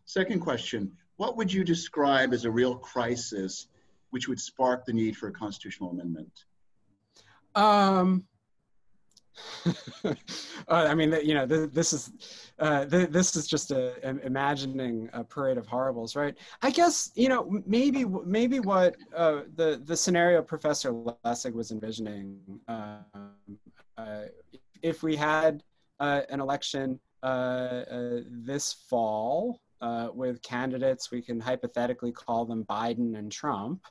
second question: What would you describe as a real crisis, which would spark the need for a constitutional amendment? Um, uh, I mean, you know, this is uh, this is just a, a, imagining a parade of horribles, right? I guess you know maybe maybe what uh, the the scenario Professor Lessig was envisioning, um, uh, if we had uh, an election uh, this fall with candidates, we can hypothetically call them Biden and Trump,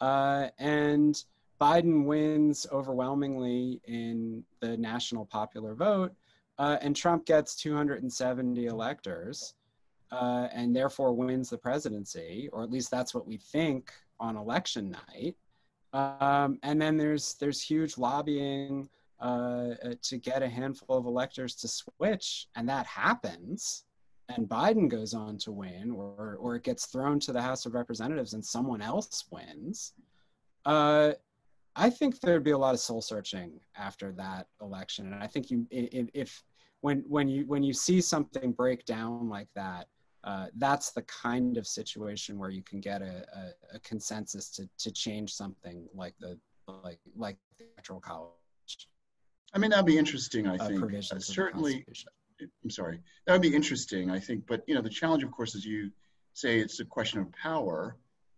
and Biden wins overwhelmingly in the national popular vote, uh, and Trump gets 270 electors, uh, and therefore wins the presidency, or at least that's what we think on election night. Um, and then there's there's huge lobbying uh, to get a handful of electors to switch, and that happens. And Biden goes on to win, or or it gets thrown to the House of Representatives, and someone else wins. Uh, I think there'd be a lot of soul searching after that election, and I think you, if when when you when you see something break down like that, uh, that's the kind of situation where you can get a, a, a, consensus to to change something like the like like the electoral college. I mean, that'd be interesting. I think uh, certainly. I'm sorry. That would be interesting. I think, but you know, the challenge, of course, is you say it's a question of power,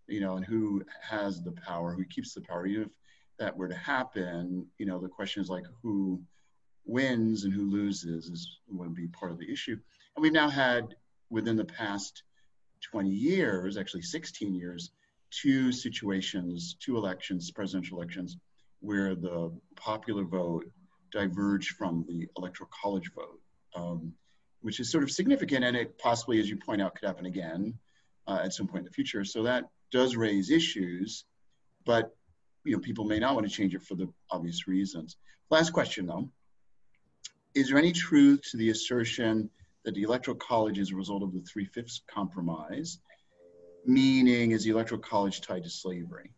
you know, and who has the power, who keeps the power. You have that were to happen, you know, the question is like who wins and who loses is would be part of the issue. And we've now had within the past 20 years, actually 16 years, two situations, two elections, presidential elections, where the popular vote diverged from the electoral college vote, um, which is sort of significant, and it possibly, as you point out, could happen again uh, at some point in the future. So that does raise issues, but you know, people may not want to change it for the obvious reasons. Last question though. Is there any truth to the assertion that the Electoral College is a result of the Three-Fifths Compromise? Meaning, is the Electoral College tied to slavery?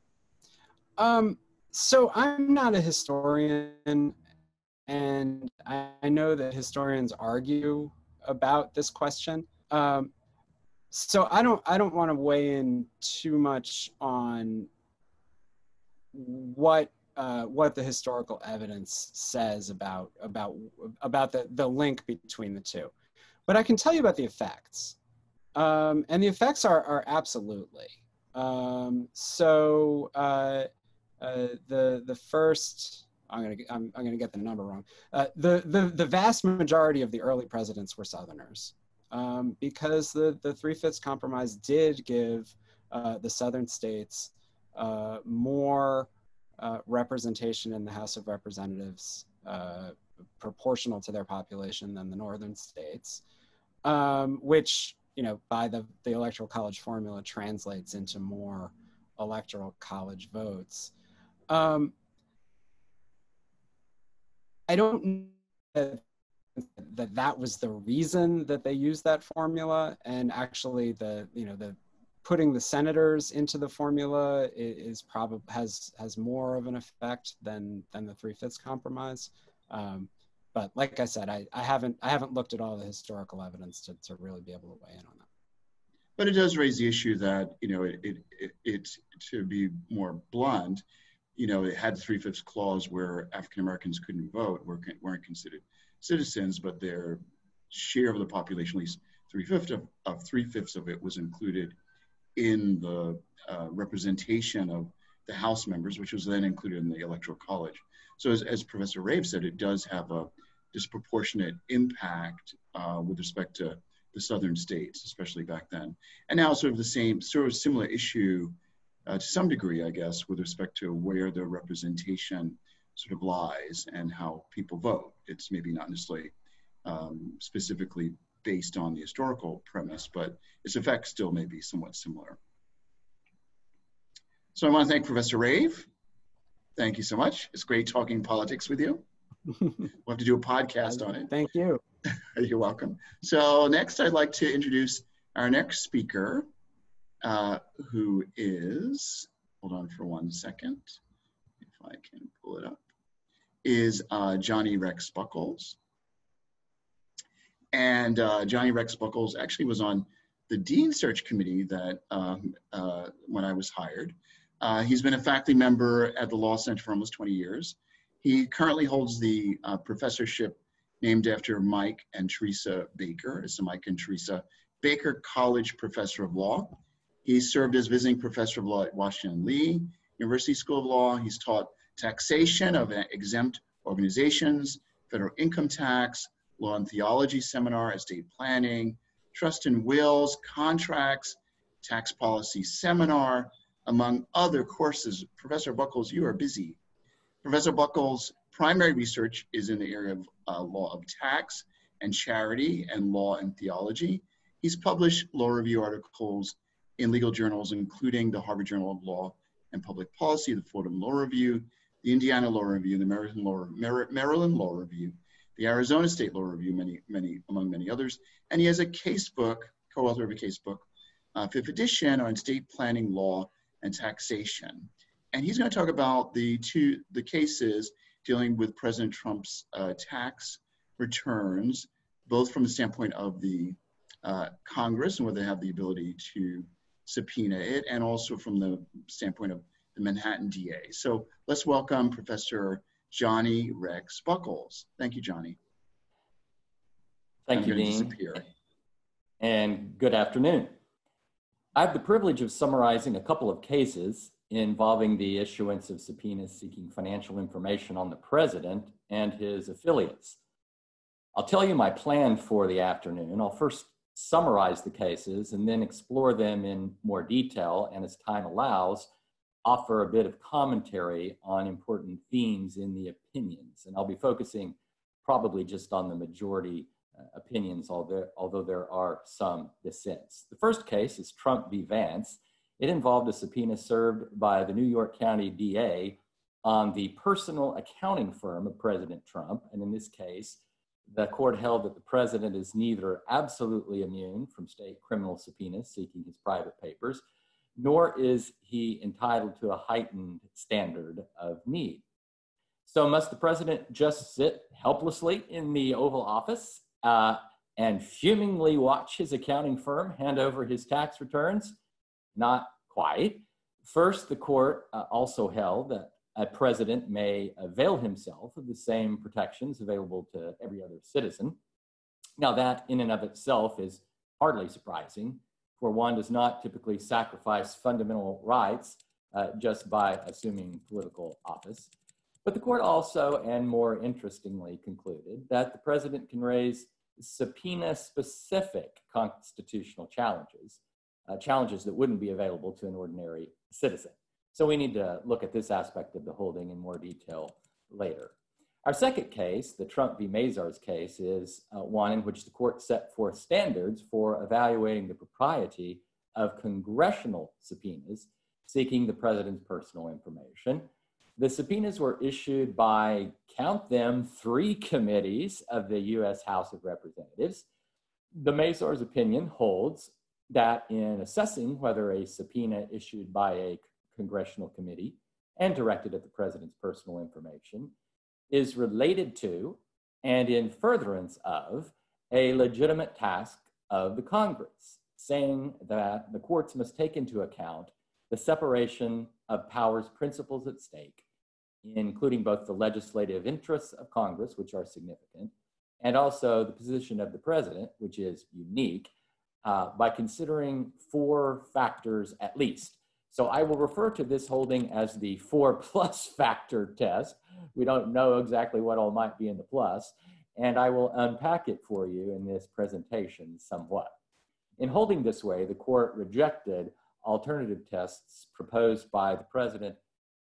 Um, so I'm not a historian, and I, know that historians argue about this question. Um, so I don't I don't want to weigh in too much on what uh, what the historical evidence says about about about the, the link between the two. But I can tell you about the effects. Um, and the effects are, are absolutely. Um, so uh, uh, the, the first, I'm gonna, I'm, I'm gonna get the number wrong. Uh, the, the, the vast majority of the early presidents were Southerners. um, because the, the Three-Fifths Compromise did give uh, the southern states uh, more uh, representation in the House of Representatives uh, proportional to their population than the northern states, um, which, you know, by the, the electoral college formula translates into more electoral college votes. Um, I don't know that that was the reason that they used that formula and actually the you know the putting the senators into the formula is, probably has has more of an effect than than the three-fifths compromise. Um, but like i said I, I haven't i haven't looked at all the historical evidence to, to really be able to weigh in on that. But it does raise the issue that you know it it, it, it to be more blunt you know it had the three-fifths clause where african americans couldn't vote were, weren't considered citizens but their share of the population at least three-fifths of, of three-fifths of it was included in the uh, representation of the House members, which was then included in the Electoral College. So, as, as Professor Rave said, it does have a disproportionate impact uh, with respect to the southern states, especially back then. And now, sort of the same, sort of similar issue uh, to some degree, I guess, with respect to where the representation sort of lies and how people vote. It's maybe not necessarily um, specifically based on the historical premise, but its effects still may be somewhat similar. So I want to thank Professor Rave. Thank you so much. It's great talking politics with you. we'll have to do a podcast on it. Thank you. You're welcome. So next, I'd like to introduce our next speaker, uh, who is, hold on for one second, if I can pull it up, is uh, Johnny Rex Buckles. And uh, Johnny Rex Buckles actually was on the Dean Search Committee that um, uh, when I was hired. Uh, he's been a faculty member at the Law Center for almost 20 years. He currently holds the uh, professorship named after Mike and Teresa Baker. It's the Mike and Teresa Baker College Professor of Law. He served as visiting professor of law at Washington Lee University School of Law. He's taught taxation of exempt organizations, federal income tax, law and theology seminar, estate planning, trust and wills, contracts, tax policy seminar, among other courses. Professor Buckles, you are busy. Professor Buckles' primary research is in the area of uh, law of tax and charity and law and theology. He's published law review articles in legal journals, including the Harvard Journal of Law and Public Policy, the Fordham Law Review, the Indiana Law Review, the Maryland Law, Maryland Law Review, the Arizona State Law Review, many, many, among many others. And he has a case book, co-author of a case book, uh, fifth edition on state planning law and taxation. And he's going to talk about the two, the cases dealing with President Trump's uh, tax returns, both from the standpoint of the uh, Congress and whether they have the ability to subpoena it, and also from the standpoint of the Manhattan DA. So let's welcome Professor Johnny Rex Buckles. Thank you, Johnny. Thank I'm you, Dean. Disappear. And good afternoon. I have the privilege of summarizing a couple of cases involving the issuance of subpoenas seeking financial information on the president and his affiliates. I'll tell you my plan for the afternoon. I'll first summarize the cases and then explore them in more detail and as time allows, offer a bit of commentary on important themes in the opinions. And I'll be focusing probably just on the majority uh, opinions, although, although there are some dissents. The first case is Trump v. Vance. It involved a subpoena served by the New York County DA on the personal accounting firm of President Trump. And in this case, the court held that the president is neither absolutely immune from state criminal subpoenas seeking his private papers, nor is he entitled to a heightened standard of need. So, must the president just sit helplessly in the Oval Office uh, and fumingly watch his accounting firm hand over his tax returns? Not quite. First, the court uh, also held that a president may avail himself of the same protections available to every other citizen. Now, that in and of itself is hardly surprising for one does not typically sacrifice fundamental rights uh, just by assuming political office. But the court also, and more interestingly, concluded that the president can raise subpoena specific constitutional challenges, uh, challenges that wouldn't be available to an ordinary citizen. So we need to look at this aspect of the holding in more detail later. Our second case, the Trump v. Mazars case, is uh, one in which the court set forth standards for evaluating the propriety of congressional subpoenas seeking the president's personal information. The subpoenas were issued by, count them, three committees of the U.S. House of Representatives. The Mazars opinion holds that in assessing whether a subpoena issued by a congressional committee and directed at the president's personal information is related to and in furtherance of a legitimate task of the Congress, saying that the courts must take into account the separation of powers principles at stake, including both the legislative interests of Congress, which are significant, and also the position of the president, which is unique, uh, by considering four factors at least. So I will refer to this holding as the four plus factor test. We don't know exactly what all might be in the plus, and I will unpack it for you in this presentation somewhat. In holding this way, the court rejected alternative tests proposed by the president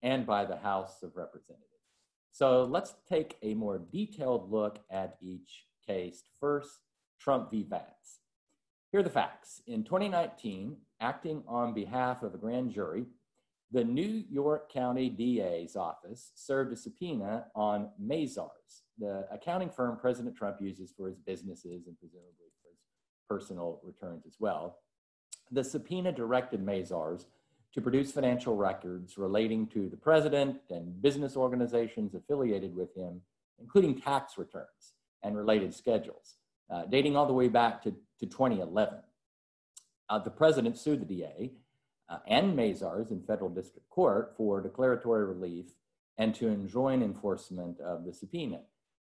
and by the House of Representatives. So let's take a more detailed look at each case. First, Trump v. Vance. Here are the facts. In 2019, acting on behalf of a grand jury, the New York County DA's office served a subpoena on Mazars, the accounting firm President Trump uses for his businesses and presumably for his personal returns as well. The subpoena directed Mazars to produce financial records relating to the president and business organizations affiliated with him, including tax returns and related schedules, uh, dating all the way back to, to 2011. Uh, the president sued the DA uh, and Mazars in federal district court for declaratory relief and to enjoin enforcement of the subpoena.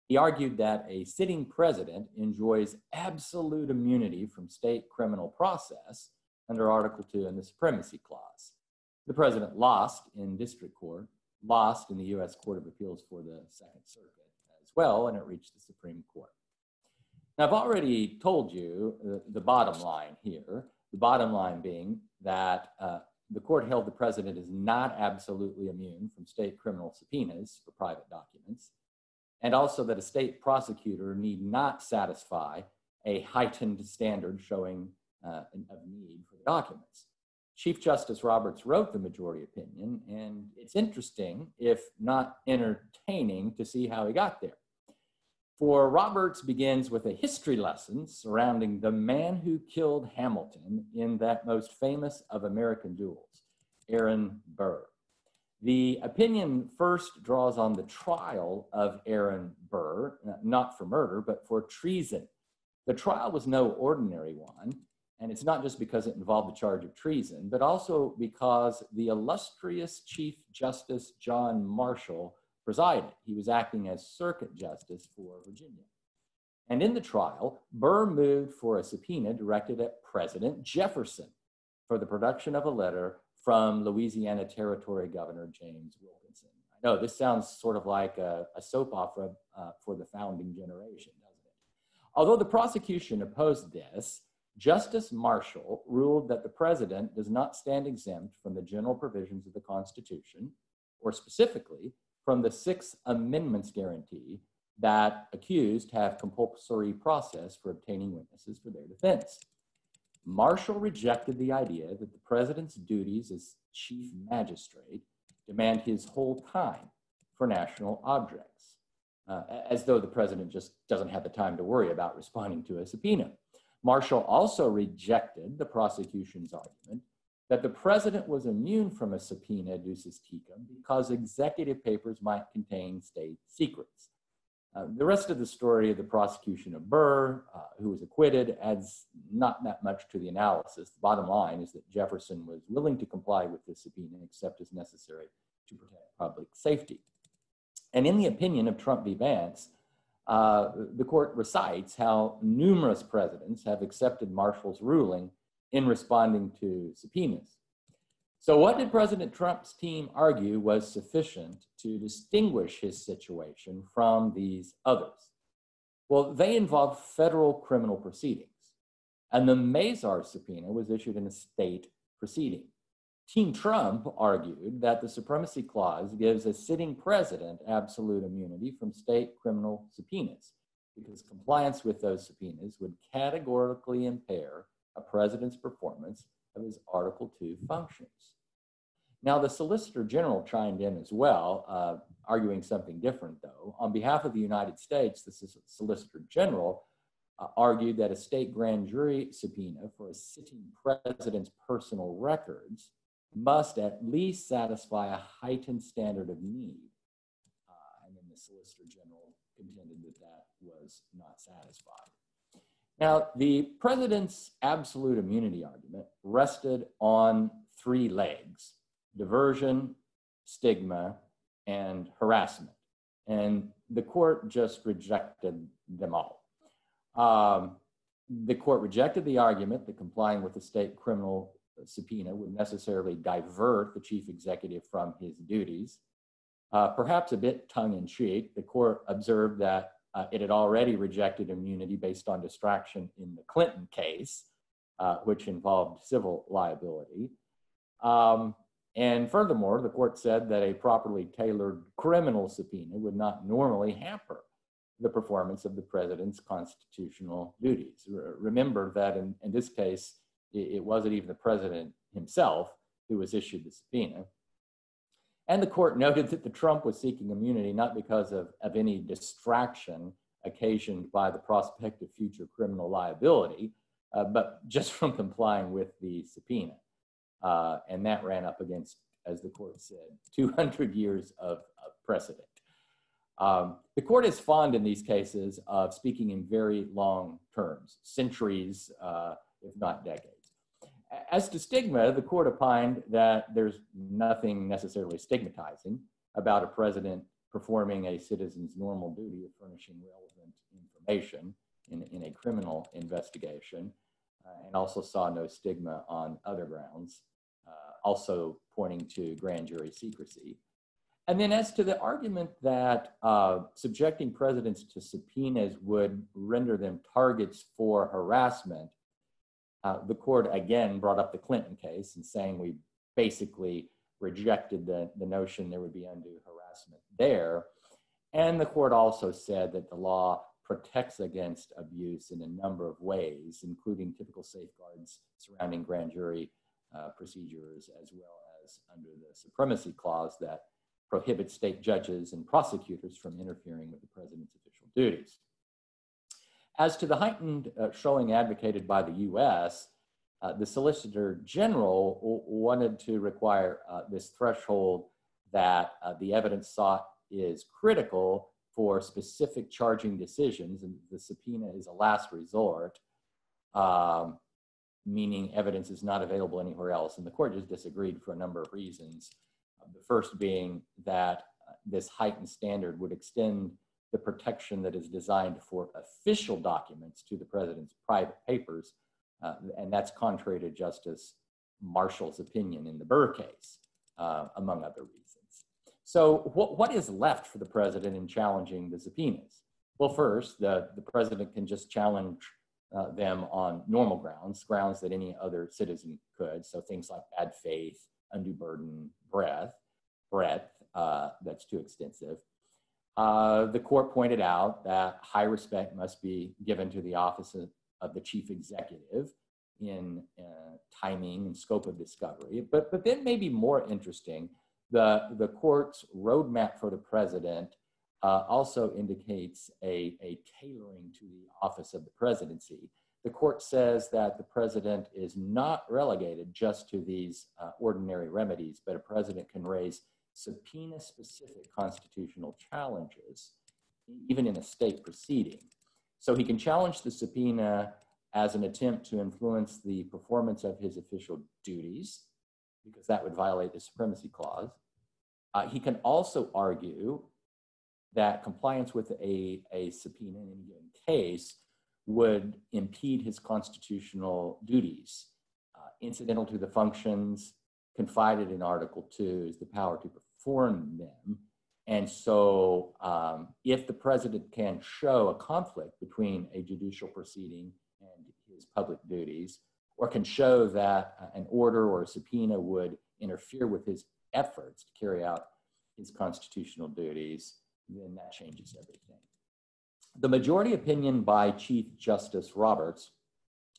He argued that a sitting president enjoys absolute immunity from state criminal process under Article 2 and the Supremacy Clause. The president lost in district court, lost in the U.S. Court of Appeals for the Second Circuit as well, and it reached the Supreme Court. Now, I've already told you uh, the bottom line here, the bottom line being that uh, the court held the president is not absolutely immune from state criminal subpoenas for private documents, and also that a state prosecutor need not satisfy a heightened standard showing uh, of need for the documents. Chief Justice Roberts wrote the majority opinion, and it's interesting, if not entertaining, to see how he got there. For Roberts begins with a history lesson surrounding the man who killed Hamilton in that most famous of American duels, Aaron Burr. The opinion first draws on the trial of Aaron Burr, not for murder, but for treason. The trial was no ordinary one. And it's not just because it involved the charge of treason, but also because the illustrious Chief Justice John Marshall presided. He was acting as Circuit Justice for Virginia. And in the trial, Burr moved for a subpoena directed at President Jefferson for the production of a letter from Louisiana Territory Governor James Wilkinson. I know this sounds sort of like a, a soap opera uh, for the founding generation, doesn't it? Although the prosecution opposed this, Justice Marshall ruled that the president does not stand exempt from the general provisions of the Constitution, or specifically from the Sixth Amendment's guarantee that accused have compulsory process for obtaining witnesses for their defense. Marshall rejected the idea that the president's duties as chief magistrate demand his whole time for national objects, uh, as though the president just doesn't have the time to worry about responding to a subpoena. Marshall also rejected the prosecution's argument that the president was immune from a subpoena duces tecum because executive papers might contain state secrets. Uh, the rest of the story of the prosecution of Burr, uh, who was acquitted, adds not that much to the analysis. The bottom line is that Jefferson was willing to comply with the subpoena except as necessary to protect public safety. And in the opinion of Trump v. Vance, uh, the court recites how numerous presidents have accepted Marshall's ruling in responding to subpoenas. So, what did President Trump's team argue was sufficient to distinguish his situation from these others? Well, they involve federal criminal proceedings. And the Mazar subpoena was issued in a state proceeding. Team Trump argued that the Supremacy Clause gives a sitting president absolute immunity from state criminal subpoenas because compliance with those subpoenas would categorically impair a president's performance of his Article 2 functions. Now, the Solicitor General chimed in as well, uh, arguing something different, though. On behalf of the United States, the Solicitor General uh, argued that a state grand jury subpoena for a sitting president's personal records must at least satisfy a heightened standard of need. Uh, and then the Solicitor General contended that that was not satisfied. Now, the president's absolute immunity argument rested on three legs diversion, stigma, and harassment. And the court just rejected them all. Um, the court rejected the argument that complying with the state criminal subpoena would necessarily divert the chief executive from his duties. Uh, perhaps a bit tongue in cheek, the court observed that uh, it had already rejected immunity based on distraction in the Clinton case, uh, which involved civil liability. Um, and furthermore, the court said that a properly tailored criminal subpoena would not normally hamper the performance of the president's constitutional duties. remember that in, in this case, it, it wasn't even the president himself who was issued the subpoena. And the court noted that the Trump was seeking immunity not because of, of any distraction occasioned by the prospect of future criminal liability, uh, but just from complying with the subpoena. Uh, and that ran up against, as the court said, 200 years of, of precedent. Um, the court is fond in these cases of speaking in very long terms, centuries, uh, if not decades. As to stigma, the court opined that there's nothing necessarily stigmatizing about a president performing a citizen's normal duty of furnishing relevant information in, in a criminal investigation, uh, and also saw no stigma on other grounds, uh, also pointing to grand jury secrecy. And then, as to the argument that uh, subjecting presidents to subpoenas would render them targets for harassment, uh, the court again brought up the Clinton case and saying we basically rejected the, the notion there would be undue harassment there. And the court also said that the law protects against abuse in a number of ways, including typical safeguards surrounding grand jury uh, procedures, as well as under the supremacy clause that prohibits state judges and prosecutors from interfering with the president's official duties. As to the heightened uh, showing advocated by the US, uh, the Solicitor General wanted to require uh, this threshold that uh, the evidence sought is critical for specific charging decisions, and the subpoena is a last resort, um, meaning evidence is not available anywhere else. And the court just disagreed for a number of reasons. the first being that uh, this heightened standard would extend the protection that is designed for official documents to the president's private papers. Uh, and that's contrary to Justice Marshall's opinion in the Burr case, uh, among other reasons. So, what, what is left for the president in challenging the subpoenas? Well, first, the, the president can just challenge uh, them on normal grounds, grounds that any other citizen could. So, things like bad faith, undue burden, breadth, breadth, uh, that's too extensive. Uh, the court pointed out that high respect must be given to the office of, of the chief executive in uh, timing and scope of discovery. But, but then, maybe more interesting, the, the court's roadmap for the president uh, also indicates a, a tailoring to the office of the presidency. The court says that the president is not relegated just to these uh, ordinary remedies, but a president can raise subpoena specific constitutional challenges, even in a state proceeding. So he can challenge the subpoena as an attempt to influence the performance of his official duties, because that would violate the supremacy clause. Uh, he can also argue that compliance with a, a subpoena in any given case would impede his constitutional duties. Uh, incidental to the functions confided in Article 2 is the power to perform them. and so, um, if the president can show a conflict between a judicial proceeding and his public duties, or can show that uh, an order or a subpoena would interfere with his efforts to carry out his constitutional duties, then that changes everything. The majority opinion by Chief Justice Roberts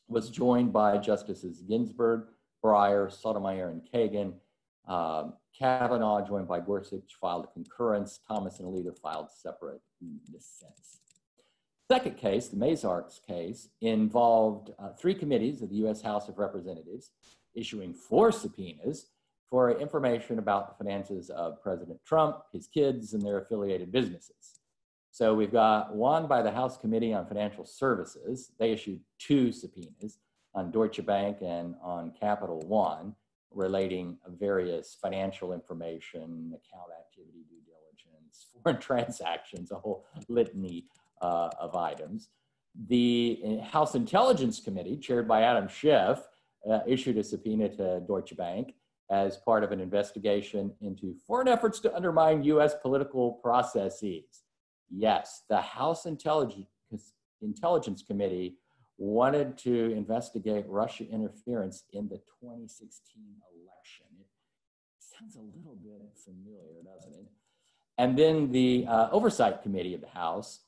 was joined by Justices Ginsburg, Breyer, Sotomayor, and Kagan. Um, Kavanaugh, joined by Gorsuch, filed a concurrence. Thomas and Alito filed separate dissents. Second case, the Mazars case, involved uh, three committees of the U.S. House of Representatives issuing four subpoenas for information about the finances of President Trump, his kids, and their affiliated businesses. So we've got one by the House Committee on Financial Services. They issued two subpoenas on Deutsche Bank and on Capital One relating various financial information, account activity, due diligence, foreign transactions, a whole litany uh, of items. The House Intelligence Committee, chaired by Adam Schiff, uh, issued a subpoena to Deutsche Bank as part of an investigation into foreign efforts to undermine US political processes. Yes, the House Intelligence, Intelligence Committee wanted to investigate Russia interference in the 2016 election. It sounds a little bit familiar, doesn't it? And then the uh, Oversight Committee of the House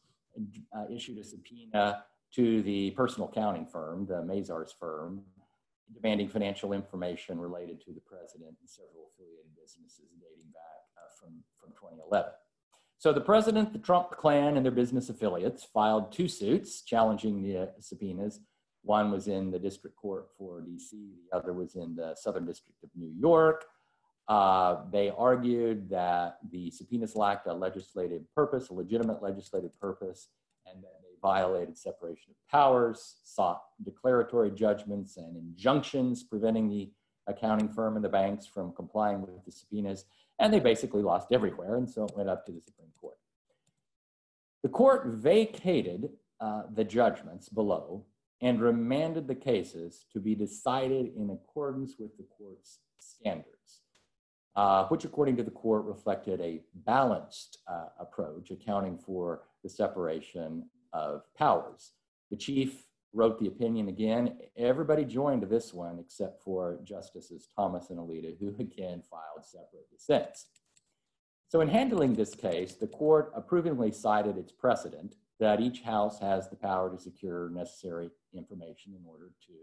uh, issued a subpoena to the personal accounting firm, the Mazars firm, demanding financial information related to the president and several affiliated businesses dating back uh, from, from 2011. So the president, the Trump clan, and their business affiliates filed two suits challenging the uh, subpoenas. One was in the district court for DC, the other was in the Southern District of New York. Uh, they argued that the subpoenas lacked a legislative purpose, a legitimate legislative purpose, and that they violated separation of powers, sought declaratory judgments and injunctions preventing the accounting firm and the banks from complying with the subpoenas, and they basically lost everywhere, and so it went up to the Supreme Court. The court vacated uh, the judgments below and remanded the cases to be decided in accordance with the court's standards, uh, which, according to the court, reflected a balanced uh, approach, accounting for the separation of powers. The chief wrote the opinion again. Everybody joined this one except for Justices Thomas and Alito, who again filed separate dissents. So, in handling this case, the court approvingly cited its precedent that each house has the power to secure necessary information in order to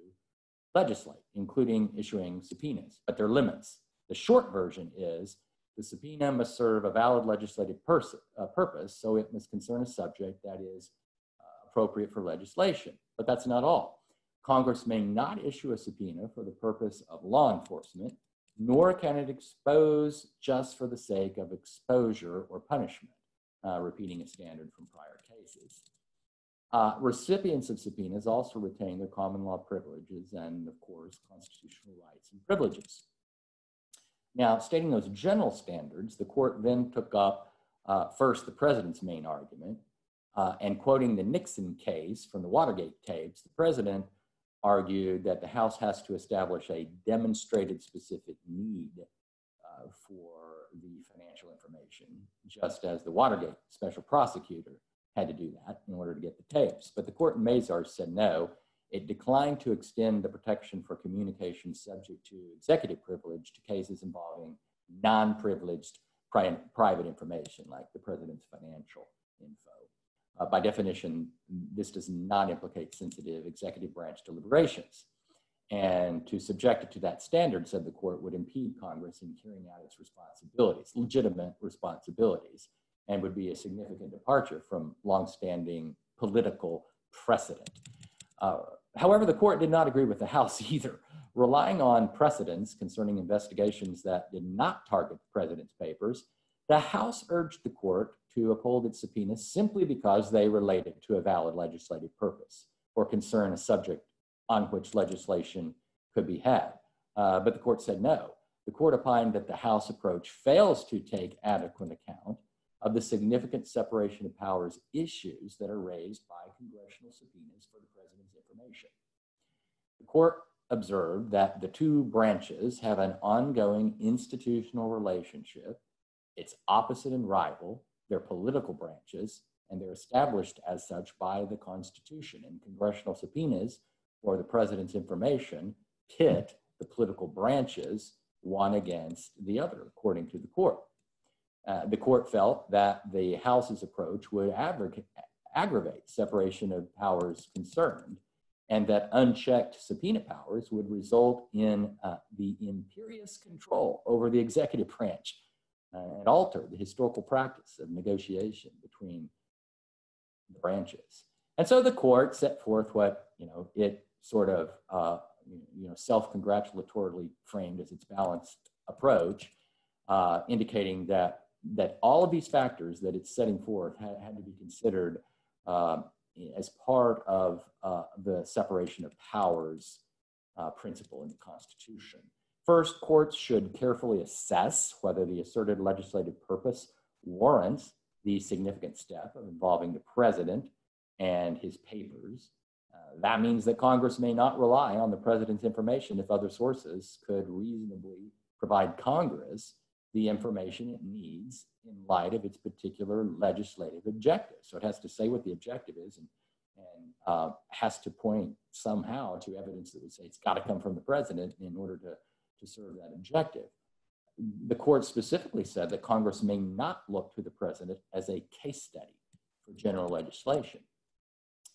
legislate, including issuing subpoenas, but there are limits. The short version is the subpoena must serve a valid legislative pers- uh, purpose, so it must concern a subject that is uh, appropriate for legislation. But that's not all. Congress may not issue a subpoena for the purpose of law enforcement, nor can it expose just for the sake of exposure or punishment, uh, repeating a standard from prior cases. Uh, recipients of subpoenas also retain their common law privileges and, of course, constitutional rights and privileges. Now, stating those general standards, the court then took up uh, first the president's main argument, uh, and quoting the Nixon case from the Watergate tapes, the president argued that the House has to establish a demonstrated specific need uh, for the financial information, just as the Watergate special prosecutor had to do that in order to get the tapes. But the court in Mazars said no. It declined to extend the protection for communication subject to executive privilege to cases involving non privileged pri- private information, like the president's financial info. Uh, by definition, this does not implicate sensitive executive branch deliberations. And to subject it to that standard, said the court, would impede Congress in carrying out its responsibilities, legitimate responsibilities, and would be a significant departure from longstanding political precedent. Uh, however, the court did not agree with the House either, relying on precedents concerning investigations that did not target the president's papers. The House urged the court to uphold its subpoena simply because they related to a valid legislative purpose or concern a subject on which legislation could be had. Uh, but the court said no. The court opined that the House approach fails to take adequate account of the significant separation of powers issues that are raised by congressional subpoenas for the president's information. The court observed that the two branches have an ongoing institutional relationship It's opposite and rival. They're political branches, and they're established as such by the Constitution. And congressional subpoenas for the president's information pit the political branches one against the other, according to the court. Uh, the court felt that the House's approach would aggravate separation of powers concerned and that unchecked subpoena powers would result in uh, the imperious control over the executive branch and alter the historical practice of negotiation between the branches. And so the court set forth what you know it sort of uh, you know self-congratulatorily framed as its balanced approach, uh, indicating that that all of these factors that it's setting forth had, had to be considered um, as part of uh, the separation of powers uh, principle in the Constitution. First, courts should carefully assess whether the asserted legislative purpose warrants the significant step of involving the president and his papers. Uh, that means that Congress may not rely on the president's information if other sources could reasonably provide Congress the information it needs in light of its particular legislative objective. So it has to say what the objective is and, and uh, has to point somehow to evidence that would say it's got to come from the president in order to, to serve that objective. The court specifically said that Congress may not look to the president as a case study for general legislation.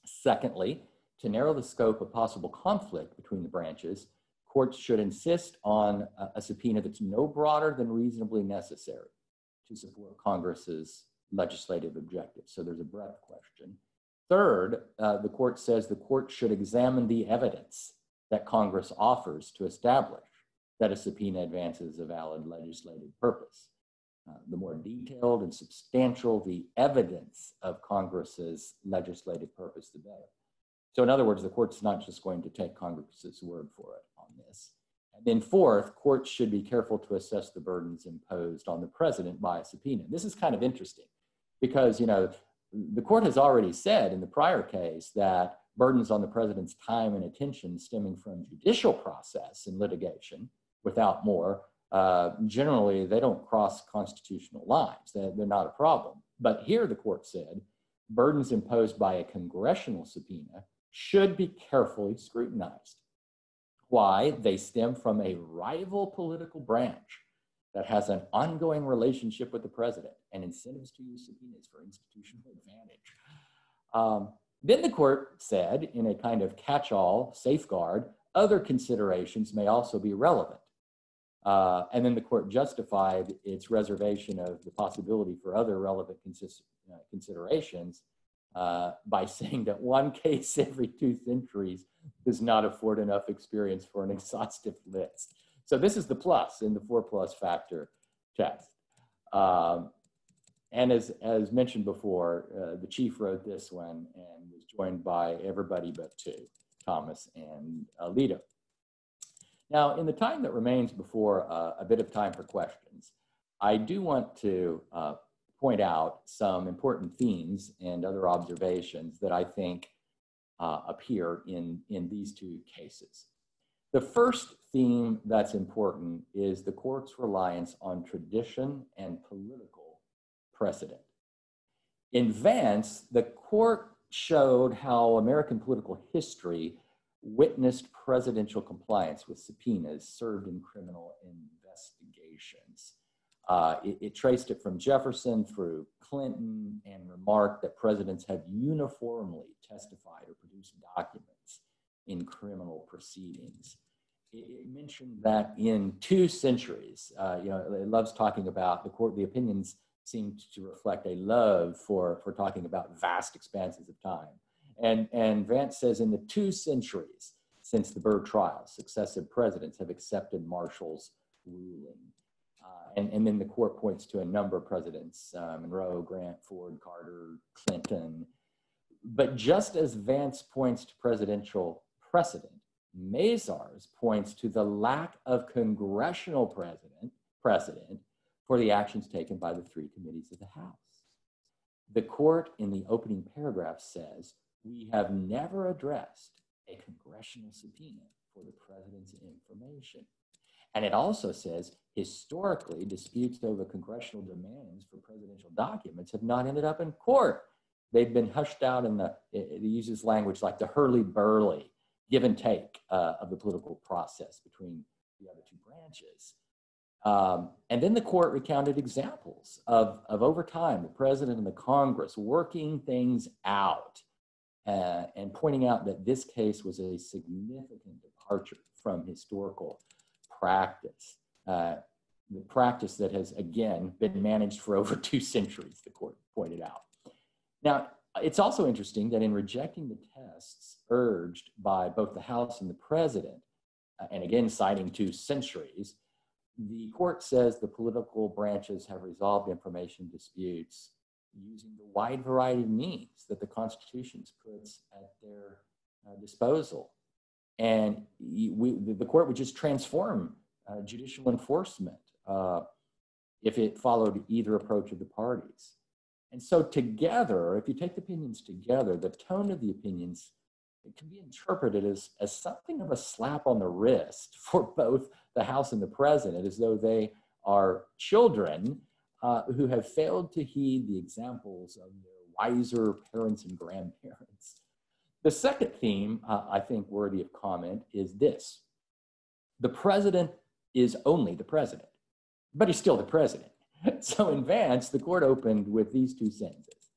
Secondly, to narrow the scope of possible conflict between the branches, courts should insist on a, a subpoena that's no broader than reasonably necessary to support Congress's legislative objectives. So there's a breadth question. Third, uh, the court says the court should examine the evidence that Congress offers to establish that a subpoena advances a valid legislative purpose. Uh, the more detailed and substantial the evidence of Congress's legislative purpose, the better. So, in other words, the court's not just going to take Congress's word for it on this. And then, fourth, courts should be careful to assess the burdens imposed on the president by a subpoena. This is kind of interesting because, you know, the court has already said in the prior case that burdens on the president's time and attention stemming from judicial process and litigation without more uh, generally they don't cross constitutional lines they're, they're not a problem but here the court said burdens imposed by a congressional subpoena should be carefully scrutinized. Why? They stem from a rival political branch that has an ongoing relationship with the president and incentives to use subpoenas for institutional advantage. Um, then the court said, in a kind of catch all safeguard, other considerations may also be relevant. Uh, and then the court justified its reservation of the possibility for other relevant consist- uh, considerations uh, by saying that one case every two centuries does not afford enough experience for an exhaustive list. So this is the plus in the four plus factor test. Um, and as, as mentioned before, uh, the chief wrote this one and was joined by everybody but two, Thomas and Alito. Now, in the time that remains before uh, a bit of time for questions, I do want to uh, point out some important themes and other observations that I think uh, appear in, in these two cases. The first theme that's important is the court's reliance on tradition and political precedent. In Vance, the court showed how American political history witnessed presidential compliance with subpoenas served in criminal investigations. Uh, it, it, traced it from Jefferson through Clinton and remarked that presidents have uniformly testified or produced documents in criminal proceedings. It, it mentioned that in two centuries, uh, you know, it loves talking about the court, the opinions seem to reflect a love for, for talking about vast expanses of time. And, and Vance says in the two centuries since the Burr trial, successive presidents have accepted Marshall's ruling. Uh, and, and then the court points to a number of presidents uh, Monroe, Grant, Ford, Carter, Clinton. But just as Vance points to presidential precedent, Mazars points to the lack of congressional president, precedent for the actions taken by the three committees of the House. The court in the opening paragraph says, We have never addressed a congressional subpoena for the president's information. And it also says historically, disputes over congressional demands for presidential documents have not ended up in court. They've been hushed out in the, it, uses language like the hurly burly give and take uh, of the political process between the other two branches. Um, and then the court recounted examples of, of over time, the president and the Congress working things out uh, and pointing out that this case was a significant departure from historical practice. Uh, the practice that has, again, been managed for over two centuries, the court pointed out. Now, it's also interesting that in rejecting the tests urged by both the House and the President, uh, and again citing two centuries, the court says the political branches have resolved information disputes using the wide variety of means that the Constitution puts at their uh, disposal. And we, the court would just transform uh, judicial enforcement uh, if it followed either approach of the parties. And so, together, if you take the opinions together, the tone of the opinions can be interpreted as, as something of a slap on the wrist for both the House and the President, as though they are children uh, who have failed to heed the examples of their wiser parents and grandparents. The second theme, uh, I think, worthy of comment is this the president is only the president, but he's still the president. So in Vance, the court opened with these two sentences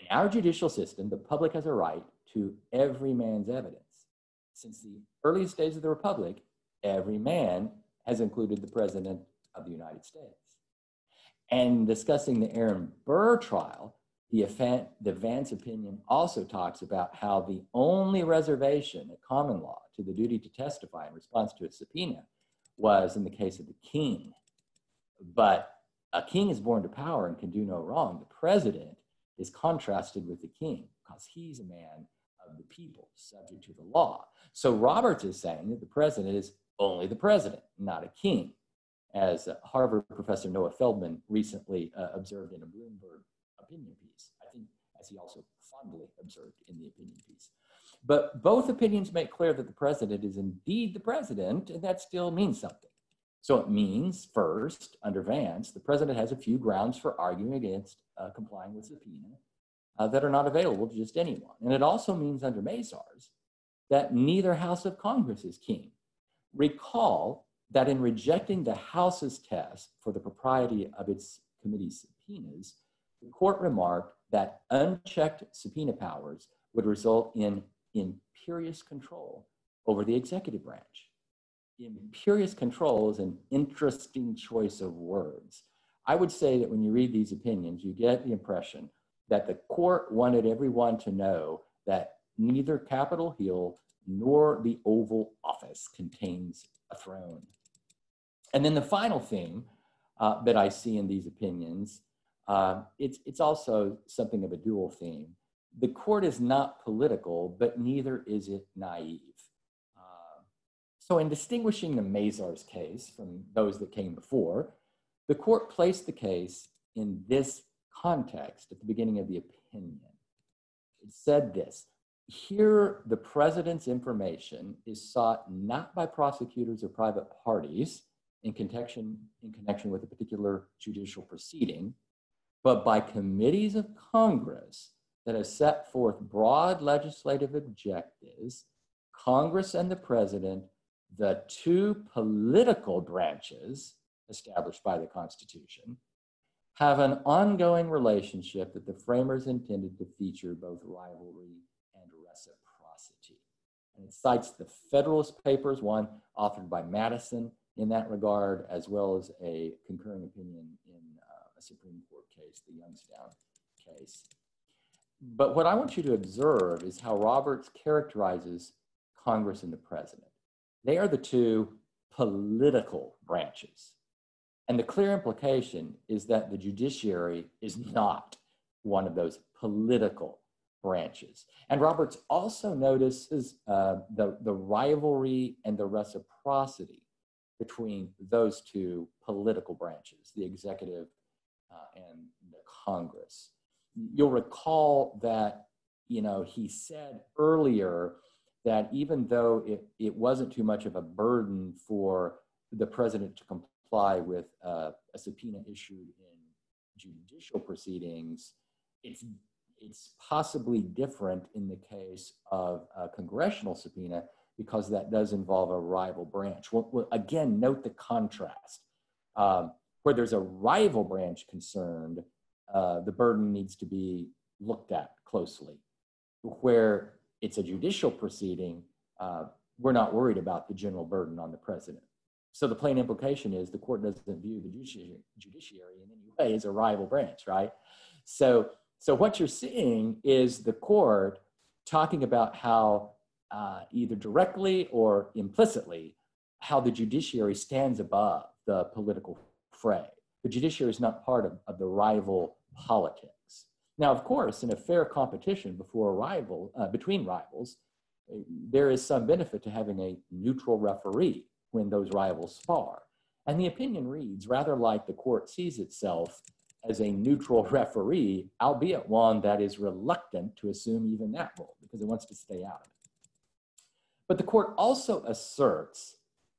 In our judicial system, the public has a right to every man's evidence. Since the earliest days of the Republic, every man has included the President of the United States. And discussing the Aaron Burr trial, the, event, the Vance opinion also talks about how the only reservation at common law to the duty to testify in response to a subpoena was in the case of the king. But a king is born to power and can do no wrong. The president is contrasted with the king because he's a man of the people, subject to the law. So Roberts is saying that the president is only the president, not a king, as Harvard professor Noah Feldman recently uh, observed in a Bloomberg opinion piece. I think, as he also fondly observed in the opinion piece. But both opinions make clear that the president is indeed the president, and that still means something. So it means, first, under Vance, the president has a few grounds for arguing against uh, complying with subpoena uh, that are not available to just anyone. And it also means under Mazars that neither House of Congress is king. Recall that in rejecting the House's test for the propriety of its committee subpoenas, the court remarked that unchecked subpoena powers would result in imperious control over the executive branch. Imperious control is an interesting choice of words. I would say that when you read these opinions, you get the impression that the court wanted everyone to know that neither Capitol Hill nor the Oval Office contains a throne. And then the final theme uh, that I see in these opinions, uh, it's, it's also something of a dual theme. The court is not political, but neither is it naive. Uh, so, in distinguishing the Mazars case from those that came before, the court placed the case in this context at the beginning of the opinion. It said this here, the president's information is sought not by prosecutors or private parties in connection, in connection with a particular judicial proceeding, but by committees of Congress that have set forth broad legislative objectives, Congress and the president, the two political branches established by the Constitution, have an ongoing relationship that the framers intended to feature both rivalry and reciprocity. And it cites the Federalist Papers, one authored by Madison in that regard, as well as a concurring opinion in uh, a Supreme Court case, the Youngstown case. But what I want you to observe is how Roberts characterizes Congress and the president. They are the two political branches and the clear implication is that the judiciary is not one of those political branches. And Roberts also notices uh, the, the rivalry and the reciprocity between those two political branches, the executive uh, and the Congress. You'll recall that, you know, he said earlier that even though it, it wasn't too much of a burden for the president to comply with uh, a subpoena issued in judicial proceedings, it's it's possibly different in the case of a congressional subpoena because that does involve a rival branch. Well, well again, note the contrast. Um, where there's a rival branch concerned, uh, the burden needs to be looked at closely. Where it's a judicial proceeding, uh, we're not worried about the general burden on the president. So the plain implication is the court doesn't view the judiciary, judiciary in any way as a rival branch, right? So, so what you're seeing is the court talking about how uh, either directly or implicitly how the judiciary stands above the political fray. The judiciary is not part of, of the rival politics. Now, of course, in a fair competition before a rival, uh, between rivals, there is some benefit to having a neutral referee when those rivals spar. And the opinion reads rather like the court sees itself as a neutral referee, albeit one that is reluctant to assume even that role because it wants to stay out of it. But the court also asserts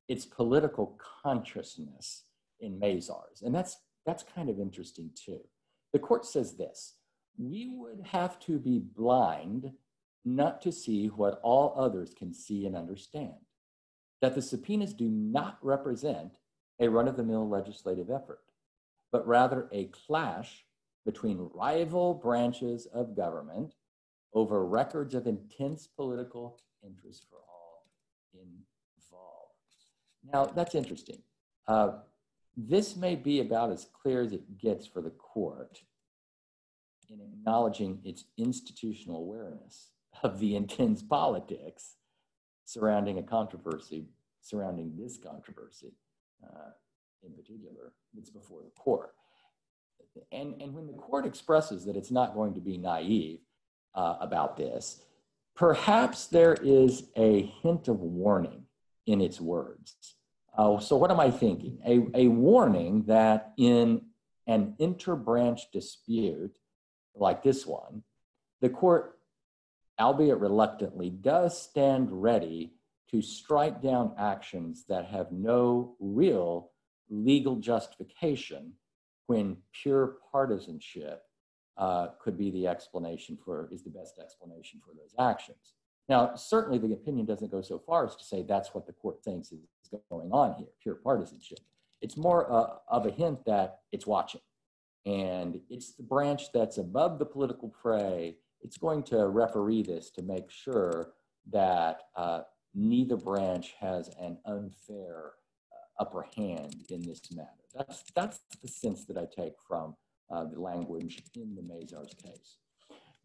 its political consciousness in Mazars. And that's, that's kind of interesting too. The court says this we would have to be blind not to see what all others can see and understand. That the subpoenas do not represent a run of the mill legislative effort, but rather a clash between rival branches of government over records of intense political interest for all involved. Now, that's interesting. Uh, this may be about as clear as it gets for the court in acknowledging its institutional awareness of the intense politics surrounding a controversy, surrounding this controversy uh, in particular, that's before the court. And, and when the court expresses that it's not going to be naive uh, about this, perhaps there is a hint of warning in its words. Uh, so, what am I thinking? A, a warning that in an interbranch dispute like this one, the court albeit reluctantly, does stand ready to strike down actions that have no real legal justification when pure partisanship uh, could be the explanation for, is the best explanation for those actions. Now, certainly the opinion doesn't go so far as to say that's what the court thinks is going on here, pure partisanship. It's more uh, of a hint that it's watching. And it's the branch that's above the political fray it's going to referee this to make sure that uh, neither branch has an unfair uh, upper hand in this matter. That's, that's the sense that I take from uh, the language in the Mazars case.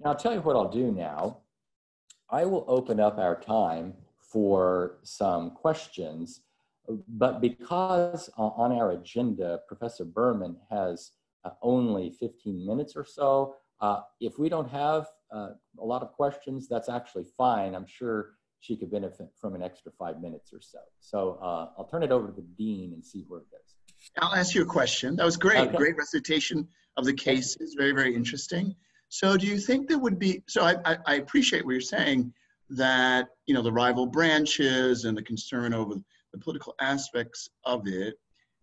Now, I'll tell you what I'll do now. I will open up our time for some questions, but because uh, on our agenda, Professor Berman has uh, only 15 minutes or so, uh, if we don't have uh, a lot of questions, that's actually fine. I'm sure she could benefit from an extra five minutes or so. So uh, I'll turn it over to the dean and see where it goes. I'll ask you a question. That was great. Okay. Great recitation of the cases. Very, very interesting. So do you think there would be, so I, I, I appreciate what you're saying that, you know, the rival branches and the concern over the political aspects of it.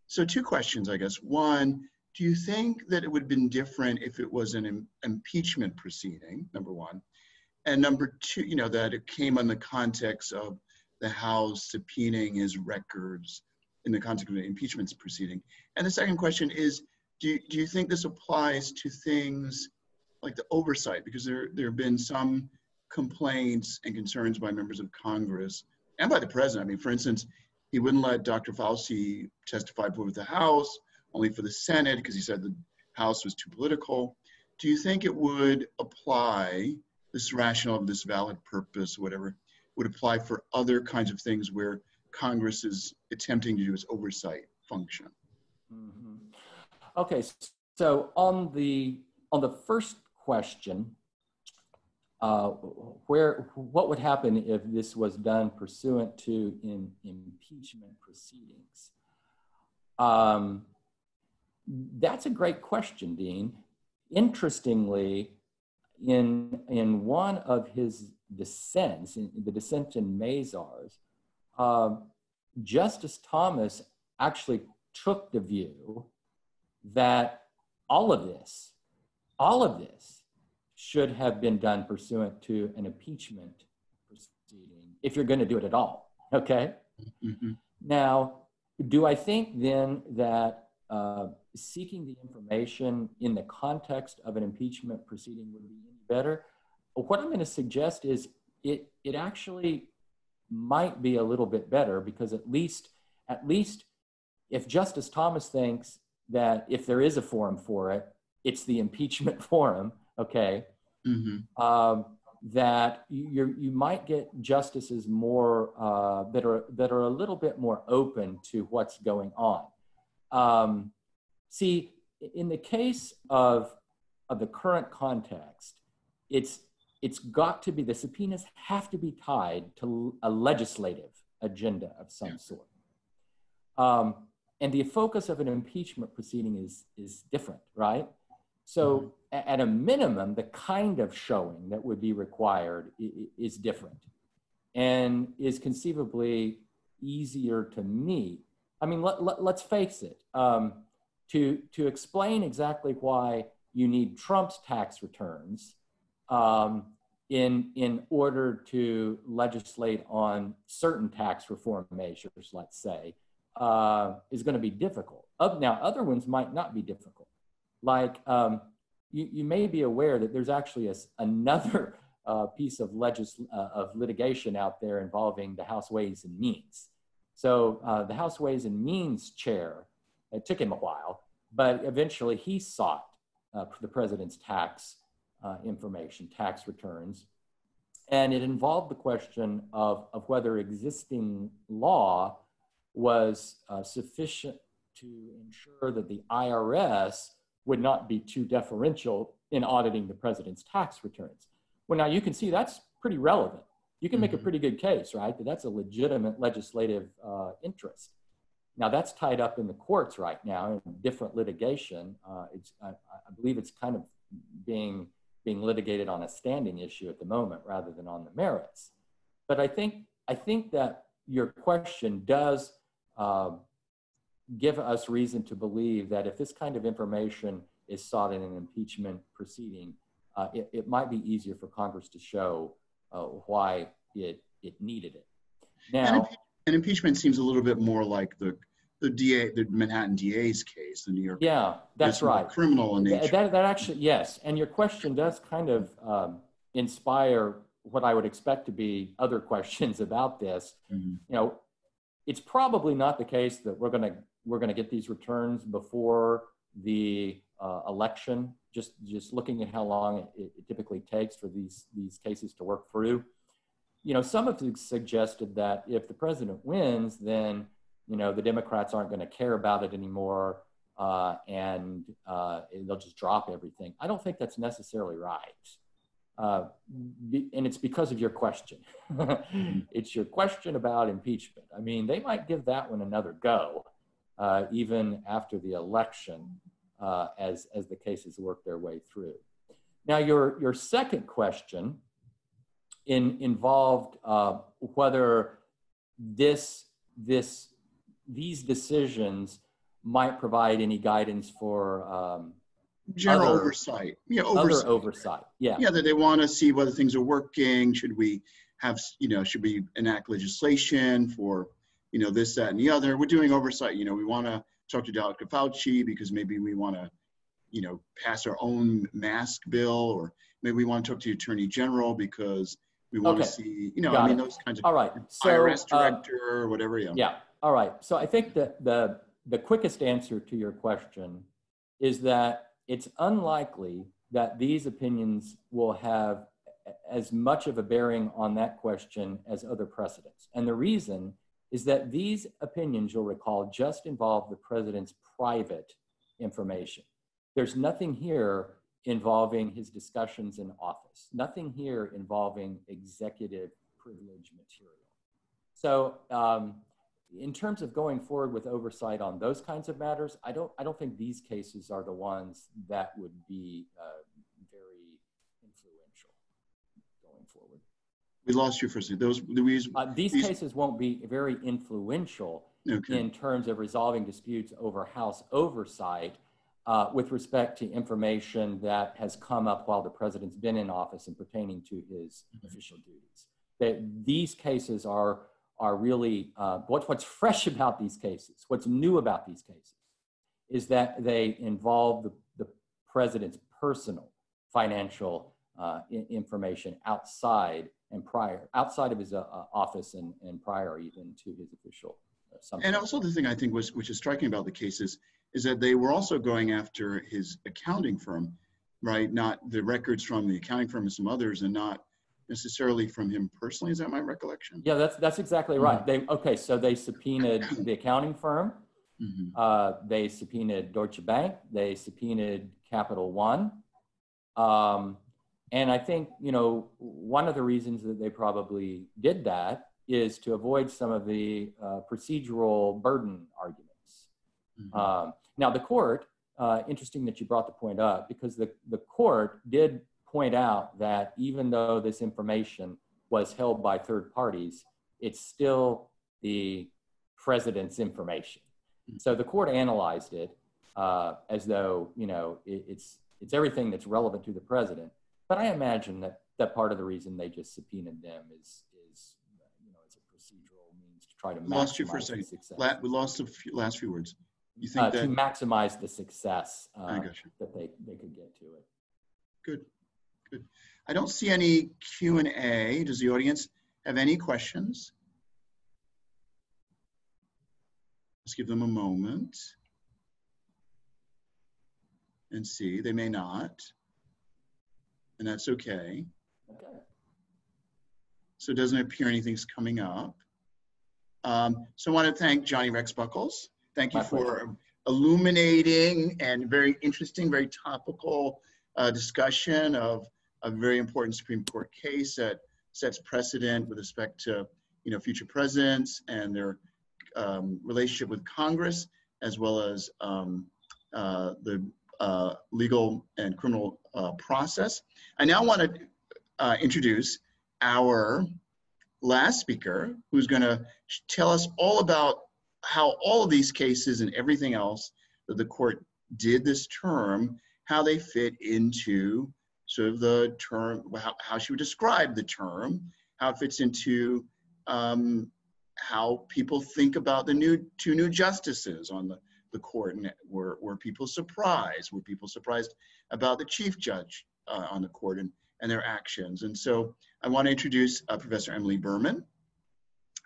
So two questions, I guess. One, do you think that it would have been different if it was an Im- impeachment proceeding, number one? And number two, you know, that it came in the context of the House subpoenaing his records in the context of an impeachment proceeding. And the second question is do you, do you think this applies to things like the oversight? Because there, there have been some complaints and concerns by members of Congress and by the president. I mean, for instance, he wouldn't let Dr. Fauci testify before the House only for the Senate because he said the House was too political. Do you think it would apply, this rationale of this valid purpose, whatever, would apply for other kinds of things where Congress is attempting to do its oversight function? Mm-hmm. Okay, so on the on the first question, uh, where what would happen if this was done pursuant to in impeachment proceedings? Um, that's a great question, Dean. Interestingly, in, in one of his dissents, in the dissent in Mazars, uh, Justice Thomas actually took the view that all of this, all of this should have been done pursuant to an impeachment proceeding if you're going to do it at all. Okay. Mhm. Now, do I think then that uh, seeking the information in the context of an impeachment proceeding would be any better? What I'm going to suggest is it it actually might be a little bit better because at least at least if Justice Thomas thinks that if there is a forum for it, it's the impeachment forum. Okay, Mhm. um, that you you might get justices more uh, that are that are a little bit more open to what's going on. Um, see, in the case of of the current context, it's it's got to be the subpoenas have to be tied to a legislative agenda of some Yeah. sort. Um, and the focus of an impeachment proceeding is is different, right? So, a- at a minimum, the kind of showing that would be required is different and is conceivably easier to meet. I mean, let, let, us face it. Um, to, to explain exactly why you need Trump's tax returns um, in, in order to legislate on certain tax reform measures, let's say, uh, is going to be difficult. Of- Now, other ones might not be difficult. Like, um, you, you may be aware that there's actually a another uh, piece of, legis- uh, of litigation out there involving the House Ways and Means. So uh, the House Ways and Means chair, it took him a while, but eventually he sought uh, the president's tax uh, information, tax returns. And it involved the question of, of whether existing law was uh, sufficient to ensure that the IRS would not be too deferential in auditing the president's tax returns. Well, now you can see that's pretty relevant. You can make a Mhm. pretty good case, right? That that's a legitimate legislative uh, interest. Now that's tied up in the courts right now in different litigation. Uh, it's, I, I believe it's kind of being being litigated on a standing issue at the moment rather than on the merits. But I think I think that your question does uh, give us reason to believe that if this kind of information is sought in an impeachment proceeding, uh, it, it might be easier for Congress to show uh, why it, it needed it. Now, and impeachment seems a little bit more like the the DA, the Manhattan DA's case, the New York. yeah, that's right. Criminal in nature. That, that actually, yes. And your question does kind of um, inspire what I would expect to be other questions about this. Mhm. You know, it's probably not the case that we're going to we're going to get these returns before the uh, election. Just just looking at how long it, it typically takes for these these cases to work through. You know, some have suggested that if the president wins, then you know the Democrats aren't going to care about it anymore uh, and uh, they'll just drop everything. I don't think that's necessarily right. Uh, be, and it's because of your question. it's your question about impeachment. I mean, they might give that one another go, uh, even after the election, uh, as, as the cases work their way through. Now, your, your second question in, involved uh, whether this, this, these decisions might provide any guidance for um, General other- oversight. Yeah, other oversight. oversight. Yeah. Yeah, that they want to see whether things are working. Should we have, you know, should we enact legislation for, you know, this, that, and the other? We're doing oversight. You know, we want to talk to Dr. Fauci because maybe we want to, you know, pass our own mask bill, or maybe we want to talk to the Attorney General because we want Okay. to see, you know, Got I mean, it. those kinds of All right. So, IRS um, director or whatever. Yeah. Yeah. All right. So I think that the the quickest answer to your question is that it's unlikely that these opinions will have as much of a bearing on that question as other precedents. And the reason is that these opinions, you'll recall, just involve the president's private information. There's nothing here involving his discussions in office, nothing here involving executive privilege material. So, um, in terms of going forward with oversight on those kinds of matters, I don't, I don't think these cases are the ones that would be uh, very influential going forward. We lost you for a second. Those Louise. Uh, these These- cases won't be very influential Okay. in terms of resolving disputes over House oversight uh, with respect to information that has come up while the president's been in office and pertaining to his official duties. That these cases are are really uh, what, what's fresh about these cases, what's new about these cases, is that they involve the, the president's personal financial uh, information outside and prior, outside of his uh, office and, and prior even to his official. Uh, and also the thing I think was, which is striking about the cases, is that they were also going after his accounting firm, right? Not the records from the accounting firm and some others, and not necessarily from him personally. Is that my recollection? Yeah, that's that's exactly right. Mm-hmm. They okay, so they subpoenaed the accounting firm. Mm-hmm. Uh, they subpoenaed Deutsche Bank. They subpoenaed Capital One. Um, and I think you know one of the reasons that they probably did that is to avoid some of the uh, procedural burden arguments. Mm-hmm. Um, now the court, uh, interesting that you brought the point up because the the court did point out that even though this information was held by third parties, it's still the president's information. So the court analyzed it uh, as though you know it, it's it's everything that's relevant to the president. But I imagine that that part of the reason they just subpoenaed them is is you know it's a procedural means to try to we lost you for a second. La- we lost the few, last few words. You think uh, that to maximize the success uh, that they they could get to it. Good. Good. I don't see any Q&A. Does the audience have any questions? Let's give them a moment and see. They may not, and that's okay. Okay. So it doesn't appear anything's coming up. Um, so I want to thank Johnny Rex Buckles. Thank you My for pleasure. illuminating and very interesting, very topical uh, discussion of a very important Supreme Court case that sets precedent with respect to you know future presidents and their um, relationship with Congress, as well as um, uh, the uh, legal and criminal uh, process. I now want to uh, introduce our last speaker, who's going to tell us all about how all of these cases and everything else that the court did this term, how they fit into sort of the term, how, how she would describe the term, how it fits into um, how people think about the new two new justices on the, the court. And were, were people surprised? Were people surprised about the chief judge uh, on the court and, and their actions? And so I want to introduce uh, Professor Emily Berman.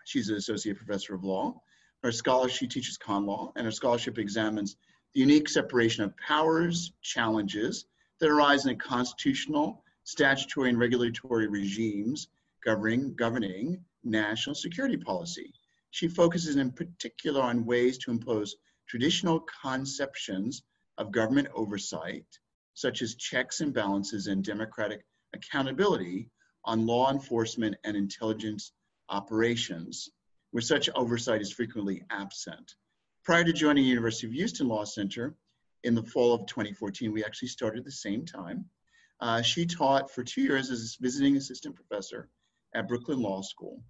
She's an associate professor of law. Her scholarship, she teaches con law, and her scholarship examines the unique separation of powers challenges that arise in constitutional, statutory, and regulatory regimes governing, governing national security policy. She focuses in particular on ways to impose traditional conceptions of government oversight, such as checks and balances and democratic accountability on law enforcement and intelligence operations, where such oversight is frequently absent. Prior to joining University of Houston Law Center, in the fall of 2014. We actually started at the same time. Uh, she taught for two years as a visiting assistant professor at Brooklyn Law School.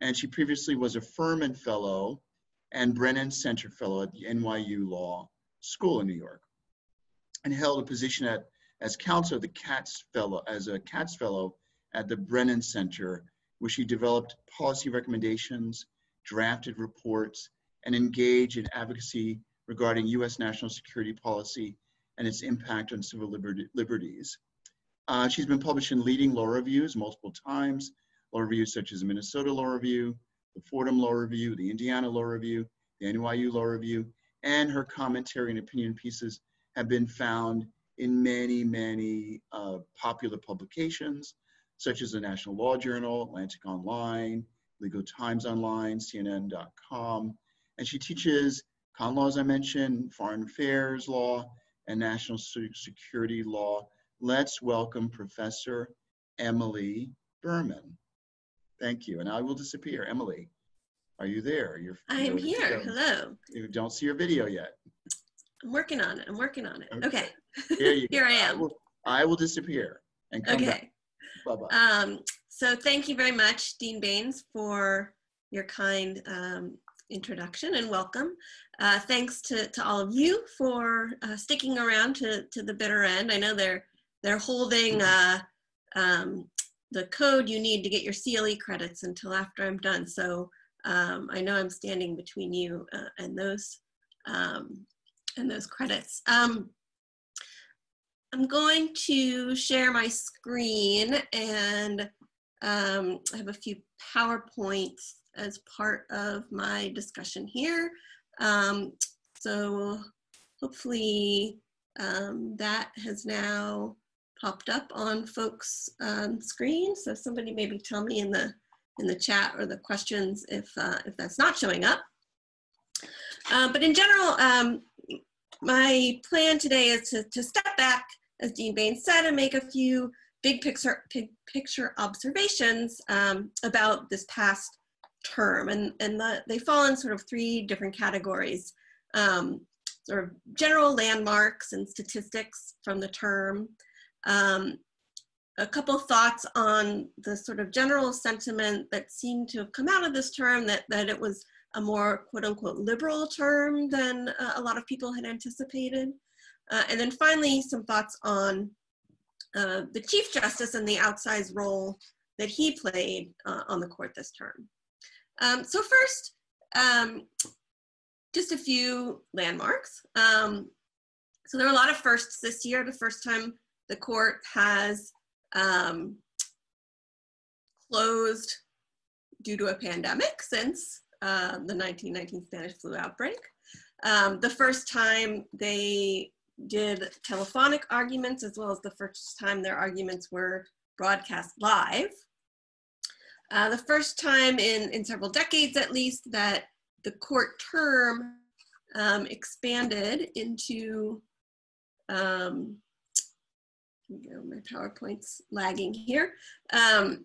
And she previously was a Furman Fellow and Brennan Center Fellow at the NYU Law School in New York. And held a position at, as counselor the Katz Fellow, as a Katz Fellow at the Brennan Center, where she developed policy recommendations, drafted reports, and engaged in advocacy regarding US national security policy and its impact on civil liberties. Uh, she's been published in leading law reviews multiple times, law reviews such as the Minnesota Law Review, the Fordham Law Review, the Indiana Law Review, the NYU Law Review, and her commentary and opinion pieces have been found in many, many uh, popular publications, such as the National Law Journal, Atlantic Online, Legal Times Online, CNN.com. And she teaches con law, as I mentioned, foreign affairs law, and national security law. Let's welcome Professor Emily Berman. Thank you. And I will disappear. Emily, are you there? You're, I am here. Hello. You don't see your video yet. I'm working on it. I'm working on it. Okay. okay. Here, here I am. I will, I will, disappear and come okay. back. Bye-bye. Um, so thank you very much, Dean Baynes, for your kind um, introduction and welcome. Uh, thanks to, to all of you for uh, sticking around to, to the bitter end. I know they're they're holding uh, um, the code you need to get your CLE credits until after I'm done. So um, I know I'm standing between you uh, and those um, and those credits. Um, I'm going to share my screen and um, I have a few PowerPoints as part of my discussion here. Um, so hopefully um, that has now popped up on folks' um, screen. So somebody maybe tell me in the in the chat or the questions if uh, if that's not showing up. Uh, but in general, um, my plan today is to, to step back, as Dean Baynes said, and make a few big picture, big picture observations um, about this past term. And, and the, they fall in sort of three different categories. Um, sort of general landmarks and statistics from the term. Um, a couple thoughts on the sort of general sentiment that seemed to have come out of this term that, that it was a more quote unquote liberal term than uh, a lot of people had anticipated. Uh, and then finally, some thoughts on uh, the Chief Justice and the outsized role that he played uh, on the court this term. Um, so first, um, just a few landmarks. Um, so there are a lot of firsts this year. The first time the court has um, closed due to a pandemic since uh, the 1919 Spanish flu outbreak. Um, the first time they did telephonic arguments as well as the first time their arguments were broadcast live. Uh, the first time in, in several decades at least that the court term um, expanded into, um, my PowerPoint's lagging here. Um,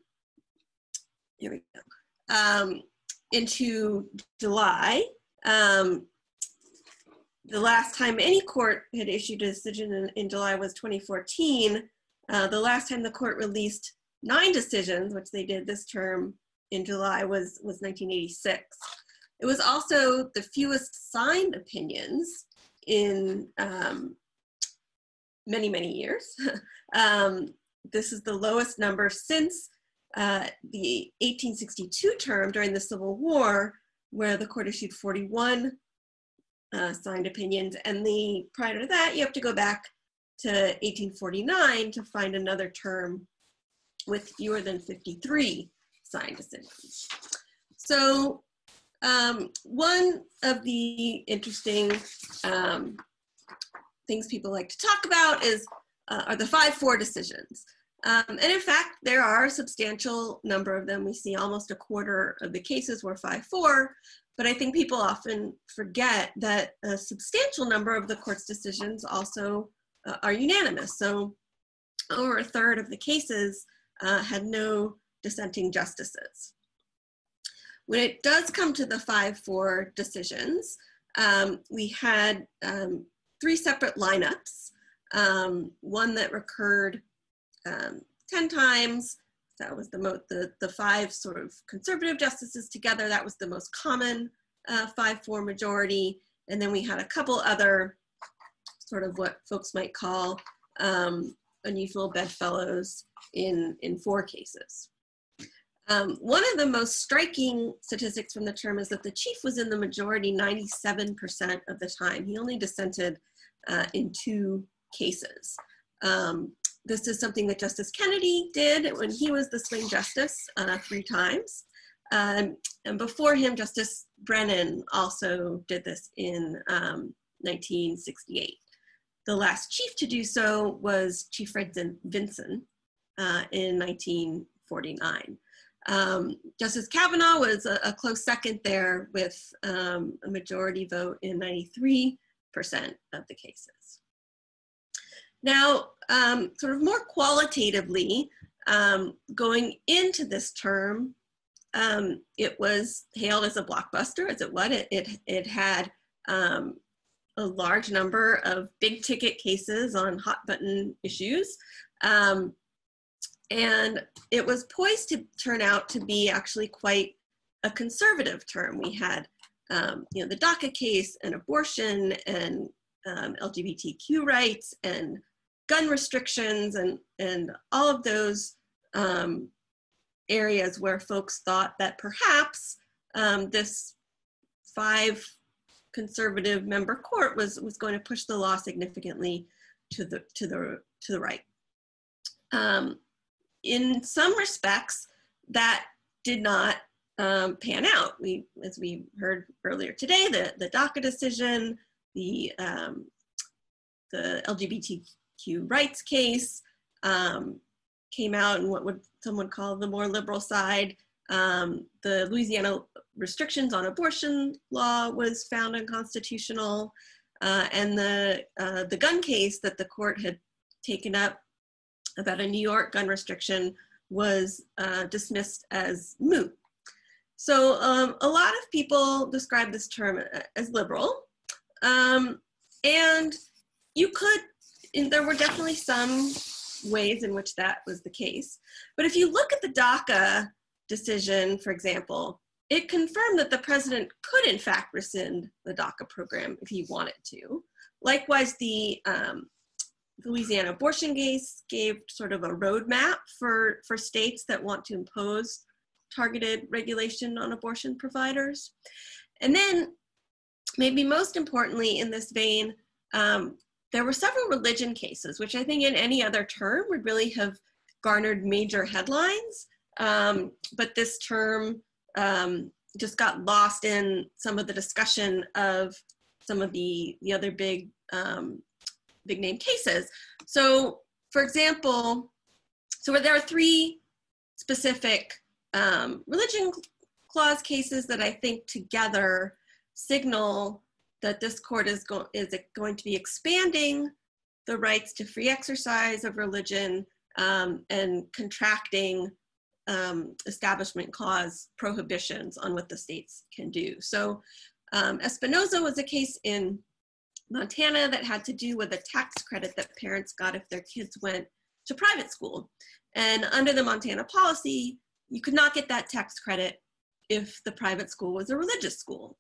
here we go. Um, into July. Um, the last time any court had issued a decision in, in July was 2014. Uh, the last time the court released nine decisions, which they did this term in July, was, was 1986. It was also the fewest signed opinions in um, many, many years. um, this is the lowest number since uh, the 1862 term during the Civil War, where the court issued 41 uh, signed opinions. And the prior to that, you have to go back to 1849 to find another term with fewer than 53 signed decisions. So um, one of the interesting um, things people like to talk about is uh, are the 5-4 decisions. Um, and in fact, there are a substantial number of them. We see almost a quarter of the cases were 5-4, but I think people often forget that a substantial number of the court's decisions also uh, are unanimous. So over a third of the cases uh, had no dissenting justices. When it does come to the 5-4 decisions, um, we had um, three separate lineups. Um, one that recurred um, 10 times, that was the, mo- the, the five sort of conservative justices together, that was the most common 5-4 uh, majority. And then we had a couple other sort of what folks might call um, unusual bedfellows in, in four cases. Um, one of the most striking statistics from the term is that the chief was in the majority 97% of the time. He only dissented uh, in two cases. Um, this is something that Justice Kennedy did when he was the swing justice uh, three times. Um, and before him, Justice Brennan also did this in um, 1968. The last chief to do so was Chief Fred Vinson uh, in 1949. Um, Justice Kavanaugh was a, a, close second there with um, a majority vote in 93% of the cases. Now, um, sort of more qualitatively, um, going into this term, um, it was hailed as a blockbuster, as it was. It, it, it had um, a large number of big ticket cases on hot button issues. Um, and it was poised to turn out to be actually quite a conservative term. We had um, you know, the DACA case and abortion and um, LGBTQ rights and gun restrictions and, and all of those um, areas where folks thought that perhaps um, this five conservative member court was, was going to push the law significantly to the, to the, to the right. Um, in some respects, that did not um, pan out. We, as we heard earlier today, the, the DACA decision, the, um, the LGBTQ rights case um, came out in what would someone call the more liberal side. Um, the Louisiana restrictions on abortion law was found unconstitutional. Uh, and the, uh, the gun case that the court had taken up about a New York gun restriction was uh, dismissed as moot. So um, a lot of people describe this term as liberal. Um, and you could, there were definitely some ways in which that was the case. But if you look at the DACA decision, for example, it confirmed that the president could in fact rescind the DACA program if he wanted to. Likewise, the um, Louisiana abortion case gave sort of a roadmap for, for states that want to impose targeted regulation on abortion providers. And then, maybe most importantly in this vein, um, there were several religion cases, which I think in any other term would really have garnered major headlines. Um, but this term um, just got lost in some of the discussion of some of the, the other big, um, big name cases. So, for example, so there are three specific um, religion clause cases that I think together signal that this court is, go is going to be expanding the rights to free exercise of religion um, and contracting um, establishment clause prohibitions on what the states can do. So um, Espinoza was a case in Montana that had to do with a tax credit that parents got if their kids went to private school. And under the Montana policy, you could not get that tax credit if the private school was a religious school.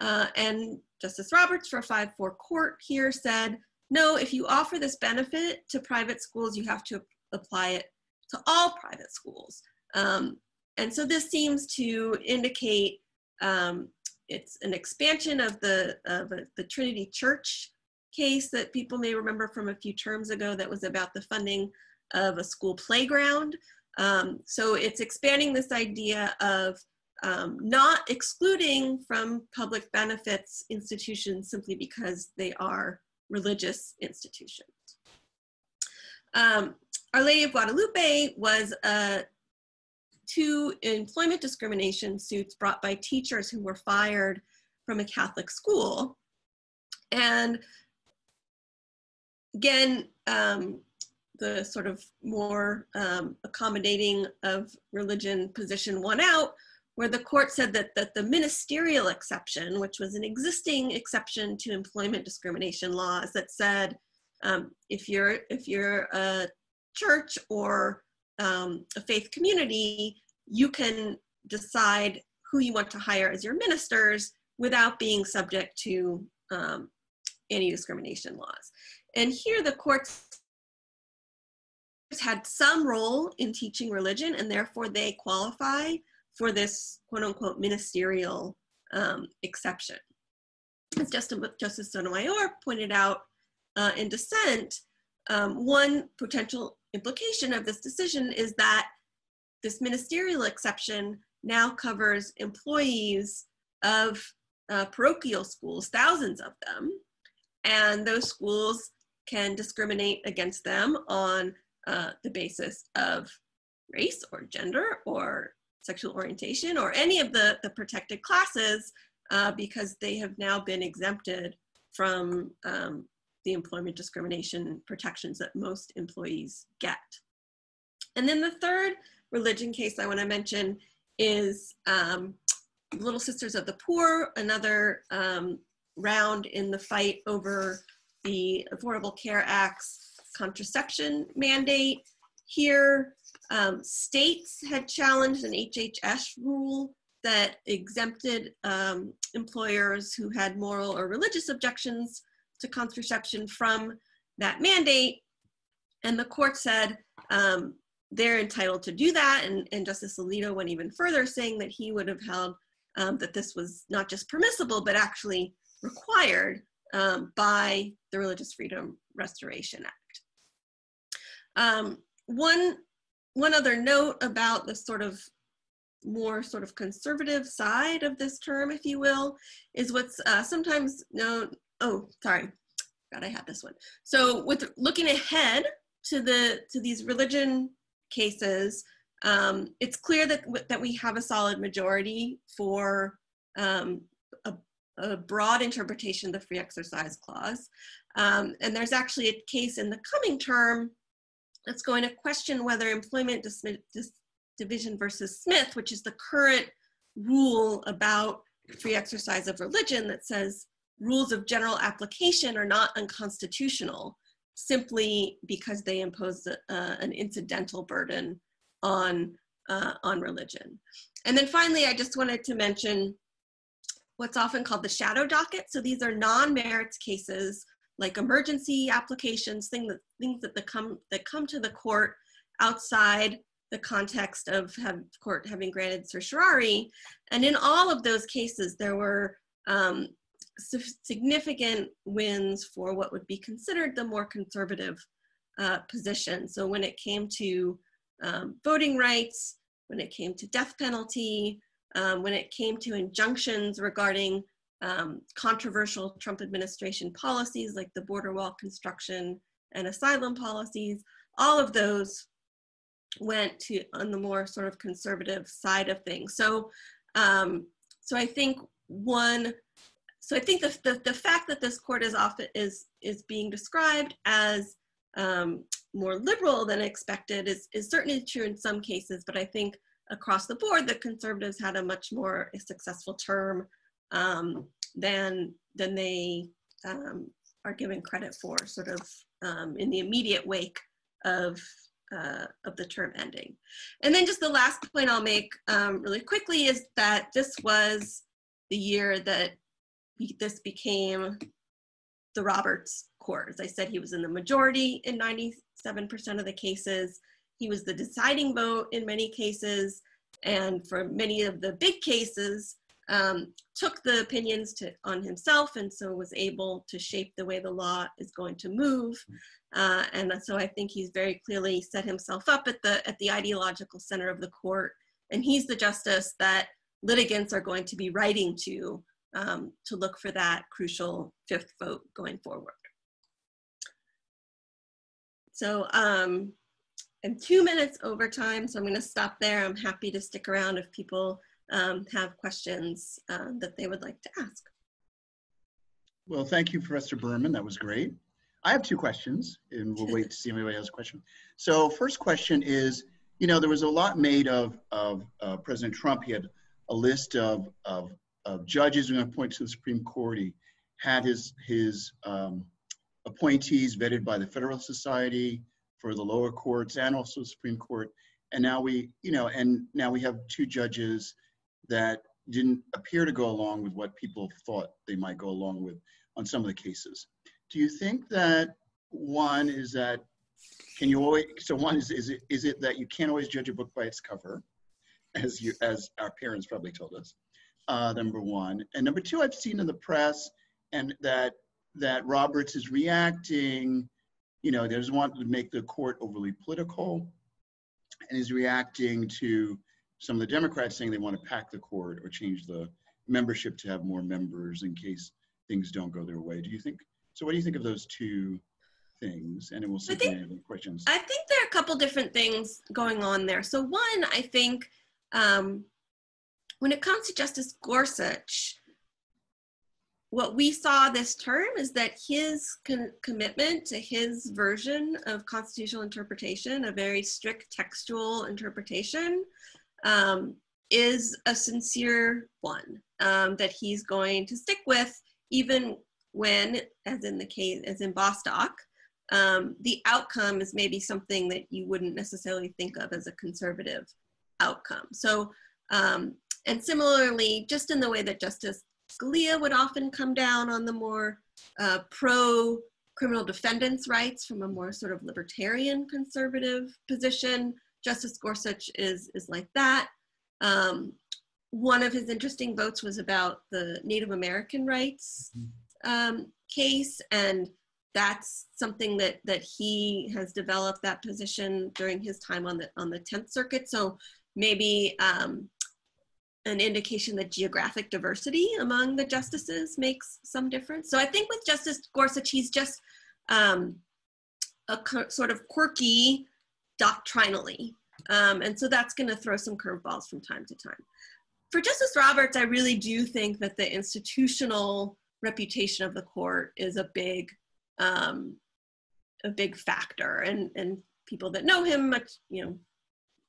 Uh, and Justice Roberts for a 5-4 court here said, no, if you offer this benefit to private schools, you have to apply it to all private schools. Um, and so this seems to indicate um, it's an expansion of the, of a, the Trinity Church case that people may remember from a few terms ago that was about the funding of a school playground. Um, so it's expanding this idea of um, not excluding from public benefits institutions simply because they are religious institutions. Um, Our Lady of Guadalupe was uh, two employment discrimination suits brought by teachers who were fired from a Catholic school. And again, um, the sort of more um, accommodating of religion position won out, where the court said that, that the ministerial exception, which was an existing exception to employment discrimination laws that said um, if you're if you're a church or um, a faith community, you can decide who you want to hire as your ministers without being subject to um, anti-discrimination laws. And here the courts had some role in teaching religion and therefore they qualify for this quote unquote ministerial um, exception. As Justice Sotomayor pointed out uh, in dissent, um, one potential implication of this decision is that this ministerial exception now covers employees of uh, parochial schools, thousands of them, and those schools can discriminate against them on uh, the basis of race or gender or sexual orientation or any of the, the protected classes uh, because they have now been exempted from um, the employment discrimination protections that most employees get. And then the third religion case I want to mention is um, Little Sisters of the Poor, another um, round in the fight over the Affordable Care Act's contraception mandate. Here, um, states had challenged an HHS rule that exempted um, employers who had moral or religious objections to contraception from that mandate. And the court said um, they're entitled to do that. And, and, Justice Alito went even further, saying that he would have held um, that this was not just permissible, but actually required um, by the Religious Freedom Restoration Act. Um, one, one other note about the sort of more sort of conservative side of this term, if you will, is what's uh, sometimes known, oh, sorry, God, I had this one. So with looking ahead to the to these religion cases, um, it's clear that that we have a solid majority for um, a, a, broad interpretation of the free exercise clause, um, and there's actually a case in the coming term that's going to question whether employment dis dis division versus Smith, which is the current rule about free exercise of religion that says rules of general application are not unconstitutional simply because they impose uh, an incidental burden on, uh, on religion. And then finally, I just wanted to mention what's often called the shadow docket. So these are non-merits cases like emergency applications, thing that, things that, the come, that come to the court outside the context of have, court having granted certiorari. And in all of those cases, there were um, significant wins for what would be considered the more conservative uh, position. So when it came to um, voting rights, when it came to death penalty, um, when it came to injunctions regarding um, controversial Trump administration policies like the border wall construction and asylum policies, all of those went to on the more sort of conservative side of things. So, um, so I think one so I think the, the, the, fact that this court is often is is being described as um, more liberal than expected is, is certainly true in some cases, but I think across the board, the conservatives had a much more successful term um, than than they um, are given credit for, sort of um, in the immediate wake of uh, of the term ending. And then just the last point I'll make um, really quickly is that this was the year that this became the Roberts court. As I said, he was in the majority in 97% of the cases. He was the deciding vote in many cases. And for many of the big cases, um, took the opinions to, on himself and so was able to shape the way the law is going to move. Uh, and so I think he's very clearly set himself up at the, at the ideological center of the court. And he's the justice that litigants are going to be writing to um, to look for that crucial fifth vote going forward. So um, I'm two minutes over time, so I'm going to stop there. I'm happy to stick around if people um, have questions uh, that they would like to ask. Well, thank you, Professor Berman. That was great. I have two questions, and we'll wait to see if anybody has a question. So first question is, you know, there was a lot made of, of uh, President Trump. He had a list of, of of judges who appointed to the Supreme Court. He had his, his um, appointees vetted by the Federal Society for the lower courts and also the Supreme Court. And now we, you know, and now we have two judges that didn't appear to go along with what people thought they might go along with on some of the cases. Do you think that one is that can you always so one is is it is it that you can't always judge a book by its cover, as you as our parents probably told us, uh, number one. And number two, I've seen in the press and that that Roberts is reacting, you know, doesn't want to make the court overly political and is reacting to some of the Democrats saying they want to pack the court or change the membership to have more members in case things don't go their way. Do you think, so what do you think of those two things? And it will see if any questions. I think there are a couple different things going on there. So one, I think um, when it comes to Justice Gorsuch, what we saw this term is that his commitment to his version of constitutional interpretation, a very strict textual interpretation, um, is a sincere one um, that he's going to stick with, even when, as in the case, as in Bostock, um, the outcome is maybe something that you wouldn't necessarily think of as a conservative outcome. So um, and similarly, just in the way that Justice Scalia would often come down on the more uh, pro criminal defendants' rights from a more sort of libertarian conservative position, Justice Gorsuch is, is like that. Um, one of his interesting votes was about the Native American rights um, case, and that's something that that he has developed that position during his time on the on the Tenth Circuit. So maybe um, an indication that geographic diversity among the justices makes some difference. So I think with Justice Gorsuch, he's just um, a sort of quirky doctrinally. Um, and so that's going to throw some curveballs from time to time. For Justice Roberts, I really do think that the institutional reputation of the court is a big, um, a big factor. And, and people that know him, much, you know,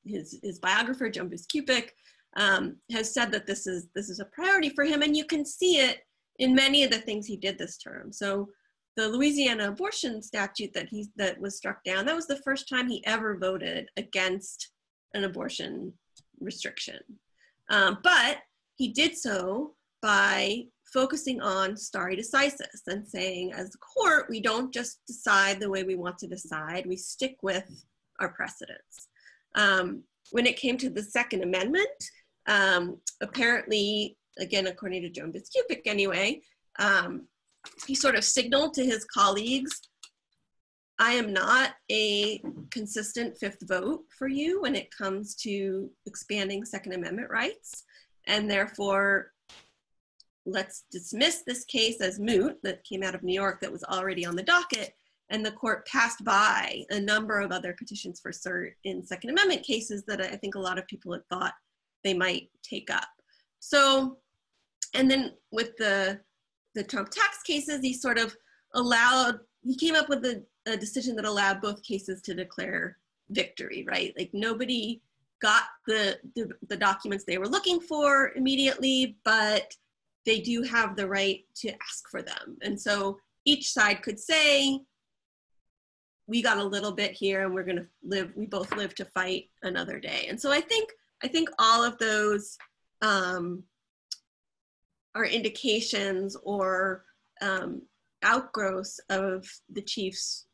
his, his biographer, Joan Biskupic, um, has said that this is, this is a priority for him. And you can see it in many of the things he did this term. So the Louisiana abortion statute that he that was struck down, that was the first time he ever voted against an abortion restriction. Um, but he did so by focusing on stare decisis and saying, as a court, we don't just decide the way we want to decide, we stick with our precedents. Um, when it came to the Second Amendment, um, apparently, again, according to Joan Biskupic anyway, um, he sort of signaled to his colleagues, I am not a consistent fifth vote for you when it comes to expanding Second Amendment rights. And therefore, let's dismiss this case as moot that came out of New York that was already on the docket. And the court passed by a number of other petitions for cert in Second Amendment cases that I think a lot of people had thought they might take up. So, and then with the the Trump tax cases, he sort of allowed, he came up with a, a decision that allowed both cases to declare victory, right? Like nobody got the, the, the documents they were looking for immediately, but they do have the right to ask for them. And so each side could say, we got a little bit here and we're going to live we both live to fight another day and so i think i think all of those um, are indications or um, outgrowths of the chief's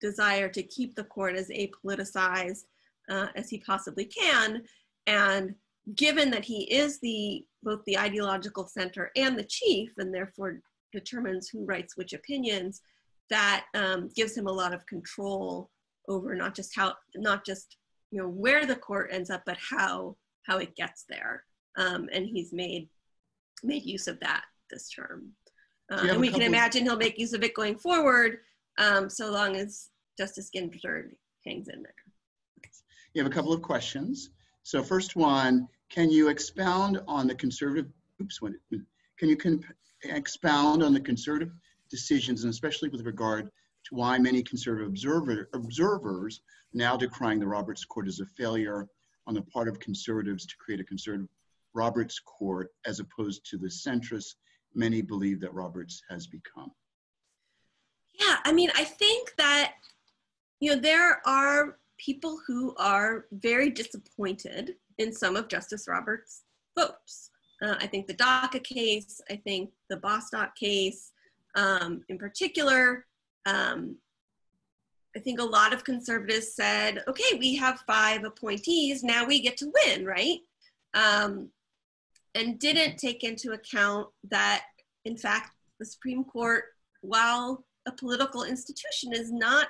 desire to keep the court as apoliticized uh, as he possibly can. And given that he is the both the ideological center and the chief, and therefore determines who writes which opinions, that um, gives him a lot of control over not just how, not just you know where the court ends up, but how how it gets there. Um, and he's made made use of that this term. Uh, and we can imagine he'll make use of it going forward, um, so long as Justice Ginsburg hangs in there. You have a couple of questions. So first one, can you expound on the conservative, oops, when, can you con expound on the conservative decisions, and especially with regard to why many conservative observer, observers now decrying the Roberts Court as a failure on the part of conservatives to create a conservative Roberts court as opposed to the centrist many believe that Roberts has become? Yeah, I mean, I think that, you know, there are people who are very disappointed in some of Justice Roberts' votes. Uh, I think the DACA case, I think the Bostock case um, in particular, um, I think a lot of conservatives said, okay, we have five appointees, now we get to win, right? Um, and didn't take into account that, in fact, the Supreme Court, while a political institution, is not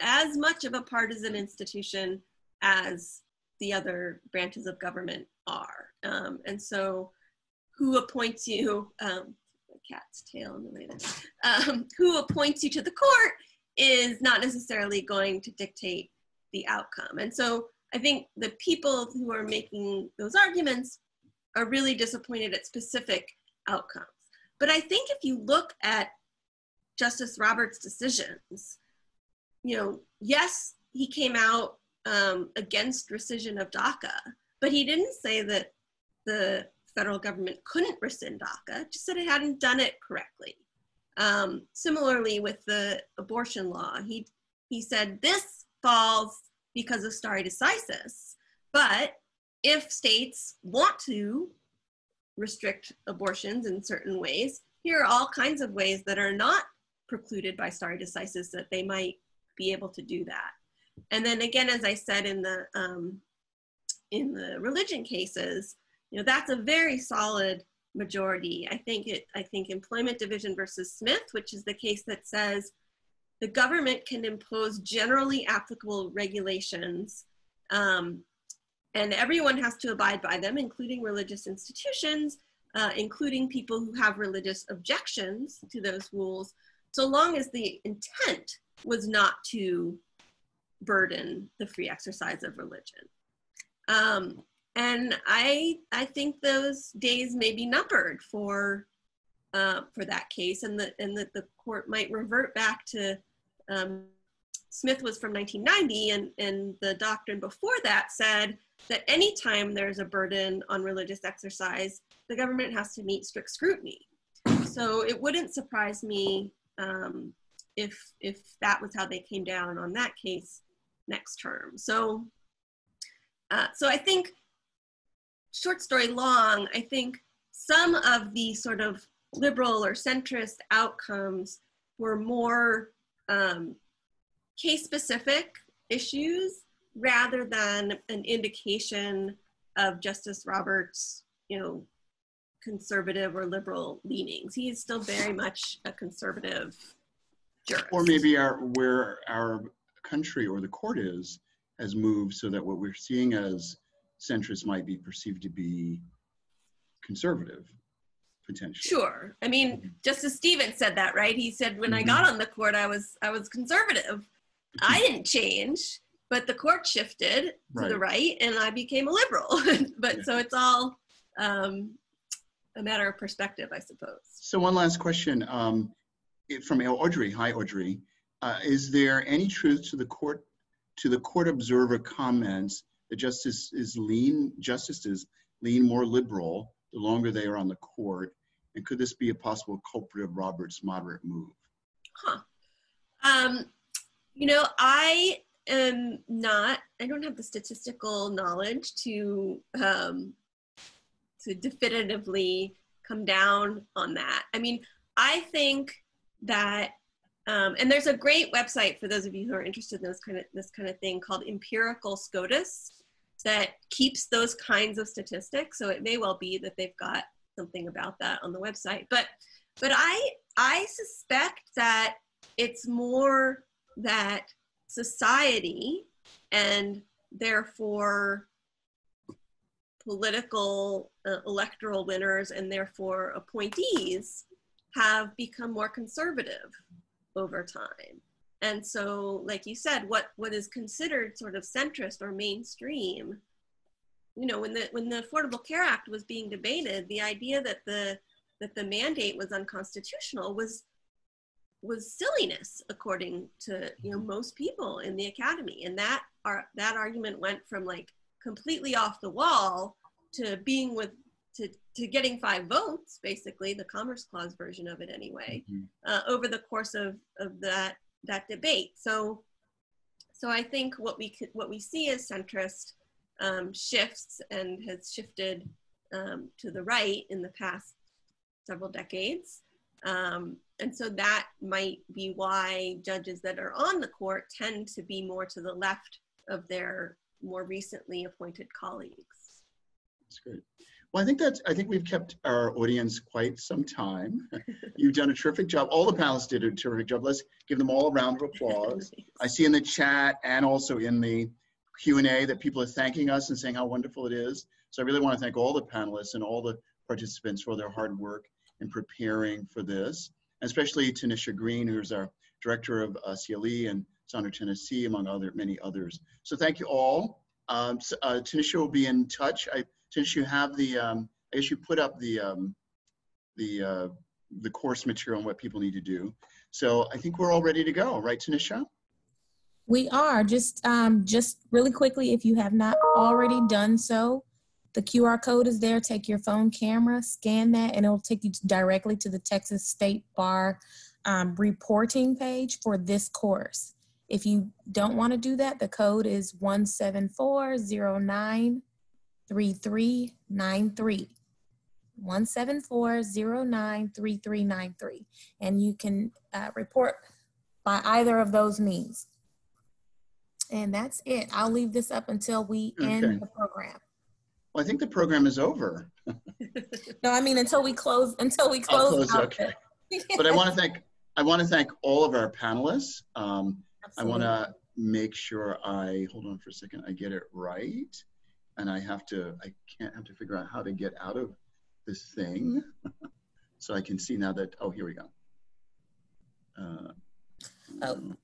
as much of a partisan institution as the other branches of government are. Um, and so, who appoints you? Um, cat's tail in the way there. Um, who appoints you to the court is not necessarily going to dictate the outcome. And so, I think the people who are making those arguments are really disappointed at specific outcomes. But I think if you look at Justice Roberts' decisions, you know, yes, he came out um, against rescission of DACA, but he didn't say that the federal government couldn't rescind DACA, just said it hadn't done it correctly. Um, similarly, with the abortion law, he, he said this falls because of stare decisis, but if states want to restrict abortions in certain ways. Here are all kinds of ways that are not precluded by stare decisis that they might be able to do that. And then again, as I said in the um, in the religion cases, you know, that's a very solid majority. I think it. I think Employment Division versus Smith, which is the case that says the government can impose generally applicable regulations, um, and everyone has to abide by them, including religious institutions, uh, including people who have religious objections to those rules, so long as the intent was not to burden the free exercise of religion. Um, and I, I think those days may be numbered for, uh, for that case, and that and that the court might revert back to. Um, Smith was from 1990, and, and the doctrine before that said that anytime there's a burden on religious exercise, the government has to meet strict scrutiny. So it wouldn't surprise me um, if if that was how they came down on that case next term. So uh, so I think short story long, I think some of the sort of liberal or centrist outcomes were more um, case specific issues rather than an indication of Justice Roberts, you know, conservative or liberal leanings. He is still very much a conservative jurist. Or maybe our where our country or the court is has moved so that what we're seeing as centrist might be perceived to be conservative potentially. Sure. I mean, mm-hmm. Justice Stevens said that, right? He said when mm-hmm. I got on the court I was I was conservative. I didn't change, but the court shifted to the right and I became a liberal. but yeah. so it's all um, a matter of perspective, I suppose. So one last question um, from Audrey. Hi, Audrey. Uh, is there any truth to the court to the court observer comments that justices lean justices lean more liberal the longer they are on the court, and could this be a possible culprit of Roberts' moderate move? Huh. Um, you know, I am not. I don't have the statistical knowledge to um, to definitively come down on that. I mean, I think that, um, and there's a great website for those of you who are interested in this kind of this kind of thing called Empirical SCOTUS that keeps those kinds of statistics. So it may well be that they've got something about that on the website. But but I I suspect that it's more that society and therefore political uh, electoral winners and therefore appointees have become more conservative over time. And so, like you said, what, what is considered sort of centrist or mainstream, you know, when the when the Affordable Care Act was being debated, the idea that the that the mandate was unconstitutional was was silliness according to you know most people in the academy and that are that argument went from like completely off the wall to being with to, to getting five votes basically the commerce clause version of it anyway mm-hmm. uh, over the course of, of that that debate so so i think what we could, what we see as centrist um, shifts and has shifted um, to the right in the past several decades um, and so that might be why judges that are on the court tend to be more to the left of their more recently appointed colleagues. That's great. Well, I think that's, I think we've kept our audience quite some time. You've done a terrific job. All the panelists did a terrific job. Let's give them all a round of applause. I see in the chat and also in the Q&A that people are thanking us and saying how wonderful it is. So I really want to thank all the panelists and all the participants for their hard work in preparing for this, especially Tanisha Green, who's our director of uh, CLE and Southern Tennessee, among other many others. So thank you all. Um, so, uh, Tanisha will be in touch. I, Tanisha, you have the, um, I guess you put up the, um, the, uh, the course material and what people need to do. So I think we're all ready to go, right, Tanisha? We are. Just, um, just really quickly, if you have not already done so, the QR code is there. Take your phone camera, scan that, and it'll take you directly to the Texas State Bar um, reporting page for this course. If you don't want to do that, the code is 174093393. 174-093393. And you can uh, report by either of those means. And that's it. I'll leave this up until we end the program. Well, I think the program is over. No, I mean until we close, until we close. close, out okay. But I want to thank, I want to thank all of our panelists. Um, I want to make sure I, hold on for a second, I get it right. And I have to, I can't have to figure out how to get out of this thing. So I can see now that, oh, here we go. Uh, Oh.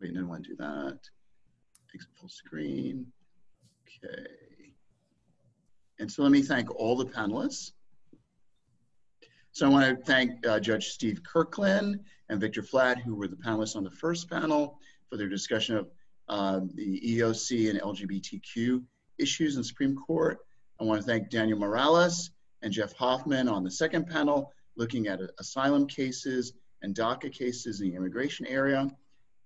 Wait, I don't want to do that. Exit full screen. Okay. And so let me thank all the panelists. So I want to thank uh, Judge Steve Kirkland and Victor Flatt, who were the panelists on the first panel for their discussion of uh, the EEOC and LGBTQ issues in Supreme Court. I want to thank Daniel Morales and Jeff Hoffman on the second panel, looking at asylum cases and DACA cases in the immigration area.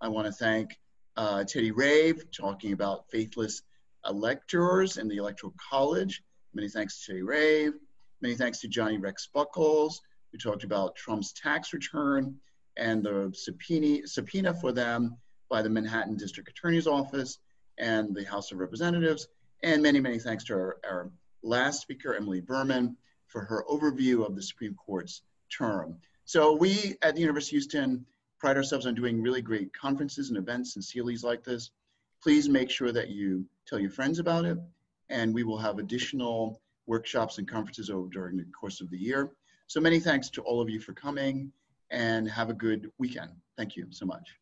I want to thank uh, Teddy Rave, talking about faithless electors in the Electoral College. Many thanks to Teddy Rave. Many thanks to Johnny Rex Buckles, who talked about Trump's tax return and the subpoena, subpoena for them by the Manhattan District Attorney's Office and the House of Representatives. And many, many thanks to our, our last speaker, Emily Berman, for her overview of the Supreme Court's term. So we at the University of Houston pride ourselves on doing really great conferences and events and CLEs like this. Please make sure that you tell your friends about it, and we will have additional workshops and conferences over during the course of the year. So many thanks to all of you for coming, and have a good weekend. Thank you so much.